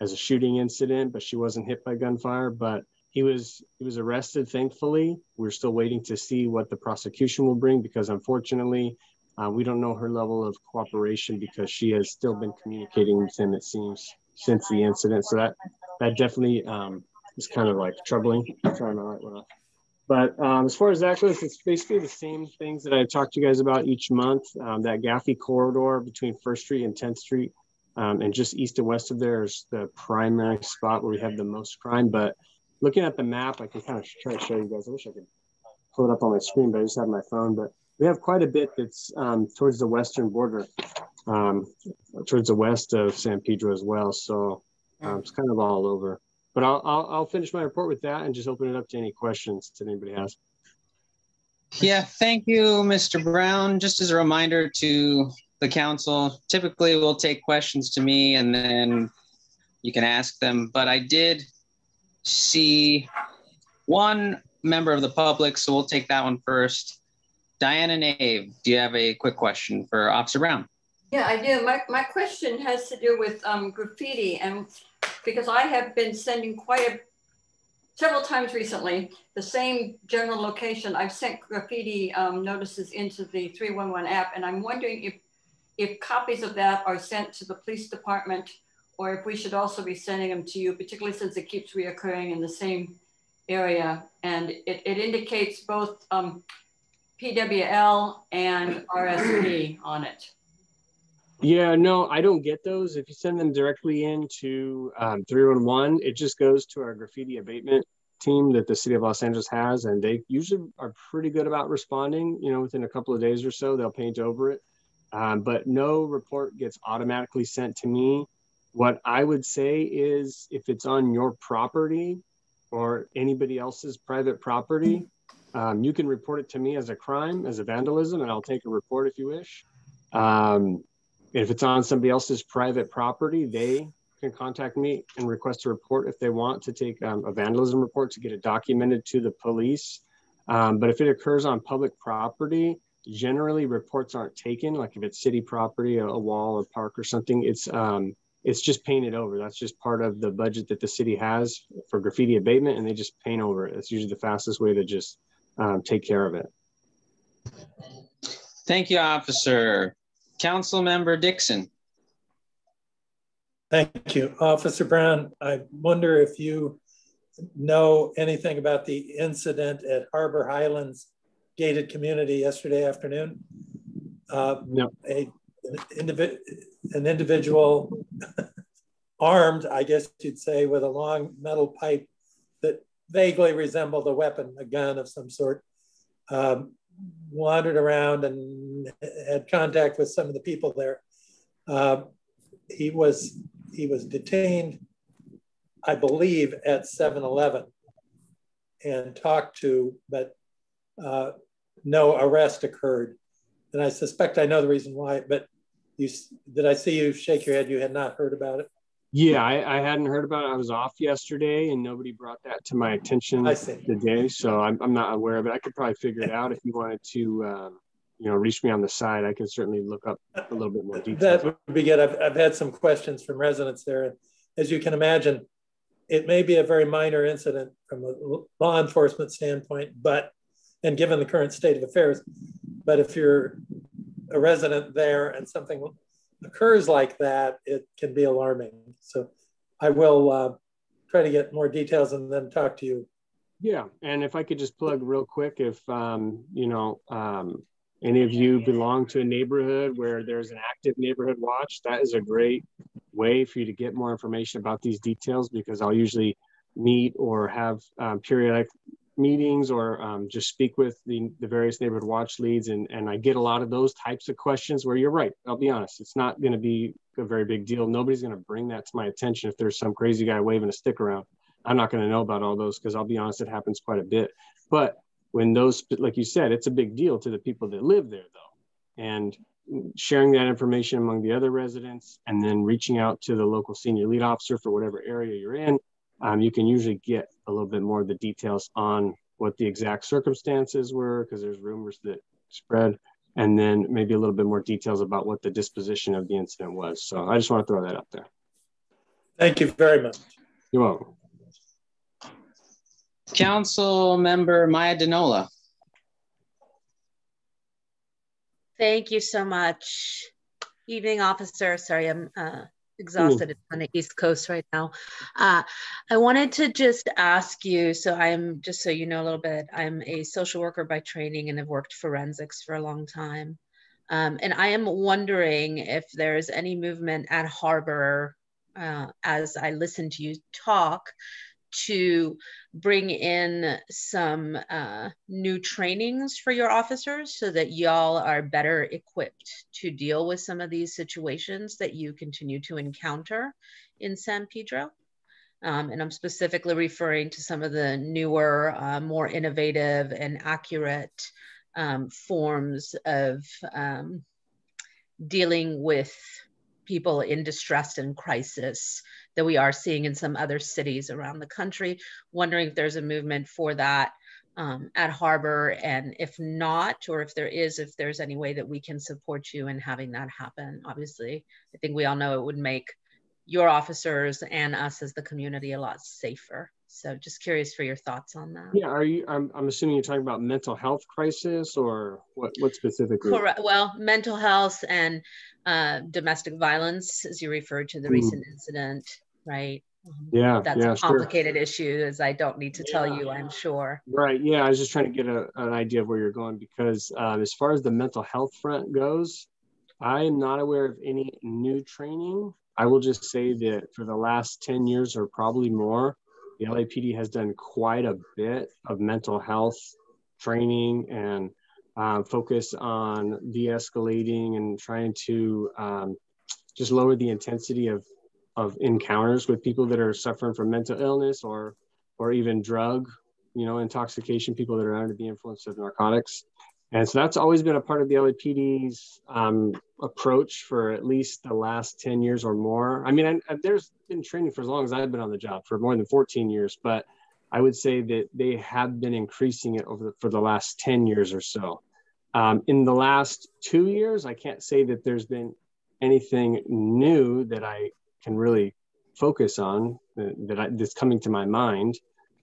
Speaker 27: as a shooting incident, but she wasn't hit by gunfire. But he was he was arrested. Thankfully, we're still waiting to see what the prosecution will bring because unfortunately, uh, we don't know her level of cooperation because she has still been communicating with him. It seems since the incident. So that that definitely um, is kind of like troubling. But um, as far as that goes, it's basically the same things that I talked to you guys about each month. Um, that Gaffey corridor between First Street and 10th Street, um, and just east and west of there is the primary spot where we have the most crime. But looking at the map, I can kind of try to show you guys. I wish I could pull it up on my screen, but I just have my phone. But we have quite a bit that's um, towards the western border, um, towards the west of San Pedro as well. So um, it's kind of all over. But I'll, I'll, I'll finish my report with that and just open it up to any questions that anybody has.
Speaker 7: Yeah, thank you, Mr. Brown. Just as a reminder to the council, typically we'll take questions to me and then you can ask them. But I did see one member of the public, so we'll take that one first. Diana Nave, do you have a quick question for Officer Brown?
Speaker 28: Yeah, I do. My, my question has to do with um, graffiti and because I have been sending quite a several times recently the same general location. I've sent graffiti um, notices into the 311 app, and I'm wondering if if copies of that are sent to the police department, or if we should also be sending them to you, particularly since it keeps reoccurring in the same area, and it, it indicates both um, PWL and RSP on it.
Speaker 27: Yeah, no, I don't get those. If you send them directly into um, 311, it just goes to our graffiti abatement team that the city of Los Angeles has, and they usually are pretty good about responding. You know, within a couple of days or so, they'll paint over it. Um, but no report gets automatically sent to me. What I would say is if it's on your property or anybody else's private property, um, you can report it to me as a crime, as a vandalism, and I'll take a report if you wish. Um, if it's on somebody else's private property, they can contact me and request a report if they want to take um, a vandalism report to get it documented to the police. Um, but if it occurs on public property, generally reports aren't taken. Like if it's city property, a, a wall, a park, or something, it's um, it's just painted over. That's just part of the budget that the city has for graffiti abatement, and they just paint over it. It's usually the fastest way to just um, take care of it.
Speaker 7: Thank you, officer. Council Member Dixon.
Speaker 13: Thank you. Officer Brown, I wonder if you know anything about the incident at Harbor Highlands gated community yesterday afternoon. Uh,
Speaker 27: no.
Speaker 13: A, an, indivi an individual armed, I guess you'd say, with a long metal pipe that vaguely resembled a weapon, a gun of some sort, um, wandered around and had contact with some of the people there. Uh, he was he was detained, I believe, at 7-Eleven and talked to, but uh, no arrest occurred. And I suspect I know the reason why, but you did I see you shake your head? You had not heard about it?
Speaker 27: Yeah, I, I, hadn't heard about it. I was off yesterday and nobody brought that to my attention today. So I'm, I'm not aware of it. I could probably figure it out if you wanted to, um, you know, reach me on the side. I can certainly look up a little bit more detail.
Speaker 13: That would be good. I've, I've had some questions from residents there. And as you can imagine, it may be a very minor incident from a law enforcement standpoint, but, and given the current state of affairs, but if you're a resident there and something occurs like that, it can be alarming. So I will uh, try to get more details and then talk to you.
Speaker 27: Yeah, and if I could just plug real quick, if um, you know um, any of you belong to a neighborhood where there's an active neighborhood watch, that is a great way for you to get more information about these details because I'll usually meet or have um, periodic meetings or um, just speak with the, the various neighborhood watch leads. And, and I get a lot of those types of questions where you're right. I'll be honest, it's not going to be a very big deal. Nobody's going to bring that to my attention if there's some crazy guy waving a stick around. I'm not going to know about all those because I'll be honest, it happens quite a bit. But when those, like you said, it's a big deal to the people that live there, though. And sharing that information among the other residents and then reaching out to the local senior lead officer for whatever area you're in, um, you can usually get a little bit more of the details on what the exact circumstances were, because there's rumors that spread, and then maybe a little bit more details about what the disposition of the incident was. So I just want to throw that out there.
Speaker 13: Thank you very much.
Speaker 27: You're welcome.
Speaker 7: Council member Maya Denola.
Speaker 20: Thank you so much. Evening, officer. Sorry, I'm uh, exhausted Ooh. on the East Coast right now. Uh, I wanted to just ask you so I'm just so you know a little bit, I'm a social worker by training and have worked forensics for a long time. Um, and I am wondering if there's any movement at Harbor uh, as I listen to you talk to bring in some uh, new trainings for your officers so that y'all are better equipped to deal with some of these situations that you continue to encounter in San Pedro. Um, and I'm specifically referring to some of the newer, uh, more innovative and accurate um, forms of um, dealing with people in distress and crisis that we are seeing in some other cities around the country. Wondering if there's a movement for that um, at Harbor, and if not, or if there is, if there's any way that we can support you in having that happen. Obviously, I think we all know it would make your officers and us as the community a lot safer. So just curious for your thoughts on that.
Speaker 27: Yeah, are you, I'm, I'm assuming you're talking about mental health crisis or what, what specifically?
Speaker 20: Correct. Well, mental health and uh, domestic violence, as you referred to the mm. recent incident, right?
Speaker 27: Um, yeah,
Speaker 20: that's
Speaker 27: yeah,
Speaker 20: a complicated sure. issue, as I don't need to tell you, I'm sure.
Speaker 27: Right. Yeah, I was just trying to get a, an idea of where you're going because um, as far as the mental health front goes, I am not aware of any new training. I will just say that for the last 10 years or probably more, the LAPD has done quite a bit of mental health training and um, focus on de-escalating and trying to um, just lower the intensity of, of encounters with people that are suffering from mental illness or or even drug you know intoxication people that are under the influence of narcotics and so that's always been a part of the LAPD's um, approach for at least the last 10 years or more. I mean, I, I, there's been training for as long as I've been on the job for more than 14 years, but I would say that they have been increasing it over the, for the last 10 years or so. Um, in the last two years, I can't say that there's been anything new that I can really focus on uh, that I, that's coming to my mind.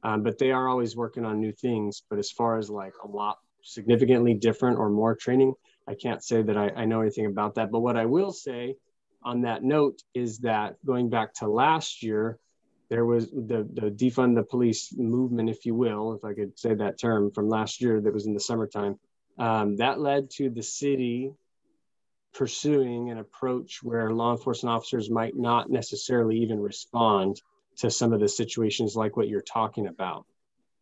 Speaker 27: Um, but they are always working on new things. But as far as like a lot significantly different or more training. I can't say that I, I know anything about that. But what I will say on that note is that going back to last year, there was the, the defund the police movement, if you will, if I could say that term from last year that was in the summertime. Um, that led to the city pursuing an approach where law enforcement officers might not necessarily even respond to some of the situations like what you're talking about.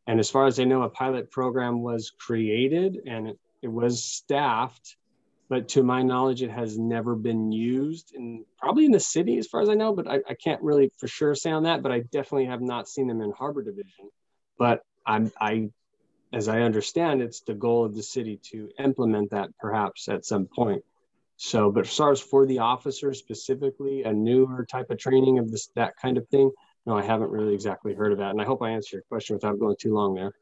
Speaker 27: And as far as I know, a pilot program was created and it, it was staffed, but to my knowledge, it has never been used and probably in the city as far as I know, but I, I can't really for sure say on that, but I definitely have not seen them in Harbor Division. But I'm, I, as I understand, it's the goal of the city to implement that perhaps at some point. So, but as far as for the officers specifically, a newer type of training of this, that kind of thing, no, I haven't really exactly heard of that. And I hope I answered your question without going too long there.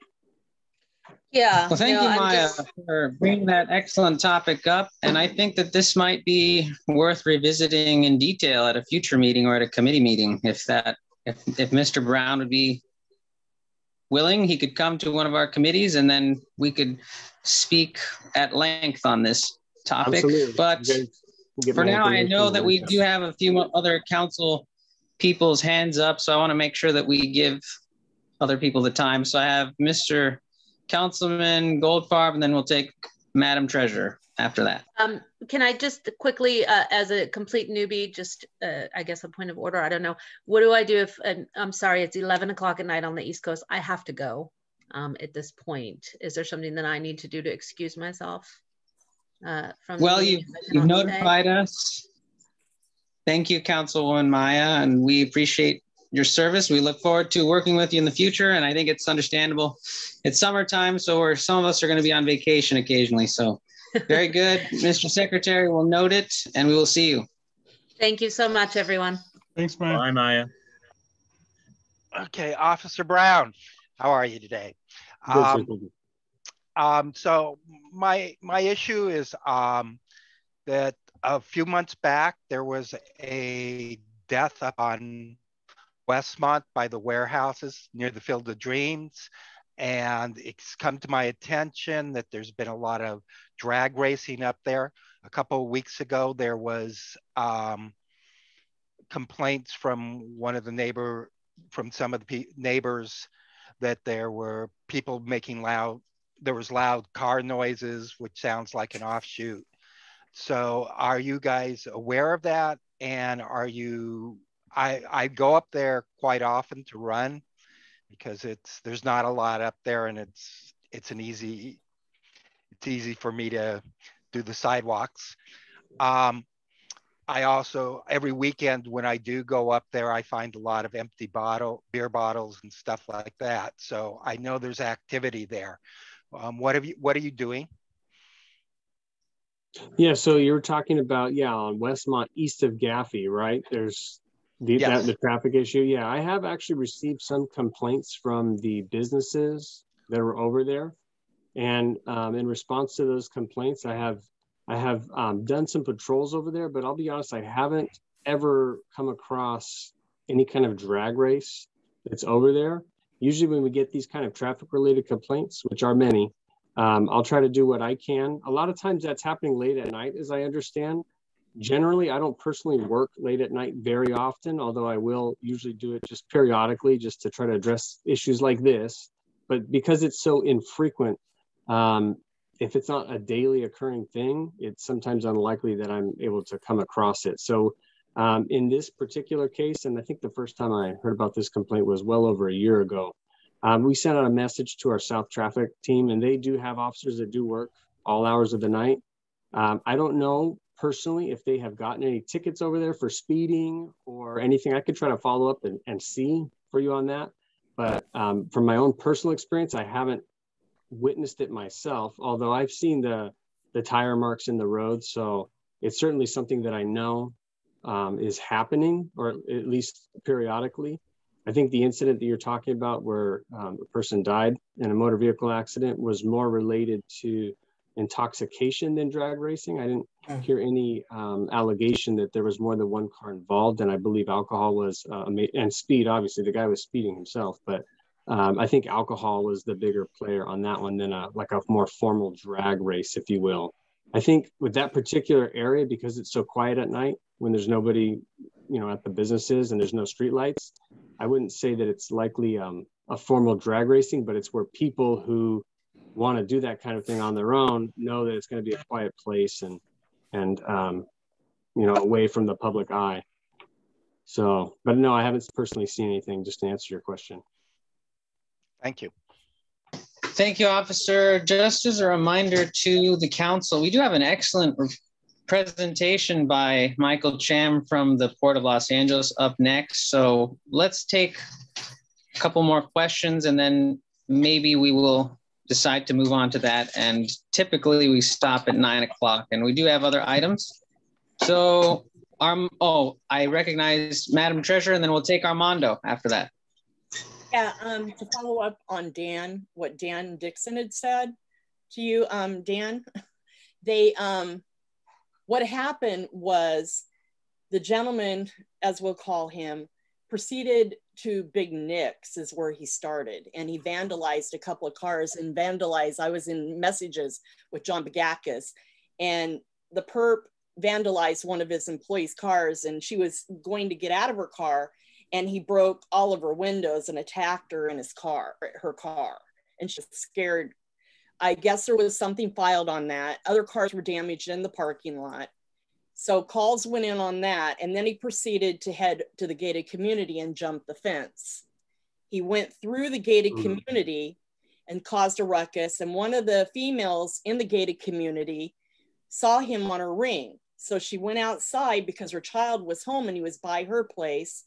Speaker 20: Yeah.
Speaker 7: Well, thank you, Maya, just... for bringing that excellent topic up. And I think that this might be worth revisiting in detail at a future meeting or at a committee meeting. If that, if, if Mr. Brown would be willing, he could come to one of our committees and then we could speak at length on this topic. Absolutely. But for now, I know that we do have a few other council people's hands up. So I want to make sure that we give other people the time. So I have Mr. Councilman Goldfarb, and then we'll take Madam Treasurer after that.
Speaker 20: Um, can I just quickly, uh, as a complete newbie, just uh, I guess a point of order. I don't know. What do I do if I'm sorry, it's 11 o'clock at night on the East Coast. I have to go um, at this point. Is there something that I need to do to excuse myself? Uh, from
Speaker 7: well, you, you've notified us. Thank you, Councilwoman Maya, and we appreciate your service. We look forward to working with you in the future, and I think it's understandable. It's summertime, so we're, some of us are going to be on vacation occasionally. So, very good, Mr. Secretary. We'll note it, and we will see you.
Speaker 20: Thank you so much, everyone.
Speaker 15: Thanks, Maya.
Speaker 8: Bye, Maya.
Speaker 17: Okay, Officer Brown, how are you today? Um, um, so my my issue is um, that a few months back there was a death up on Westmont by the warehouses near the Field of Dreams. And it's come to my attention that there's been a lot of drag racing up there. A couple of weeks ago, there was um, complaints from one of the neighbor, from some of the neighbors that there were people making loud, there was loud car noises, which sounds like an offshoot. So are you guys aware of that? And are you I, I go up there quite often to run because it's there's not a lot up there and it's it's an easy it's easy for me to do the sidewalks. Um, I also every weekend when I do go up there, I find a lot of empty bottle beer bottles and stuff like that. So I know there's activity there. Um, what have you What are you doing?
Speaker 27: Yeah, so you're talking about yeah on Westmont east of Gaffey, right? There's the, yes. that, the traffic issue. Yeah, I have actually received some complaints from the businesses that were over there, and um, in response to those complaints, I have I have um, done some patrols over there. But I'll be honest, I haven't ever come across any kind of drag race that's over there. Usually, when we get these kind of traffic related complaints, which are many, um, I'll try to do what I can. A lot of times that's happening late at night, as I understand. Generally, I don't personally work late at night very often, although I will usually do it just periodically just to try to address issues like this. But because it's so infrequent, um, if it's not a daily occurring thing, it's sometimes unlikely that I'm able to come across it. So um, in this particular case, and I think the first time I heard about this complaint was well over a year ago, um, we sent out a message to our South Traffic team, and they do have officers that do work all hours of the night. Um, I don't know personally if they have gotten any tickets over there for speeding or anything. I could try to follow up and, and see for you on that. But um, from my own personal experience, I haven't witnessed it myself, although I've seen the, the tire marks in the road. So it's certainly something that I know um, is happening, or at least periodically. I think the incident that you're talking about where um, a person died in a motor vehicle accident was more related to intoxication than drag racing. I didn't hmm. hear any um, allegation that there was more than one car involved, and I believe alcohol was uh, and speed. Obviously, the guy was speeding himself, but um, I think alcohol was the bigger player on that one than a like a more formal drag race, if you will. I think with that particular area, because it's so quiet at night when there's nobody, you know, at the businesses and there's no street lights, I wouldn't say that it's likely um, a formal drag racing, but it's where people who want to do that kind of thing on their own know that it's going to be a quiet place and and um, you know away from the public eye. So, but no, I haven't personally seen anything. Just to answer your question.
Speaker 17: Thank you.
Speaker 7: Thank you, officer. Just as a reminder to the council, we do have an excellent presentation by Michael Cham from the Port of Los Angeles up next. So let's take a couple more questions and then maybe we will decide to move on to that. And typically we stop at nine o'clock and we do have other items. So, um, oh, I recognize Madam Treasurer and then we'll take Armando after that.
Speaker 6: Yeah, um, to follow up on Dan, what Dan Dixon had said to you, um, Dan, they, um, what happened was the gentleman, as we'll call him, proceeded to Big Nick's is where he started, and he vandalized a couple of cars and vandalized. I was in messages with John Bagakis, and the perp vandalized one of his employees' cars, and she was going to get out of her car, and he broke all of her windows and attacked her in his car, her car, and she was scared I guess there was something filed on that. Other cars were damaged in the parking lot. So calls went in on that. And then he proceeded to head to the gated community and jump the fence. He went through the gated mm. community and caused a ruckus. And one of the females in the gated community saw him on her ring. So she went outside because her child was home and he was by her place.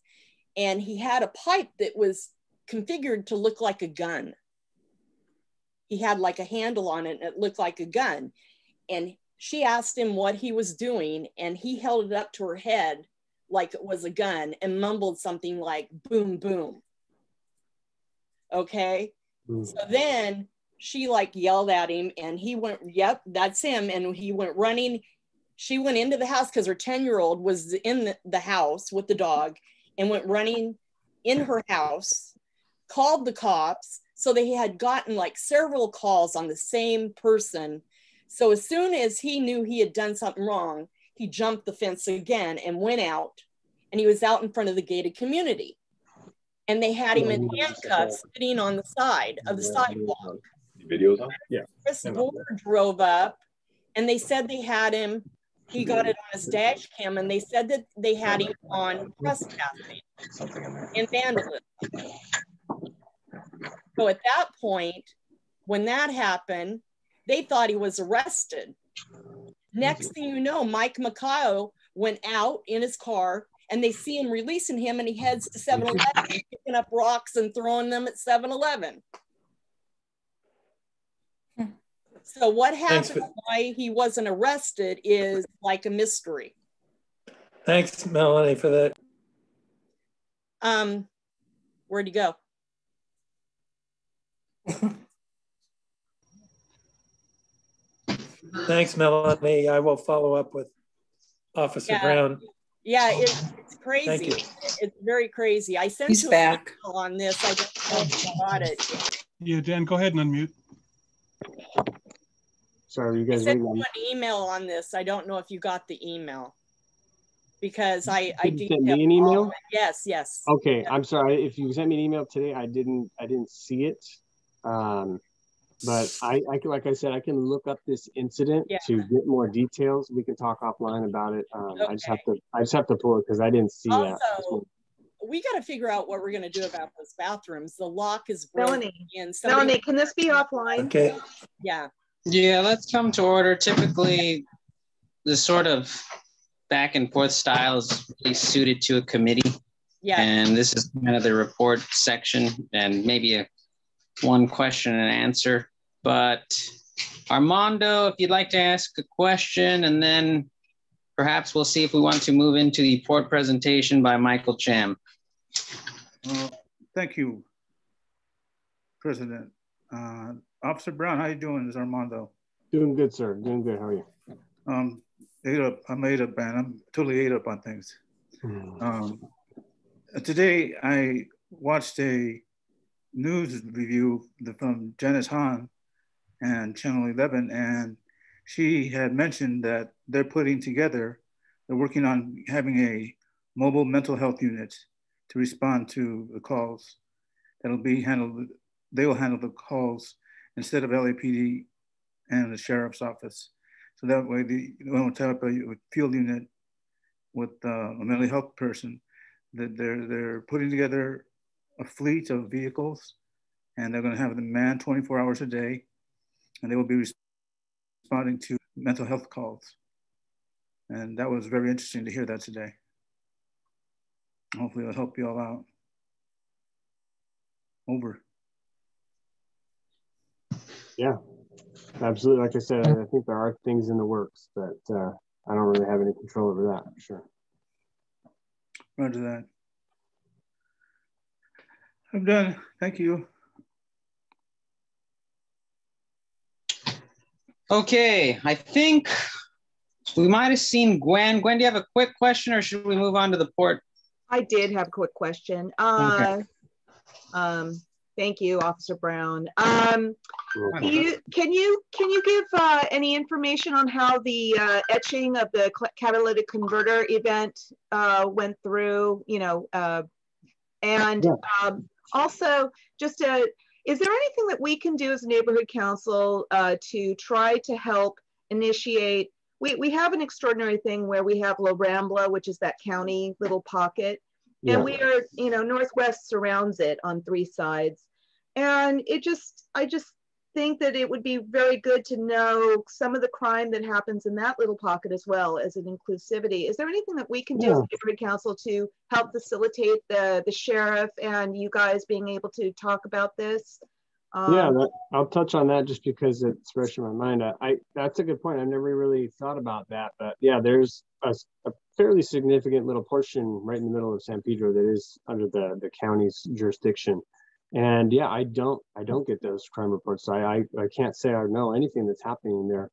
Speaker 6: And he had a pipe that was configured to look like a gun he had like a handle on it and it looked like a gun. And she asked him what he was doing, and he held it up to her head like it was a gun and mumbled something like boom, boom. Okay. Hmm. So then she like yelled at him and he went, Yep, that's him. And he went running. She went into the house because her 10 year old was in the, the house with the dog and went running in her house, called the cops. So they had gotten like several calls on the same person. So as soon as he knew he had done something wrong, he jumped the fence again and went out and he was out in front of the gated community and they had him in handcuffs sitting on the side of the sidewalk.
Speaker 8: Videos on? Yeah.
Speaker 6: Chris Board drove up and they said they had him, he got it on his dash cam and they said that they had him on trespassing and vandalism. So at that point, when that happened, they thought he was arrested. Next thing you know, Mike Mikhail went out in his car and they see him releasing him and he heads to 7-Eleven, picking up rocks and throwing them at 7-Eleven. So what happened, why he wasn't arrested is like a mystery.
Speaker 13: Thanks, Melanie, for that.
Speaker 6: Um, where'd he go?
Speaker 13: Thanks, Melanie. I will follow up with Officer
Speaker 6: Yeah.
Speaker 13: Brown.
Speaker 6: Yeah, it's, it's crazy. It's very crazy. I sent
Speaker 10: He's
Speaker 6: you
Speaker 10: back.
Speaker 6: an email on this. I don't know if you got it.
Speaker 15: Yeah, Dan, go ahead and unmute.
Speaker 27: Sorry, you guys.
Speaker 6: I
Speaker 27: guys
Speaker 6: sent you
Speaker 27: on
Speaker 6: an email on this. I don't know if you got the email. Because I, I
Speaker 27: Did you
Speaker 6: do.
Speaker 27: send me an email?
Speaker 6: Yes, yes.
Speaker 27: Okay, I'm sorry. If you sent me an email today, I didn't I didn't see it. Um, but I, I can, like I said, I can look up this incident
Speaker 6: Yeah.
Speaker 27: to get more details. We can talk offline about it. Um, I just have to I just have to pull it because I didn't see that.
Speaker 6: Also, we got to figure out what we're going to do about those bathrooms. The lock is broken.
Speaker 9: Melanie,
Speaker 6: and somebody-
Speaker 9: Melanie, can this be offline?
Speaker 13: Okay.
Speaker 6: Yeah.
Speaker 7: Yeah, let's come to order. Typically, the sort of back and forth style is really suited to a committee.
Speaker 6: Yeah.
Speaker 7: And this is kind of the report section and maybe a one question and answer. But Armando, if you'd like to ask a question, and then perhaps we'll see if we want to move into the port presentation by Michael Cham.
Speaker 14: Uh, Thank you, President. Uh, Officer Brown, how you doing? This is Armando.
Speaker 27: Doing good, sir. Doing good. How are you?
Speaker 14: Um, ate up, I'm ate up, man. I'm totally ate up on things. Um, today I watched a news review the from Janice Hahn and Channel 11, and she had mentioned that they're putting together, they're working on having a mobile mental health unit to respond to the calls that'll be handled, they will handle the calls instead of LAPD and the sheriff's office. So that way the, set up a field unit with uh, a mental health person, that they're, they're putting together a fleet of vehicles and they're gonna have them manned 24 hours a day and they will be responding to mental health calls. And that was very interesting to hear that today. Hopefully it'll help you all out. Over.
Speaker 27: Yeah, absolutely. Like I said, I think there are things in the works, but uh, I don't really have any control over that for sure.
Speaker 14: Roger that. I'm done. Thank you.
Speaker 7: Okay, I think we might have seen Gwen. Gwen, do you have a quick question or should we move on to the port?
Speaker 9: I did have a quick question. Uh, um, thank you, Officer Brown. Um, can you can you can you give uh, any information on how the uh, etching of the catalytic converter event uh, went through? You know, uh, and um, also just a, is there anything that we can do as a neighborhood council uh, to try to help initiate? We, we have an extraordinary thing where we have La Rambla, which is that county little pocket.
Speaker 29: Yeah.
Speaker 9: And we are, you know, Northwest surrounds it on three sides. And it just, I just think that it would be very good to know some of the crime that happens in that little pocket as well as an inclusivity. Is there anything that we can do as a neighborhood council to help facilitate the, the sheriff and you guys being able to talk about this?
Speaker 27: yeah,
Speaker 9: Um,
Speaker 27: that, I'll touch on that just because it's fresh in my mind. I, I that's a good point. I've never really thought about that, but yeah, there's a, a fairly significant little portion right in the middle of San Pedro that is under the the county's jurisdiction, And yeah, I don't I don't get those crime reports. So I, I, I can't say I know anything that's happening there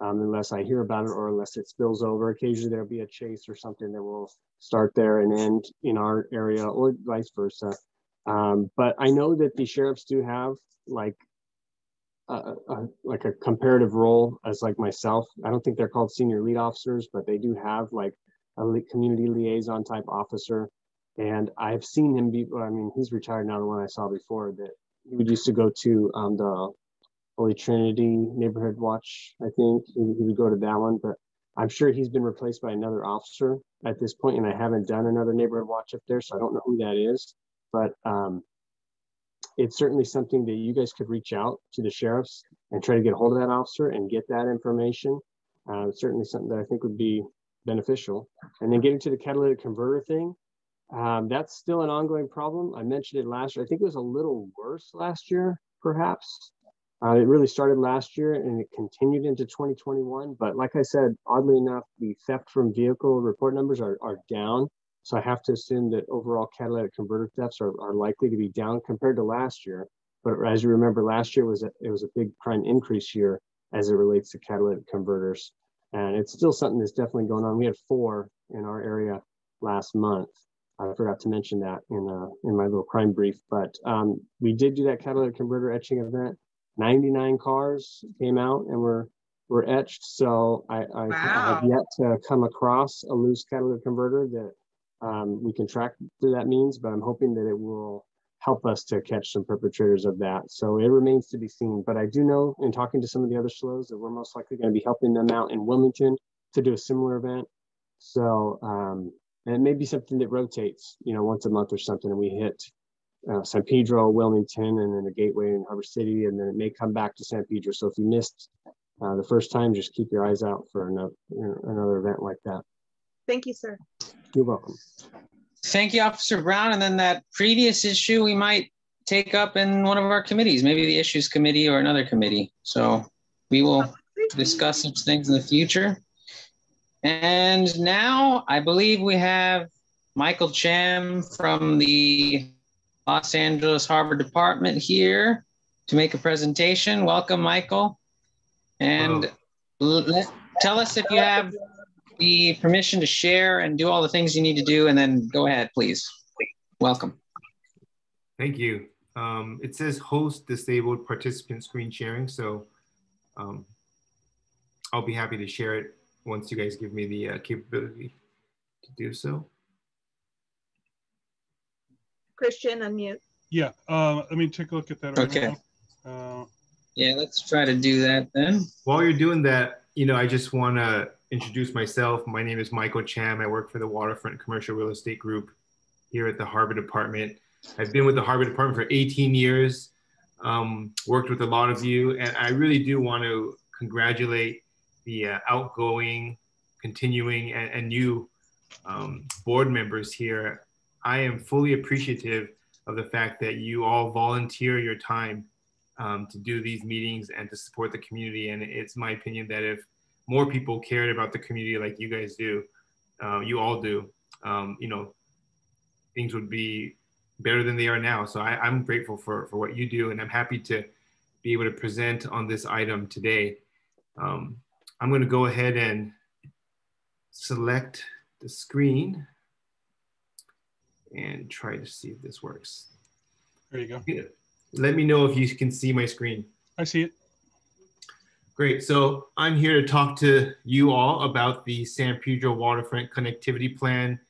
Speaker 27: um, unless I hear about it or unless it spills over. Occasionally there'll be a chase or something that will start there and end in our area or vice versa. Um, but I know that the sheriffs do have like a, a, like a comparative role as like myself. I don't think they're called senior lead officers, but they do have like a community liaison type officer. And I've seen him be, I mean, he's retired now, the one I saw before that he would used to go to um, the Holy Trinity Neighborhood Watch, I think. He, he would go to that one, but I'm sure he's been replaced by another officer at this point, and I haven't done another neighborhood watch up there, so I don't know who that is. But um, it's certainly something that you guys could reach out to the sheriffs and try to get a hold of that officer and get that information. Uh, certainly something that I think would be beneficial. And then getting to the catalytic converter thing, um, that's still an ongoing problem. I mentioned it last year. I think it was a little worse last year, perhaps. Uh, it really started last year and it continued into 2021. But like I said, oddly enough, the theft from vehicle report numbers are, are down. So I have to assume that overall catalytic converter thefts are, are likely to be down compared to last year. But as you remember, last year was a, it was a big crime increase year as it relates to catalytic converters. And it's still something that's definitely going on. We had four in our area last month. I forgot to mention that in uh, in my little crime brief, but um, we did do that catalytic converter etching event. 99 cars came out and were were etched. So I, I, wow. I have yet to come across a loose catalytic converter that um, we can track through that means, but I'm hoping that it will help us to catch some perpetrators of that. So it remains to be seen. But I do know in talking to some of the other SLOs that we're most likely going to be helping them out in Wilmington to do a similar event. So um, and it may be something that rotates, you know, once a month or something, and we hit uh, San Pedro, Wilmington, and then a gateway in Harbor City, and then it may come back to San Pedro. So if you missed uh, the first time, just keep your eyes out for another, another event like that.
Speaker 9: Thank you, sir.
Speaker 27: You're welcome.
Speaker 7: Thank you, Officer Brown. And then that previous issue we might take up in one of our committees, maybe the issues committee or another committee. So we will discuss such things in the future. And now I believe we have Michael Cham from the Los Angeles Harbor Department here to make a presentation. Welcome, Michael. And let, tell us if you have the permission to share and do all the things you need to do, and then go ahead, please. Welcome.
Speaker 29: Thank you. Um, it says host disabled participant screen sharing, so um, I'll be happy to share it once you guys give me the uh, capability to do so.
Speaker 9: Christian, unmute.
Speaker 15: Yeah, uh, let me take a look at that.
Speaker 7: Right okay. Uh, yeah, let's try to do that then.
Speaker 29: While you're doing that, you know, I just want to introduce myself. My name is Michael Cham. I work for the Waterfront Commercial Real Estate Group here at the Harbor Department. I've been with the Harbor Department for 18 years, um, worked with a lot of you, and I really do want to congratulate the uh, outgoing, continuing, and, and new um, board members here. I am fully appreciative of the fact that you all volunteer your time um, to do these meetings and to support the community. And it's my opinion that if more people cared about the community like you guys do, uh, you all do, um, you know, things would be better than they are now. So I, am grateful for, for what you do, and I'm happy to be able to present on this item today. Um, I'm going to go ahead and select the screen and try to see if this works.
Speaker 15: There you go.
Speaker 29: Let me know if you can see my screen.
Speaker 15: I see it.
Speaker 29: Great. So I'm here to talk to you all about the San Pedro Waterfront Connectivity Plan.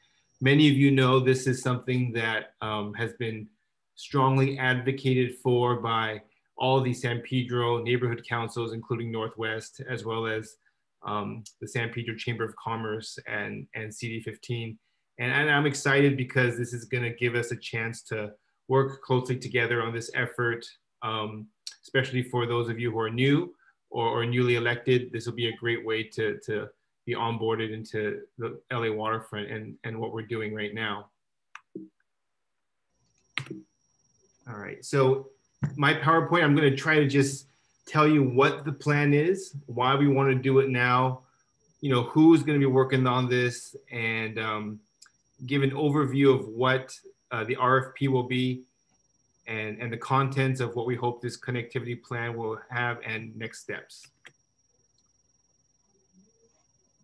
Speaker 29: Many of you know this is something that um, has been strongly advocated for by all the San Pedro neighborhood councils, including Northwest, as well as um, the San Pedro Chamber of Commerce and, and CD15. And, and I'm excited because this is going to give us a chance to work closely together on this effort, um, especially for those of you who are new or, or newly elected. This will be a great way to, to be onboarded into the LA waterfront and, and what we're doing right now. All right, so my PowerPoint, I'm gonna try to just tell you what the plan is, why we want to do it now, you know, who's going to be working on this, and um, give an overview of what uh, the RFP will be. and, and the contents of what we hope this connectivity plan will have and next steps.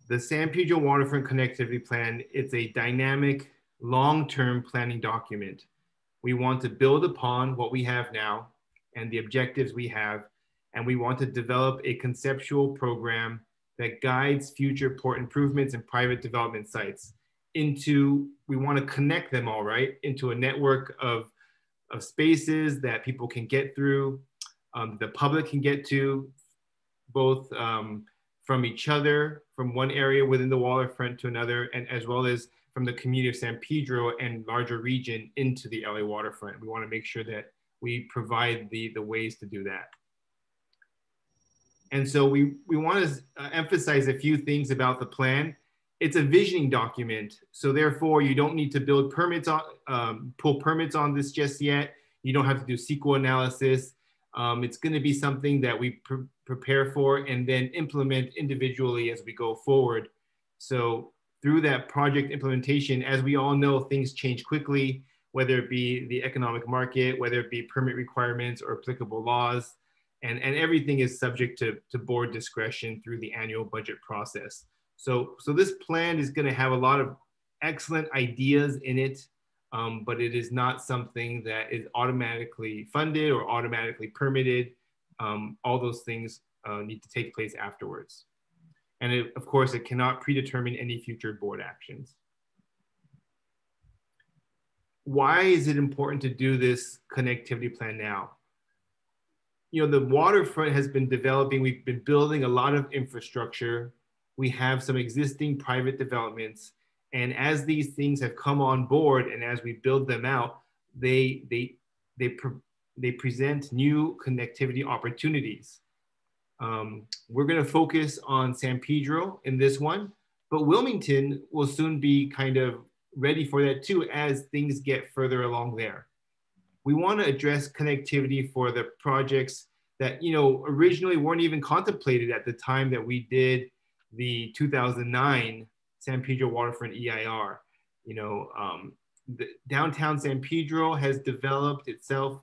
Speaker 29: The San Pedro Waterfront Connectivity Plan, it's a dynamic, long-term planning document. We want to build upon what we have now and the objectives we have, and we want to develop a conceptual program that guides future port improvements and private development sites into, we want to connect them all, right, into a network of, of spaces that people can get through, um, the public can get to, both um, from each other, from one area within the waterfront to another, and as well as from the community of San Pedro and larger region into the LA waterfront. We want to make sure that we provide the, the ways to do that. And so we, we want to uh, emphasize a few things about the plan. It's a visioning document. So therefore you don't need to build permits on, um, pull permits on this just yet. You don't have to do CEQA analysis. Um, it's gonna be something that we pre prepare for and then implement individually as we go forward. So through that project implementation, as we all know, things change quickly, whether it be the economic market, whether it be permit requirements or applicable laws and, and everything is subject to, to board discretion through the annual budget process. So, so this plan is gonna have a lot of excellent ideas in it, um, but it is not something that is automatically funded or automatically permitted. Um, all those things uh, need to take place afterwards. And it, of course, it cannot predetermine any future board actions. Why is it important to do this connectivity plan now? you know, the waterfront has been developing. We've been building a lot of infrastructure. We have some existing private developments. And as these things have come on board and as we build them out, they, they, they, pre they present new connectivity opportunities. Um, we're going to focus on San Pedro in this one, but Wilmington will soon be kind of ready for that too as things get further along there we want to address connectivity for the projects that you know originally weren't even contemplated at the time that we did the 2009 San Pedro Waterfront EIR. You know, um, downtown San Pedro has developed itself,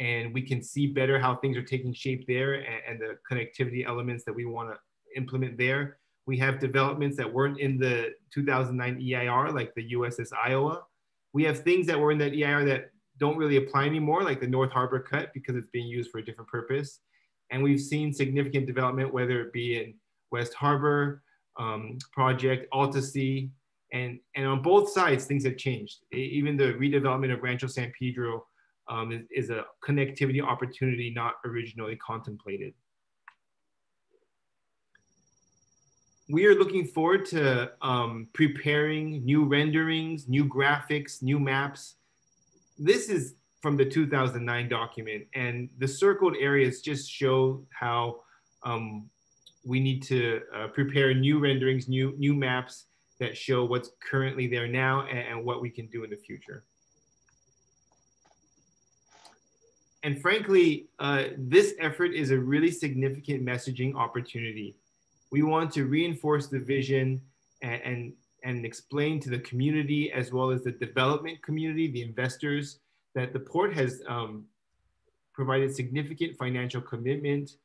Speaker 29: and we can see better how things are taking shape there and, and the connectivity elements that we want to implement there. We have developments that weren't in the 2009 EIR, like the USS Iowa. We have things that were in that EIR that don't really apply anymore, like the North Harbor Cut, because it's being used for a different purpose. And we've seen significant development, whether it be in West Harbor um, project, AltaSea, and, and on both sides, things have changed. Even the redevelopment of Rancho San Pedro um, is, is a connectivity opportunity not originally contemplated. we are looking forward to um, preparing new renderings, new graphics, new maps this is from the 2009 document, and the circled areas just show how um, we need to uh, prepare new renderings, new new maps that show what's currently there now and, and what we can do in the future. And frankly, uh, this effort is a really significant messaging opportunity. We want to reinforce the vision and, and and explain to the community as well as the development community, the investors, that the port has um, provided significant financial commitment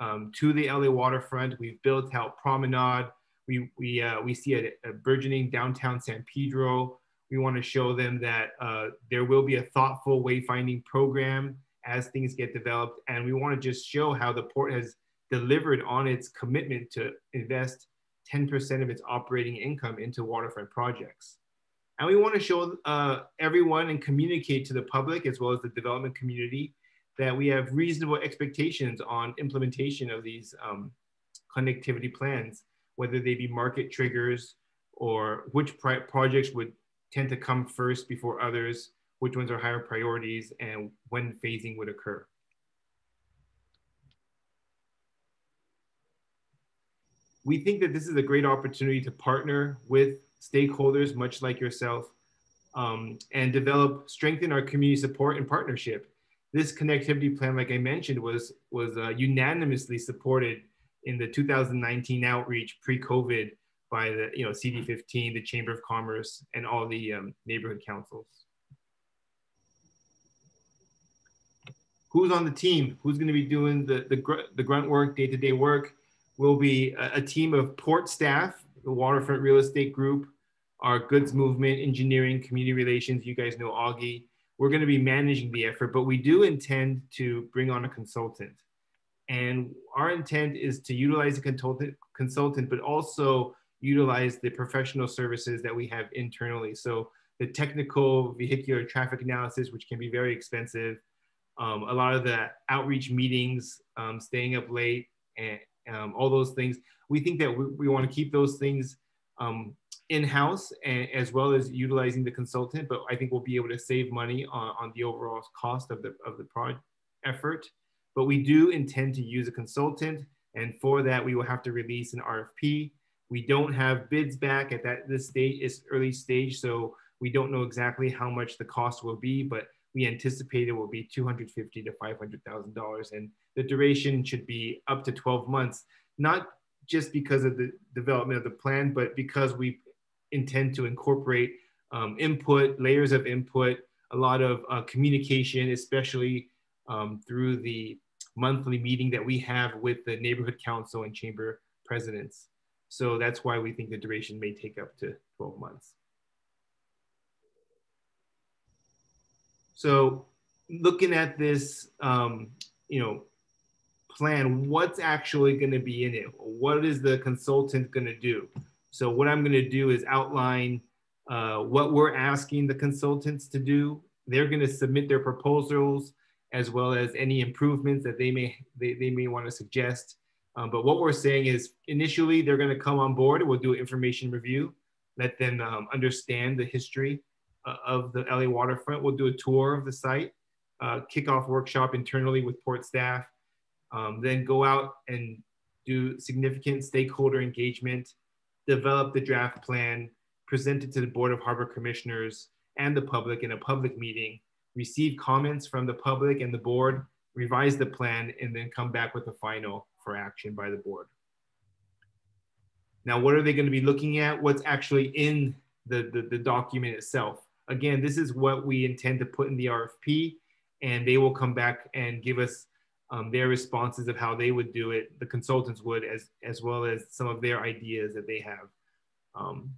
Speaker 29: um, to the LA waterfront. We've built out Promenade. We, we, uh, we see a, a, burgeoning downtown San Pedro. We want to show them that uh, there will be a thoughtful wayfinding program as things get developed. And we want to just show how the port has delivered on its commitment to invest 10% of its operating income into waterfront projects. And we want to show uh, everyone and communicate to the public as well as the development community that we have reasonable expectations on implementation of these um, connectivity plans, whether they be market triggers or which projects would tend to come first before others, which ones are higher priorities, and when phasing would occur. we think that this is a great opportunity to partner with stakeholders, much like yourself, um, and develop, strengthen our community support and partnership. This connectivity plan, like I mentioned, was, was uh, unanimously supported in the 2019 outreach pre-COVID by the you know CD15, the Chamber of Commerce, and all the um, neighborhood councils. Who's on the team? Who's going to be doing the, the, gr the grunt work, day to day work? Will be a, a, team of port staff, the Waterfront Real Estate Group, our goods movement, engineering, community relations. You guys know Augie. We're going to be managing the effort, but we do intend to bring on a consultant. And our intent is to utilize a consultant, consultant, but also utilize the professional services that we have internally. So the technical vehicular traffic analysis, which can be very expensive, um, a lot of the outreach meetings, um, staying up late, and um, all those things. We think that we, we want to keep those things um, in-house as well as utilizing the consultant, but I think we'll be able to save money on, on the overall cost of the, of the project effort. But we do intend to use a consultant, and for that, we will have to release an RFP. We don't have bids back at that this stage, is early stage, so we don't know exactly how much the cost will be, but we anticipate it will be 250 to 500,000 dollars, and the duration should be up to 12 months. Not just because of the development of the plan, but because we intend to incorporate um, input, layers of input, a lot of uh, communication, especially um, through the monthly meeting that we have with the neighborhood council and chamber presidents. So that's why we think the duration may take up to 12 months. So looking at this, um, you know, plan, what's actually going to be in it? What is the consultant going to do? So what I'm going to do is outline uh, what we're asking the consultants to do. They're going to submit their proposals as well as any improvements that they may they, they may want to suggest. Um, but what we're saying is initially they're going to come on board. We'll do information review, let them um, understand the history of the LA waterfront. We'll do a tour of the site, uh, kickoff workshop internally with port staff, um, then go out and do significant stakeholder engagement, develop the draft plan, present it to the Board of Harbor Commissioners and the public in a public meeting, receive comments from the public and the board, revise the plan, and then come back with a final for action by the board. Now, what are they going to be looking at? What's actually in the, the, the document itself? Again, this is what we intend to put in the RFP, and they will come back and give us um, their responses of how they would do it, the consultants would, as, as well as some of their ideas that they have. Um,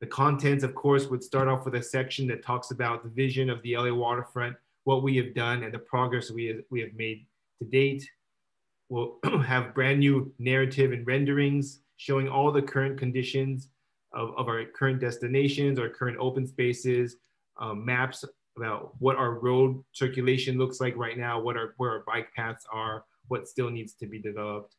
Speaker 29: the contents, of course, would start off with a section that talks about the vision of the LA waterfront, what we have done, and the progress we have, we have made to date. We'll have brand new narrative and renderings showing all the current conditions of, of our current destinations, our current open spaces, um, maps about what our road circulation looks like right now, what our where our bike paths are, what still needs to be developed,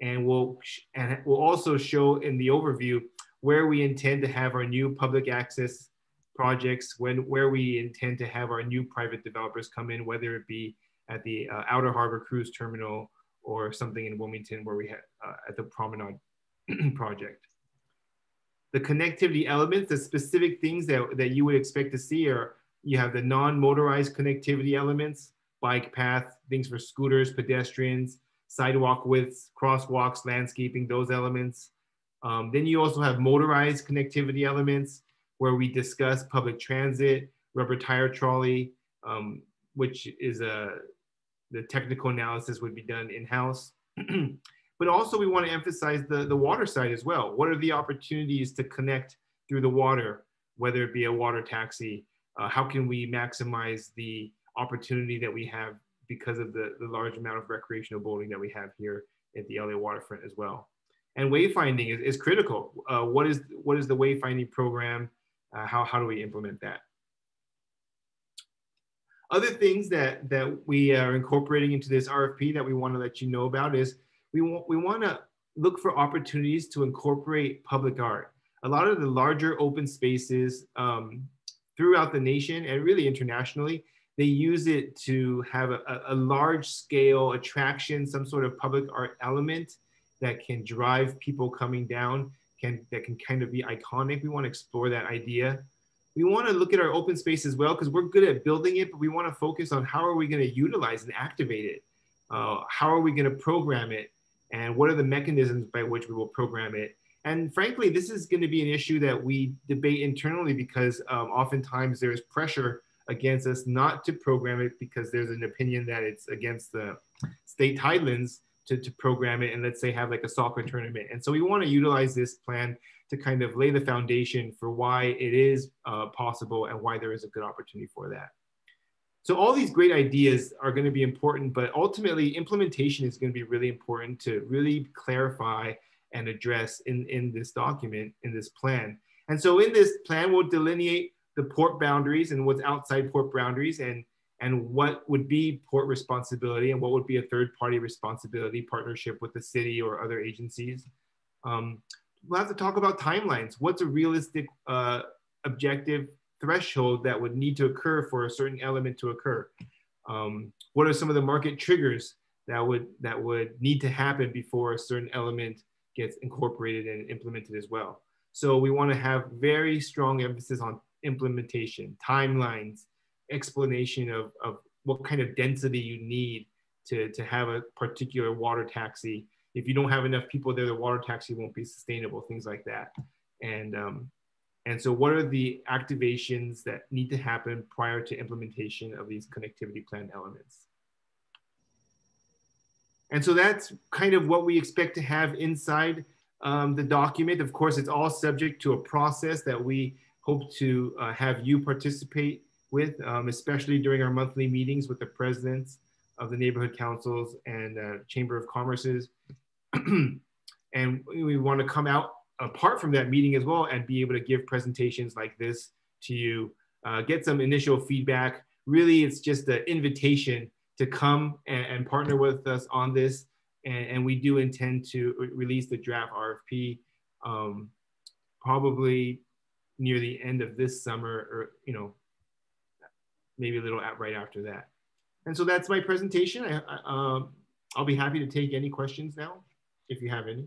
Speaker 29: and we'll and we'll also show in the overview where we intend to have our new public access projects, when where we intend to have our new private developers come in, whether it be at the uh, Outer Harbor Cruise Terminal or something in Wilmington where we have uh, at the Promenade project. The connectivity elements, the specific things that, that you would expect to see are you have the non-motorized connectivity elements, bike path, things for scooters, pedestrians, sidewalk widths, crosswalks, landscaping, those elements. Um, then you also have motorized connectivity elements where we discuss public transit, rubber tire trolley, um, which is a, the technical analysis would be done in-house. but also we wanna emphasize the, the water side as well. What are the opportunities to connect through the water, whether it be a water taxi? Uh, how can we maximize the opportunity that we have because of the, the large amount of recreational boating that we have here at the LA waterfront as well? and wayfinding is, is critical. Uh, what is what is the wayfinding program? Uh, how how do we implement that? Other things that that we are incorporating into this RFP that we want to let you know about is we want we want to look for opportunities to incorporate public art. A lot of the larger open spaces um, throughout the nation and really internationally, they use it to have a, a large scale attraction, some sort of public art element that can drive people coming down, can that can kind of be iconic. We want to explore that idea. We want to look at our open space as well because we're good at building it, but we want to focus on how are we going to utilize and activate it. Uh, how are we going to program it, and what are the mechanisms by which we will program it. And frankly, this is going to be an issue that we debate internally because um, oftentimes there's pressure against us not to program it because there's an opinion that it's against the state tidelands to, to program it and let's say have like a soccer tournament. And so we want to utilize this plan to kind of lay the foundation for why it is uh, possible and why there is a good opportunity for that. So all these great ideas are going to be important, but ultimately implementation is going to be really important to really clarify and address in, in this document, in this plan. And so in this plan, we'll delineate the port boundaries and what's outside port boundaries and, and what would be port responsibility and what would be a third party responsibility partnership with the city or other agencies. Um, we'll have to talk about timelines. What's a realistic uh, objective threshold that would need to occur for a certain element to occur? Um, what are some of the market triggers that would that would need to happen before a certain element gets incorporated and implemented as well? So we want to have very strong emphasis on implementation, timelines, explanation of, of what kind of density you need to, to have a particular water taxi. If you don't have enough people there, the water taxi won't be sustainable, things like that. And um, and so what are the activations that need to happen prior to implementation of these connectivity plan elements? And so that's kind of what we expect to have inside um, the document. Of course, it's all subject to a process that we hope to uh, have you participate with, um, especially during our monthly meetings with the presidents of the neighborhood councils and uh, Chamber of Commerce's. and we want to come out apart from that meeting as well and be able to give presentations like this to you, uh, get some initial feedback. Really, it's just an invitation to come and, and partner with us on this. And, and, we do intend to release the draft RFP um, probably near the end of this summer or, you know, maybe a little at, right after that. And so that's my presentation. I, I, um, I'll be happy to take any questions now if you have any.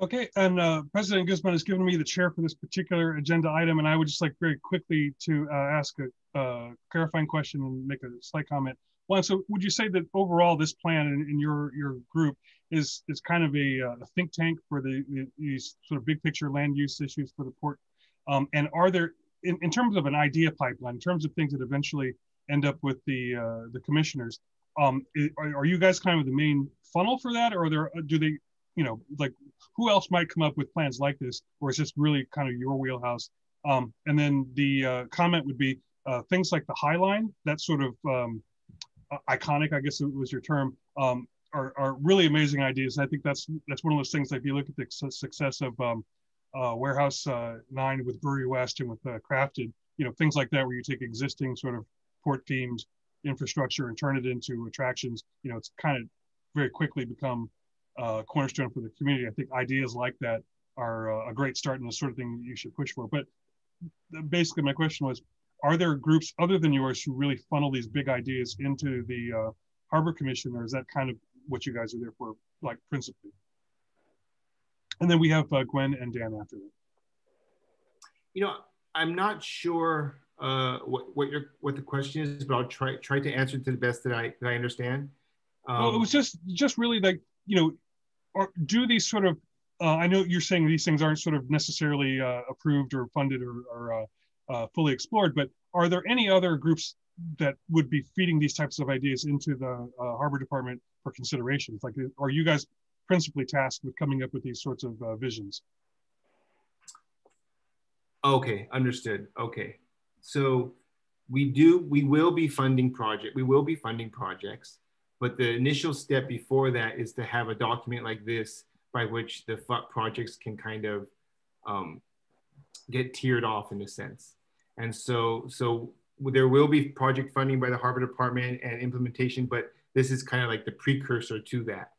Speaker 15: Okay, and uh, President Guzman has given me the chair for this particular agenda item, and I would just like very quickly to uh, ask a uh, clarifying question and make a slight comment. One, so would you say that overall this plan in, in your your group is is kind of a, uh, a think tank for the, the, these sort of big picture land use issues for the port? Um, and are there, in, in terms of an idea pipeline, in terms of things that eventually end up with the uh, the commissioners, um, are, are, you guys kind of the main funnel for that, or are there do they, you know, like who else might come up with plans like this, or is this really kind of your wheelhouse? Um, and then the uh, comment would be uh, things like the High Line, that sort of um, iconic, I guess it was your term, um, are, are really amazing ideas. I think that's that's one of those things. That if you look at the success of um, uh, Warehouse uh, Nine with Brouwerij West and with uh, Crafted, you know, things like that, where you take existing sort of port themed infrastructure and turn it into attractions. You know, it's kind of very quickly become uh, cornerstone for the community. I think ideas like that are uh, a great start and the sort of thing you should push for. But basically, my question was, are there groups other than yours who really funnel these big ideas into the uh, Harbor Commission, or is that kind of what you guys are there for, like principally? And then we have uh, Gwen and Dan after that.
Speaker 29: You know, I'm not sure uh, what what your what the question is, but I'll try try to answer to the best that I that I understand.
Speaker 15: Um, well, it was just just really like you know or do these sort of uh, I know you're saying these things aren't sort of necessarily uh, approved or funded or, or uh, uh, fully explored, but are there any other groups that would be feeding these types of ideas into the uh, Harbor Department for consideration? like, are you guys principally tasked with coming up with these sorts of uh, visions?
Speaker 29: Okay, understood. Okay, so we do, we will be funding project. We will be funding projects. But the initial step before that is to have a document like this by which the projects can kind of um, get tiered off in a sense. And so, so there will be project funding by the Harbor Department and implementation, but this is kind of like the precursor to that.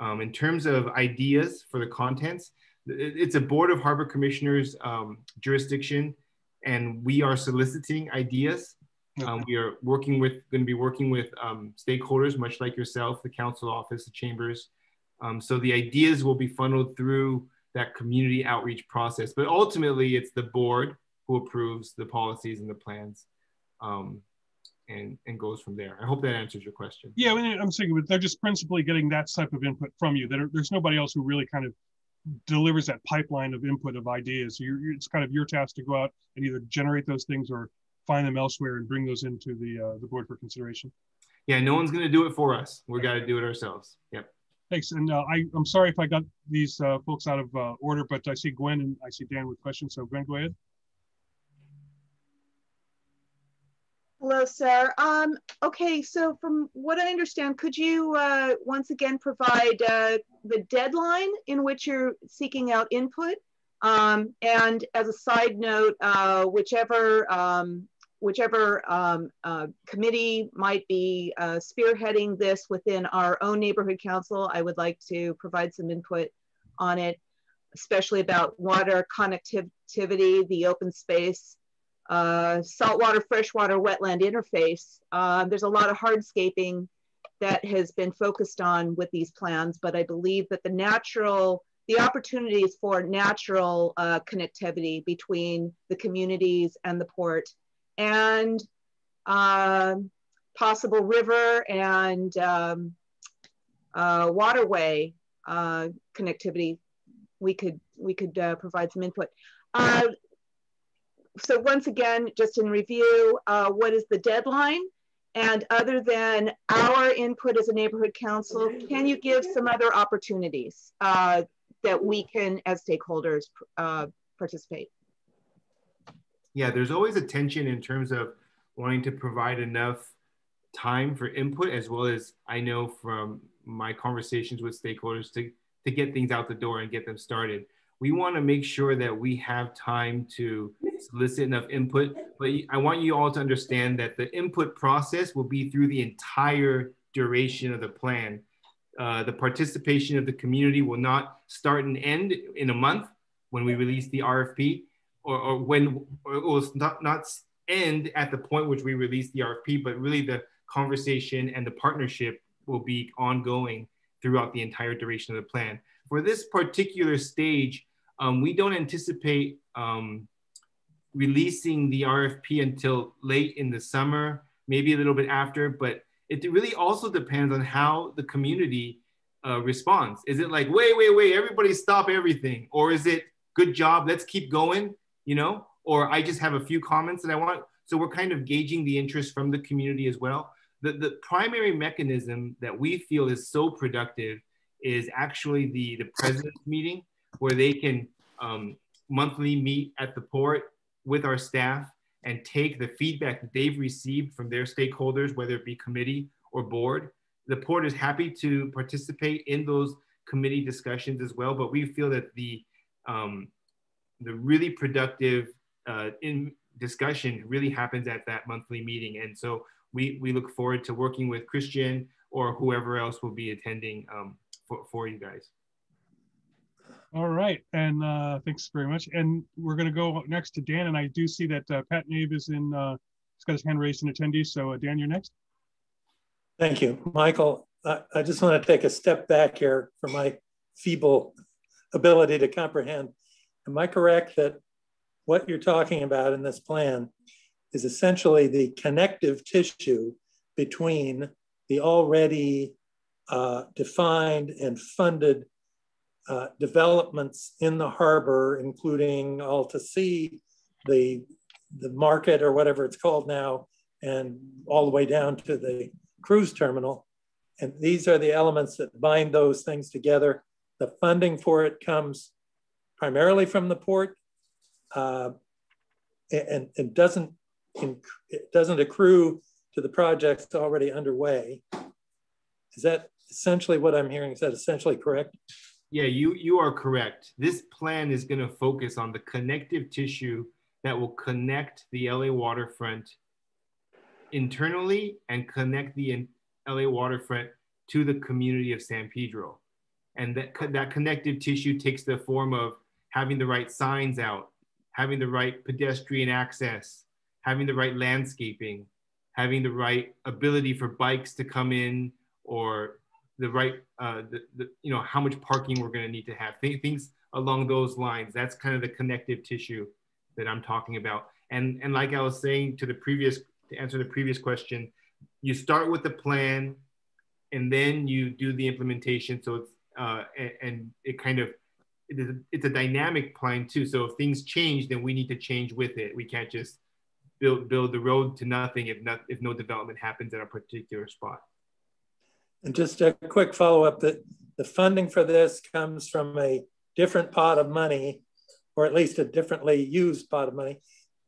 Speaker 29: Um, in terms of ideas for the contents, it's a Board of Harbor Commissioners um, jurisdiction, and we are soliciting ideas um, we are working with, going to be working with um, stakeholders, much like yourself, the council office, the chambers. Um, so the ideas will be funneled through that community outreach process. But ultimately, it's the board who approves the policies and the plans um, and, and goes from there. I hope that answers your question.
Speaker 15: Yeah, I'm saying but they're just principally getting that type of input from you. That there's nobody else who really kind of delivers that pipeline of input of ideas. So you're, it's kind of your task to go out and either generate those things or find them elsewhere and bring those into the uh, the board for consideration.
Speaker 29: Yeah, no one's going to do it for us. We've got to do it ourselves. Yep.
Speaker 15: Thanks. And uh, I, I'm sorry if I got these uh, folks out of uh, order, but I see Gwen and I see Dan with questions. So Gwen, go ahead.
Speaker 9: Hello, sir. Um, okay, so from what I understand, could you uh, once again provide uh, the deadline in which you're seeking out input? Um, and as a side note, uh, whichever um, whichever um, uh, committee might be uh, spearheading this within our own neighborhood council, I would like to provide some input on it, especially about water connectivity, the open space, uh, saltwater, freshwater, wetland interface. Uh, there's a lot of hardscaping that has been focused on with these plans, but I believe that the natural, the opportunities for natural uh, connectivity between the communities and the port and uh, possible river and um, uh, waterway uh, connectivity, we could we could uh, provide some input. Uh, so once again, just in review, uh, what is the deadline? And other than our input as a neighborhood council, can you give some other opportunities that we can, as stakeholders, participate?
Speaker 29: Yeah, there's always a tension in terms of wanting to provide enough time for input, as well as I know from my conversations with stakeholders to, to get things out the door and get them started. We want to make sure that we have time to solicit enough input, but I want you all to understand that the input process will be through the entire duration of the plan. Uh, the participation of the community will not start and end in a month when we release the RFP or, or when or it was not not end at the point which we release the RFP, but really the conversation and the partnership will be ongoing throughout the entire duration of the plan. For this particular stage, um, we don't anticipate um, releasing the RFP until late in the summer, maybe a little bit after, but it really also depends on how the community uh, responds. Is it like, wait, wait, wait, everybody stop everything? Or is it good job, let's keep going? You know, or I just have a few comments that I want. So we're kind of gauging the interest from the community as well. The, the primary mechanism that we feel is so productive is actually the, the president's meeting where they can um, monthly meet at the port with our staff and take the feedback that they've received from their stakeholders, whether it be committee or board. The port is happy to participate in those committee discussions as well, but we feel that the um, the really productive uh, in discussion really happens at that monthly meeting. And so we, we look forward to working with Christian or whoever else will be attending um, for, for you guys.
Speaker 15: All right, and uh, thanks very much. And we're going to go next to Dan, and I do see that uh, Pat Nave is in. Uh, he's got his hand raised in attendee. So uh, Dan, you're next.
Speaker 13: Thank you, Michael. I, I just want to take a step back here for my feeble ability to comprehend. Am I correct that what you're talking about in this plan is essentially the connective tissue between the already uh, defined and funded uh, developments in the harbor, including AltaSea, the, the market or whatever it's called now, and all the way down to the cruise terminal. And these are the elements that bind those things together. The funding for it comes primarily from the port uh, and, and doesn't, it doesn't accrue to the projects already underway. Is that essentially what I'm hearing? Is that essentially correct?
Speaker 29: Yeah, you, you are correct. This plan is gonna focus on the connective tissue that will connect the LA waterfront internally and connect the LA waterfront to the community of San Pedro. And that, that connective tissue takes the form of having the right signs out, having the right pedestrian access, having the right landscaping, having the right ability for bikes to come in or the right, uh, the, the, you know, how much parking we're going to need to have, Th things along those lines. That's kind of the connective tissue that I'm talking about. And, and like I was saying to the previous, to answer the previous question, you start with the plan and then you do the implementation. So it's, uh, and, and it kind of it is, it's a dynamic plan too. So if things change, then we need to change with it. We can't just build build the road to nothing if not if no development happens at a particular spot.
Speaker 13: And just a quick follow up that the funding for this comes from a different pot of money, or at least a differently used pot of money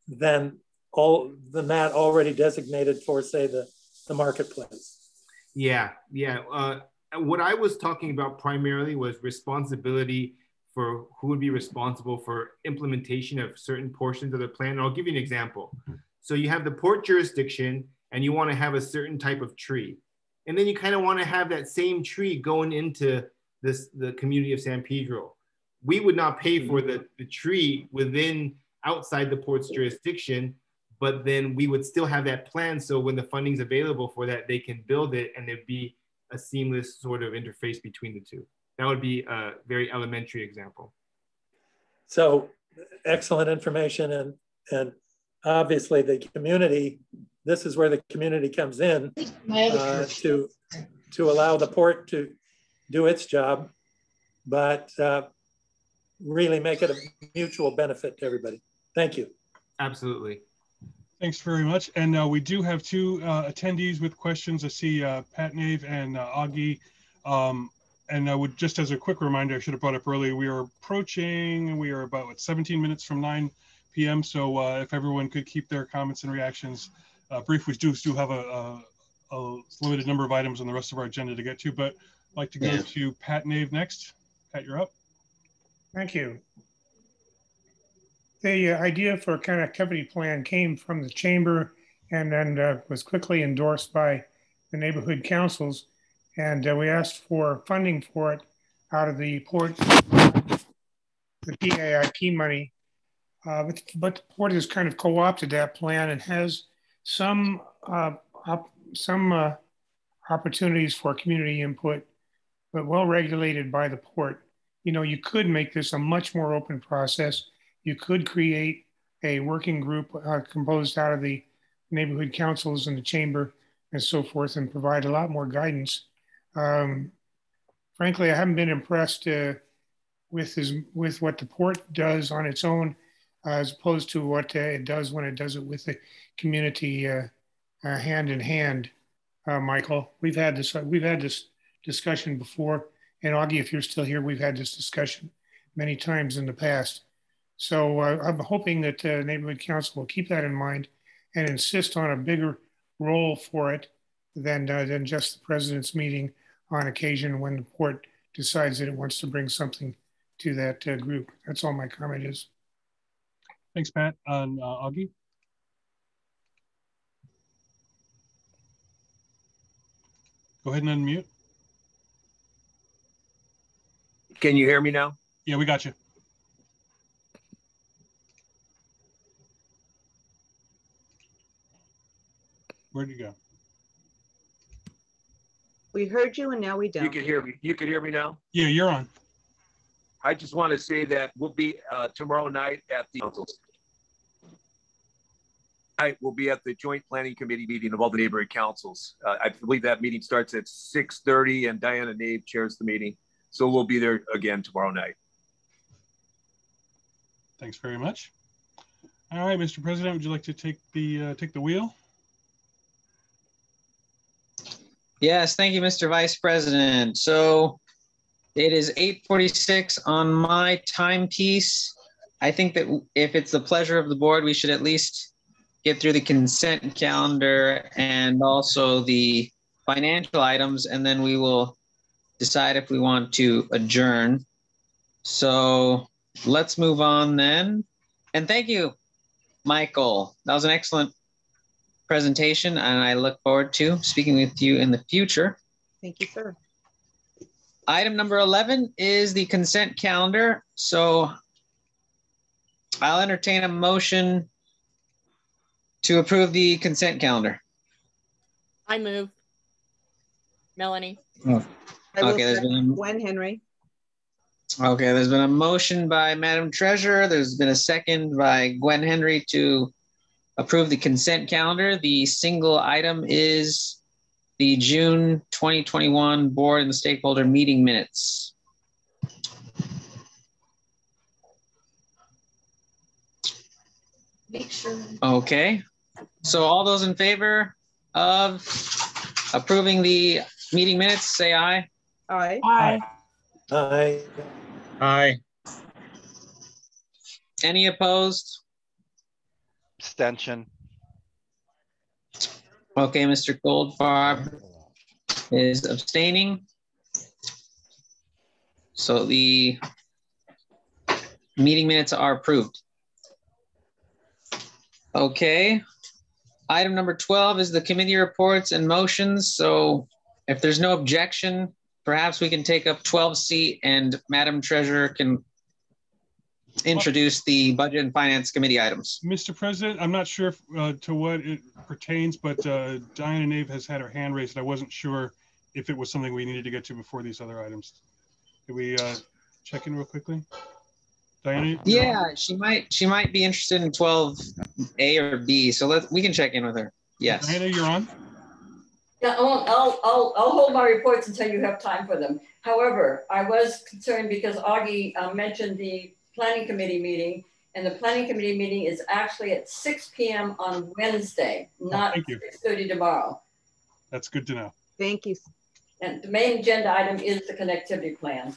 Speaker 13: than all than that already designated for, say, the, the marketplace.
Speaker 29: Yeah, yeah. Uh, what I was talking about primarily was responsibility for who would be responsible for implementation of certain portions of the plan. And I'll give you an example. So you have the port jurisdiction and you want to have a certain type of tree. And then you kind of want to have that same tree going into this the community of San Pedro. We would not pay for the, mm-hmm. the tree within outside the port's jurisdiction, but then we would still have that plan. So when the funding's available for that, they can build it and there'd be a seamless sort of interface between the two. That would be a very elementary example.
Speaker 13: So excellent information and, and obviously the community, this is where the community comes in uh, to, to allow the port to do its job, but uh, really make it a mutual benefit to everybody. Thank you.
Speaker 29: Absolutely.
Speaker 15: Thanks very much. And uh, we do have two uh, attendees with questions. I see uh, Pat Nave and uh, Augie. Um, and I would just as a quick reminder, I should have brought up earlier, we are approaching, we are about what, 17 minutes from 9 p.m. So uh, if everyone could keep their comments and reactions uh, brief, we do still have a, a, a, limited number of items on the rest of our agenda to get to, but I'd like to go yeah. to Pat Nave next. Pat, you're up.
Speaker 12: Thank you. The uh, idea for a connectivity plan came from the chamber and then uh, was quickly endorsed by the neighborhood councils and uh, we asked for funding for it out of the port, the PAIP money. Uh, but, but, the port has kind of co-opted that plan and has some uh, op, some uh, opportunities for community input, but well regulated by the port. You know, you could make this a much more open process. You could create a working group uh, composed out of the neighborhood councils and the chamber and so forth and provide a lot more guidance um, frankly, I haven't been impressed uh, with his with what the port does on its own, uh, as opposed to what uh, it does when it does it with the community uh, uh, hand in hand. Uh, Michael, we've had this we've had this discussion before, and Augie, if you're still here, we've had this discussion many times in the past. So I'm hoping that the neighborhood council will keep that in mind and insist on a bigger role for it than than just the president's meeting on occasion when the port decides that it wants to bring something to that uh, group. That's all my comment is.
Speaker 15: Thanks, Pat. And uh, Augie? Go ahead and unmute.
Speaker 24: Can you hear me now?
Speaker 15: Yeah, we got you. Where'd you go?
Speaker 9: We heard you and now we don't.
Speaker 24: You can hear me. You can hear me now?
Speaker 15: Yeah, you're on.
Speaker 24: I just want to say that we'll be uh, tomorrow night at the councils. I will be at the joint planning committee meeting of all the neighborhood councils. Uh, I believe that meeting starts at 6.30 and Diana Nave chairs the meeting. So we'll be there again tomorrow night.
Speaker 15: Thanks very much. All right, Mr. President, would you like to take the uh, take the wheel?
Speaker 7: Yes, thank you, Mr. Vice President. So it is 846 on my timepiece. I think that if it's the pleasure of the board, we should at least get through the consent calendar and also the financial items, and then we will decide if we want to adjourn. So let's move on then. And thank you, Michael. That was an excellent presentation, and I look forward to speaking with you in the future.
Speaker 9: Thank you, sir.
Speaker 7: Item number 11 is the consent calendar. So I'll entertain a motion to approve the consent calendar.
Speaker 6: I move. Melanie.
Speaker 7: Oh. Okay, there's been
Speaker 9: a, Gwen Henry.
Speaker 7: Okay, there's been a motion by Madam Treasurer. There's been a second by Gwen Henry to approve the consent calendar. The single item is the June 2021 board and stakeholder meeting minutes.
Speaker 9: Make sure.
Speaker 7: Okay. So all those in favor of approving the meeting minutes, say aye.
Speaker 9: Aye.
Speaker 13: Aye. Aye.
Speaker 8: Aye.
Speaker 7: Any opposed?
Speaker 17: Abstention.
Speaker 7: Okay, Mr. Goldfarb is abstaining. So the meeting minutes are approved. Okay. Item number 12 is the committee reports and motions. So if there's no objection, perhaps we can take up 12C and Madam Treasurer can introduce the Budget and Finance Committee items.
Speaker 15: Mr. President, I'm not sure if, uh, to what it pertains, but uh, Diana Nave has had her hand raised. And I wasn't sure if it was something we needed to get to before these other items. Can we uh, check in real quickly? Diana?
Speaker 7: Yeah, she might she might be interested in 12A or B. So let we can check in with her. Yes.
Speaker 15: Diana, you're on.
Speaker 28: Yeah, I'll, I'll, I'll, I'll hold my reports until you have time for them. However, I was concerned because Augie uh, mentioned the planning committee meeting and the planning committee meeting is actually at 6 p.m. on Wednesday, not
Speaker 15: thank you.
Speaker 28: 6.30 tomorrow.
Speaker 15: That's good to know.
Speaker 9: Thank you.
Speaker 28: And the main agenda item is the connectivity plan.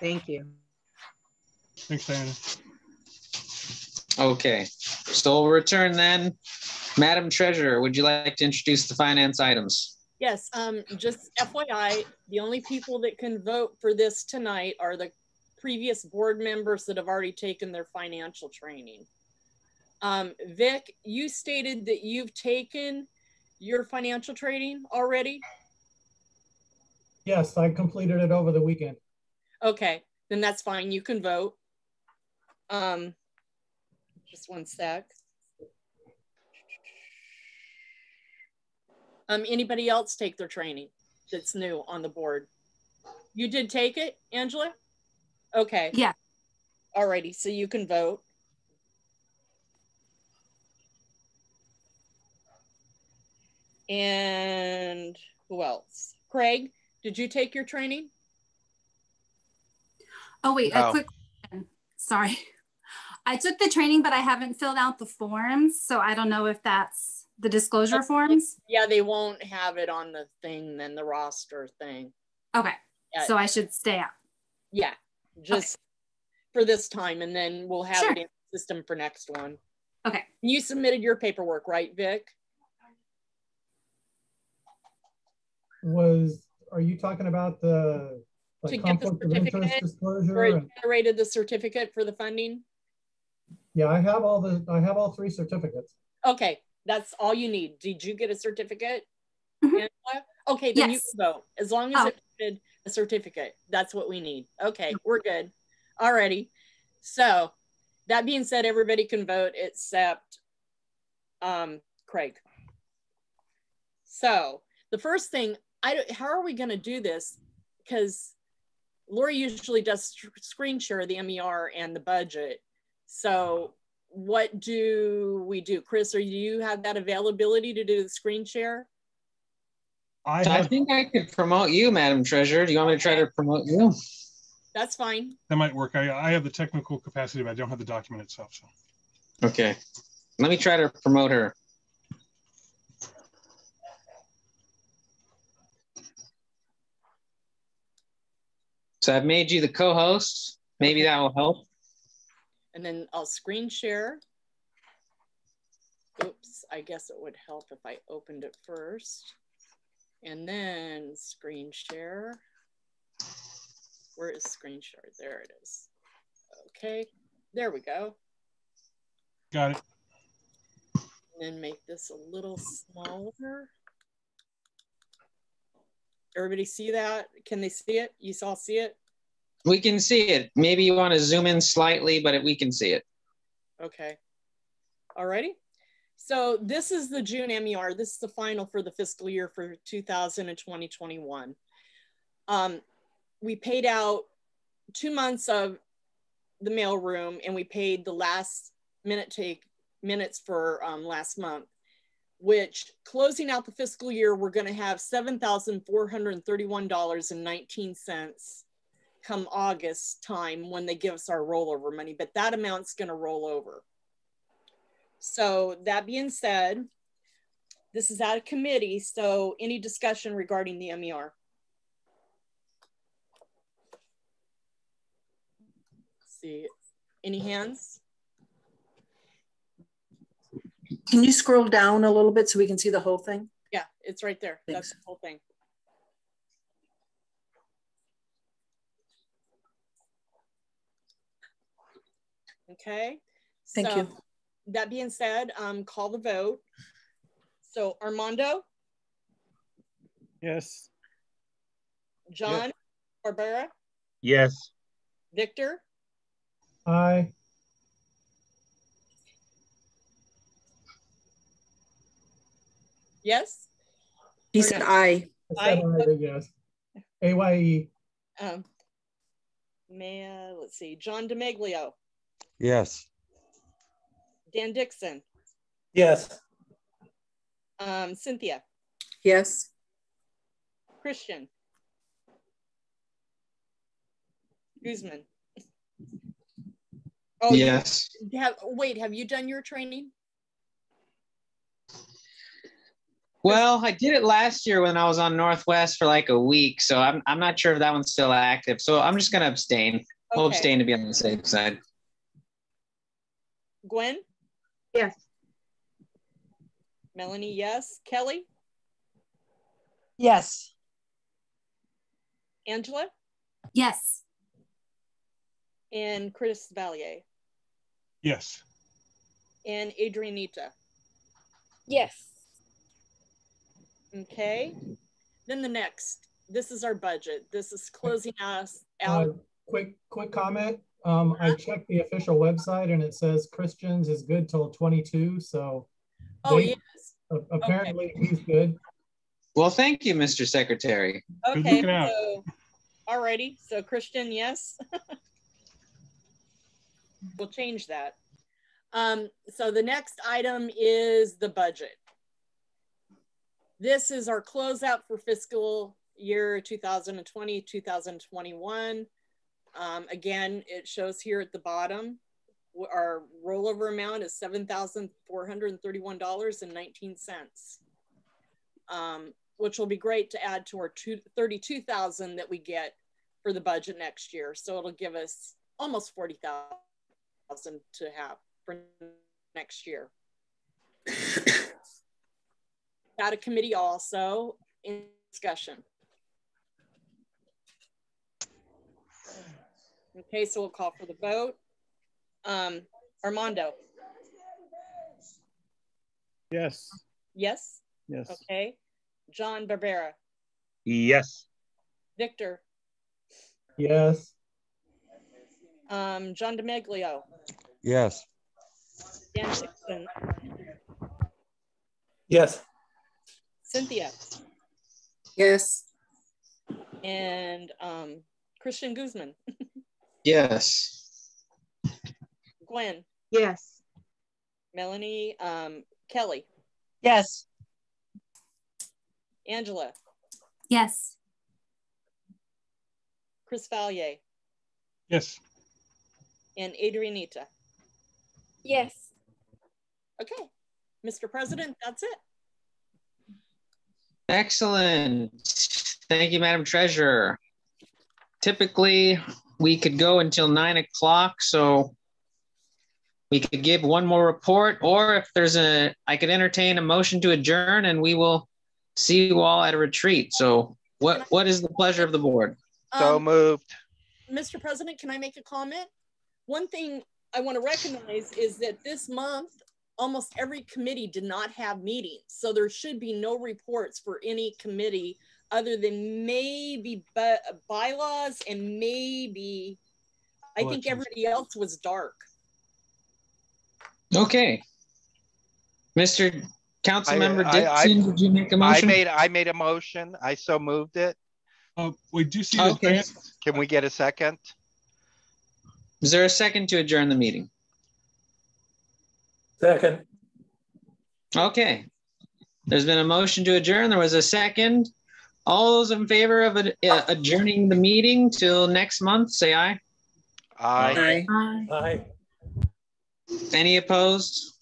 Speaker 9: Thank you.
Speaker 15: Thanks, Diana.
Speaker 7: Okay. So we'll return then. Madam Treasurer, would you like to introduce the finance items?
Speaker 6: Yes, um, just FYI, the only people that can vote for this tonight are the previous board members that have already taken their financial training. Um, Vic, you stated that you've taken your financial training already?
Speaker 30: Yes, I completed it over the weekend.
Speaker 6: Okay, then that's fine. You can vote. Um, just one sec. Um, anybody else take their training that's new on the board? You did take it, Angela? Okay.
Speaker 31: Yeah.
Speaker 6: Alrighty, so you can vote. And who else? Craig, did you take your training?
Speaker 31: Oh, wait,
Speaker 6: No.
Speaker 31: a quick question. Sorry. I took the training, but I haven't filled out the forms. So I don't know if that's the disclosure forms.
Speaker 6: Yeah, they won't have it on the thing, then the roster thing.
Speaker 31: Okay.
Speaker 6: Yeah.
Speaker 31: So I should stay out.
Speaker 6: Yeah, just for this time, and then we'll have
Speaker 31: Sure.
Speaker 6: it in the system for next one.
Speaker 31: Okay.
Speaker 6: You submitted your paperwork, right, Vic?
Speaker 30: Was, are you talking about the
Speaker 6: To
Speaker 30: like
Speaker 6: get the
Speaker 30: conflict of interest
Speaker 6: certificate,
Speaker 30: disclosure?
Speaker 6: where it generated the certificate for the funding?
Speaker 30: Yeah, I have all the, I have all three certificates.
Speaker 6: Okay, that's all you need. Did you get a certificate? Mm-hmm. Angela? Okay, then you can vote. As long as
Speaker 31: Oh.
Speaker 6: it did a certificate, that's what we need. Okay, we're good. Alrighty. So that being said, everybody can vote except um, Craig. So the first thing, I how are we going to do this? Because Lori usually does screen share the MER and the budget. So what do we do? Chris, do you have that availability to do the screen share?
Speaker 15: I,
Speaker 7: I think I could promote you, Madam Treasurer. Do you want me to try to promote you?
Speaker 6: That's fine.
Speaker 15: that might work. I, I have the technical capacity, but I don't have the document itself. So
Speaker 7: Okay. Let me try to promote her. So I've made you the co-host. Maybe that will help.
Speaker 6: And then I'll screen share. Oops, I guess it would help if I opened it first. And then screen share. Where is screen share? There it is. Okay, there we go.
Speaker 15: got it.
Speaker 6: And then make this a little smaller. Everybody see that? Can they see it? You all see it?
Speaker 7: We can see it. Maybe you want to zoom in slightly, but we can see it.
Speaker 6: Okay. Alrighty. So this is the June MER. This is the final for the fiscal year for 2000 and 2021. Um, we paid out two months of the mailroom and we paid the last minute take minutes for um, last month, which closing out the fiscal year, we're going to have $7,431.19 come August time when they give us our rollover money, but that amount's going to roll over. So that being said, this is out of committee. So any discussion regarding the MER? Let's see, any hands?
Speaker 2: Can you scroll down a little bit so we can see the whole thing?
Speaker 6: Yeah, it's right there.
Speaker 2: Thanks.
Speaker 6: That's the whole thing. Okay.
Speaker 2: Thank
Speaker 6: so,
Speaker 2: you.
Speaker 6: That being said, um, call the vote. So Armando,
Speaker 12: Yes.
Speaker 6: John, Barbera,
Speaker 8: Yes.
Speaker 6: Victor,
Speaker 30: Aye.
Speaker 6: yes?
Speaker 2: He
Speaker 6: Or
Speaker 2: said
Speaker 6: no?
Speaker 2: aye.
Speaker 30: I said
Speaker 6: Aye.
Speaker 30: aye, yes. AYE.
Speaker 6: Um, man, let's see. John DeMeglio,
Speaker 10: Yes.
Speaker 6: Dan Dixon,
Speaker 13: Yes.
Speaker 6: um, Cynthia,
Speaker 2: Yes.
Speaker 6: Christian, Guzman. Oh,
Speaker 7: Yes.
Speaker 6: Have, wait, have you done your training?
Speaker 7: Well, I did it last year when I was on Northwest for like a week, so I'm I'm not sure if that one's still active. So I'm just gonna abstain. I'll abstain to be on the safe side.
Speaker 6: Gwen,
Speaker 9: Yes.
Speaker 6: Melanie, yes. Kelly,
Speaker 32: Yes.
Speaker 6: Angela,
Speaker 31: Yes.
Speaker 6: and Chris Valle,
Speaker 15: Yes.
Speaker 6: and Adrianita.
Speaker 32: Yes.
Speaker 6: Okay. Then the next, this is our budget. This is closing us
Speaker 30: Uh,
Speaker 6: out.
Speaker 30: quick, quick comment. Um, I checked the official website and it says Christians is good till 22. So
Speaker 6: Oh,
Speaker 30: they-
Speaker 6: yes.
Speaker 30: a- apparently he's good.
Speaker 7: Well, thank you, Mr. Secretary.
Speaker 6: Okay.
Speaker 15: looking out.
Speaker 6: So, alrighty. So Christian, yes. we'll change that. Um, so the next item is the budget. This is our closeout for fiscal year 2020, 2021. Um, again, it shows here at the bottom, our rollover amount is $7,431.19. Um, which will be great to add to our two, 32,000 that we get for the budget next year. So it'll give us almost 40,000 to have for next year. Got a committee also in discussion. Okay, so we'll call for the vote. Um, Armando,
Speaker 12: Yes.
Speaker 6: yes?
Speaker 12: Yes.
Speaker 6: Okay. John Barbera,
Speaker 8: Yes.
Speaker 6: Victor,
Speaker 30: Yes.
Speaker 6: um, John DeMeglio,
Speaker 10: Yes.
Speaker 6: Dan Dixon,
Speaker 13: Yes.
Speaker 6: Cynthia,
Speaker 2: Yes.
Speaker 6: and um, Christian Guzman,
Speaker 7: Yes.
Speaker 6: Gwen,
Speaker 9: Yes.
Speaker 6: Melanie, um, Kelly,
Speaker 32: Yes.
Speaker 6: Angela,
Speaker 31: Yes.
Speaker 6: Chris Valle,
Speaker 15: Yes.
Speaker 6: and Adrianita.
Speaker 32: Yes.
Speaker 6: Okay, Mr. President, that's it.
Speaker 7: Excellent. Thank you, Madam Treasurer. Typically, we could go until nine o'clock, so we could give one more report, or if there's a, I could entertain a motion to adjourn and we will see you all at a retreat. So what, what is the pleasure of the board?
Speaker 17: So
Speaker 6: Um,
Speaker 17: moved.
Speaker 6: Mr. President, can I make a comment? One thing I want to recognize is that this month, almost every committee did not have meetings. So there should be no reports for any committee other than maybe by, bylaws and maybe, I think everybody else was dark.
Speaker 7: Okay. Mr. Councilmember
Speaker 17: I- I-
Speaker 7: Dixon, did you make a
Speaker 17: I
Speaker 7: motion?
Speaker 17: I made, I made a motion. I so moved it.
Speaker 15: Uh, we do see
Speaker 7: Okay.
Speaker 15: trans-
Speaker 17: Can we get a second?
Speaker 7: Is there a second to adjourn the meeting?
Speaker 13: Second.
Speaker 7: Okay. There's been a motion to adjourn. There was a second. All those in favor of ad- uh, adjourning the meeting till next month, say aye.
Speaker 17: Aye.
Speaker 2: Aye.
Speaker 13: Aye.
Speaker 7: Any opposed?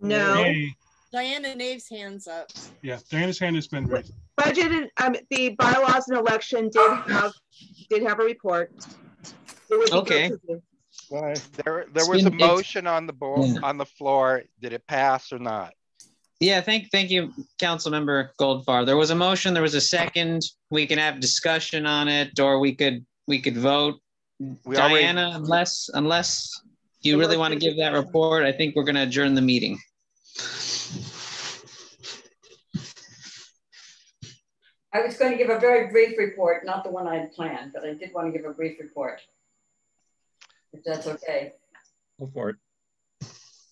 Speaker 9: No.
Speaker 15: Nay.
Speaker 6: Diana Nave's hands up.
Speaker 15: Yeah, Diana's hand has been raised.
Speaker 9: Budget and, um, the bylaws and election did have, did have a report. It would be good
Speaker 7: Okay.
Speaker 17: There, there was a
Speaker 7: been- it's-
Speaker 17: motion on the board,
Speaker 7: Yeah.
Speaker 17: on the floor. Did it pass or not?
Speaker 7: Yeah, thank thank you, Council Member Goldfarb. There was a motion, there was a second. We can have discussion on it, or we could we could vote.
Speaker 17: We already-
Speaker 7: Diana, unless unless you really want to give that report, I think we're gonna adjourn the meeting.
Speaker 4: I was going to give a very brief report, not the one I had planned, but I did want to give a brief report. If that's okay.
Speaker 8: Go for it.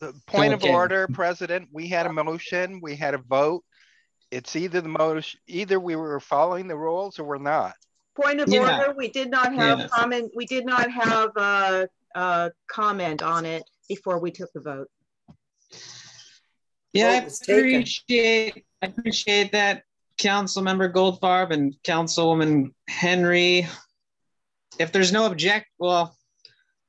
Speaker 17: The Point of order, President, we had a motion, we had a vote. It's either the motion, either we were following the rules or we're not.
Speaker 9: Point of
Speaker 17: Yeah.
Speaker 9: order, we did not have
Speaker 17: Yes.
Speaker 9: comment, we did not have a, a comment on it before we took the vote.
Speaker 7: Yeah, I
Speaker 9: Vote taken.
Speaker 7: appreciate I appreciate that, Councilmember Goldfarb and Councilwoman Henry. If there's no object, well,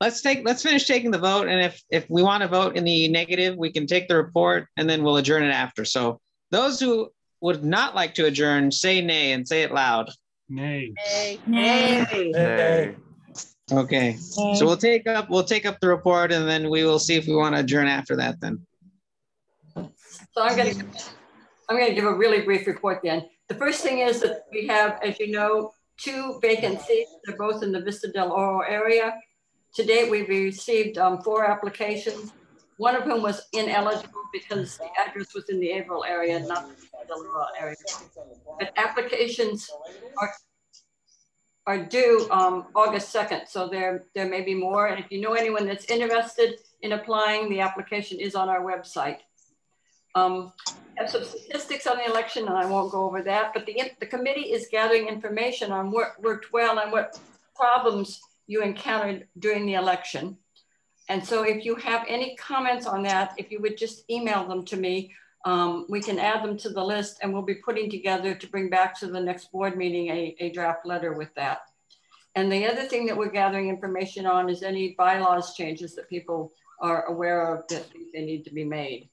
Speaker 7: let's take let's finish taking the vote, and if if we want to vote in the negative, we can take the report and then we'll adjourn it after. So those who would not like to adjourn, say nay and say it loud.
Speaker 15: Nay.
Speaker 9: Nay.
Speaker 13: Nay.
Speaker 7: Okay, so we'll take up we'll take up the report and then we will see if we want to adjourn after that. Then.
Speaker 4: So I'm gonna, I'm gonna give a really brief report then. The first thing is that we have, as you know, two vacancies. They're both in the Vista del Oro area. To date, we've received um, four applications. One of whom was ineligible because the address was in the Averill area, not the Oro area. But applications are are due um, August 2nd, so there, there may be more. And if you know anyone that's interested in applying, the application is on our website. Um, I have some statistics on the election, and I won't go over that, but the, the committee is gathering information on what worked well and what problems you encountered during the election. And so if you have any comments on that, if you would just email them to me, um, we can add them to the list and we'll be putting together to bring back to the next board meeting a, a draft letter with that. And the other thing that we're gathering information on is any bylaws changes that people are aware of that they need to be made.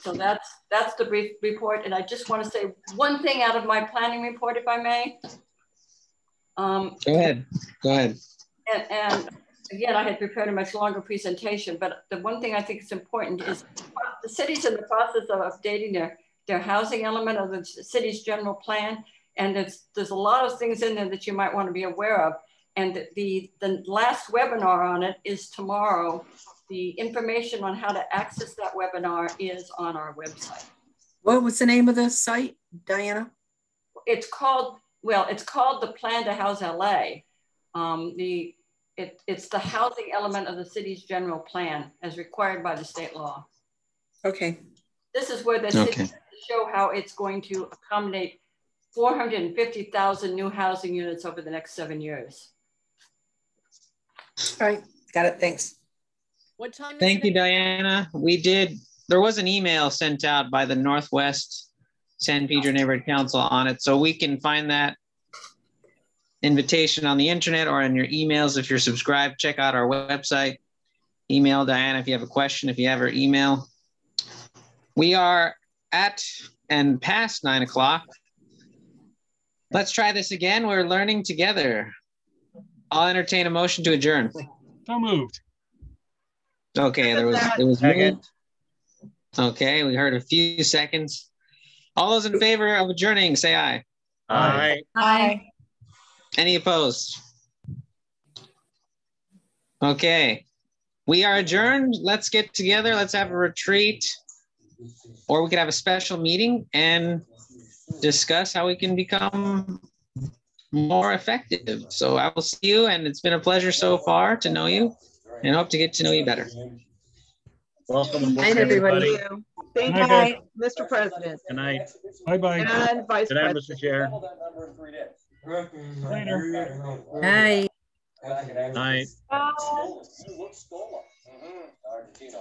Speaker 4: So that's that's the brief report. And I just want to say one thing out of my planning report, if I may. Um,
Speaker 7: Go ahead. Go ahead.
Speaker 4: and, and again, I had prepared a much longer presentation, but the one thing I think is important is the city's in the process of updating their, their housing element of the city's general plan. And there's, there's a lot of things in there that you might want to be aware of. And the, the last webinar on it is tomorrow. The information on how to access that webinar is on our website.
Speaker 2: What was the name of the site, Diana?
Speaker 4: It's called, well, it's called the Plan to House LA. Um, the, it, it's the housing element of the city's general plan as required by the state law.
Speaker 2: Okay.
Speaker 4: This is where the city
Speaker 7: Okay.
Speaker 4: show how it's going to accommodate 450,000 new housing units over the next seven years.
Speaker 2: All right, got it. Thanks.
Speaker 6: What time?
Speaker 7: Thank you, Diana. We did, there was an email sent out by the Northwest San Pedro Neighborhood Council on it, so we can find that invitation on the internet or in your emails if you're subscribed. Check out our website. Email Diana if you have a question, if you have her email. We are at and past nine o'clock. Let's try this again. We're learning together. I'll entertain a motion to adjourn.
Speaker 15: So moved.
Speaker 7: Okay, there was it was moved. Okay, we heard a few seconds. All those in favor of adjourning, say aye.
Speaker 8: Aye.
Speaker 31: Aye.
Speaker 7: Any opposed? Okay, we are adjourned. Let's get together. Let's have a retreat, or we could have a special meeting and discuss how we can become more effective. So I will see you, and it's been a pleasure so far to know you, and hope to get to know you better.
Speaker 8: Welcome aboard,
Speaker 2: Night, everybody.
Speaker 8: everybody. Good night,
Speaker 9: Mr. President.
Speaker 8: Good night.
Speaker 15: Bye bye.
Speaker 9: And Vice
Speaker 8: Good night, Mr. Chair.
Speaker 15: Later.
Speaker 2: Night.
Speaker 8: Night.
Speaker 33: Night. Argentina.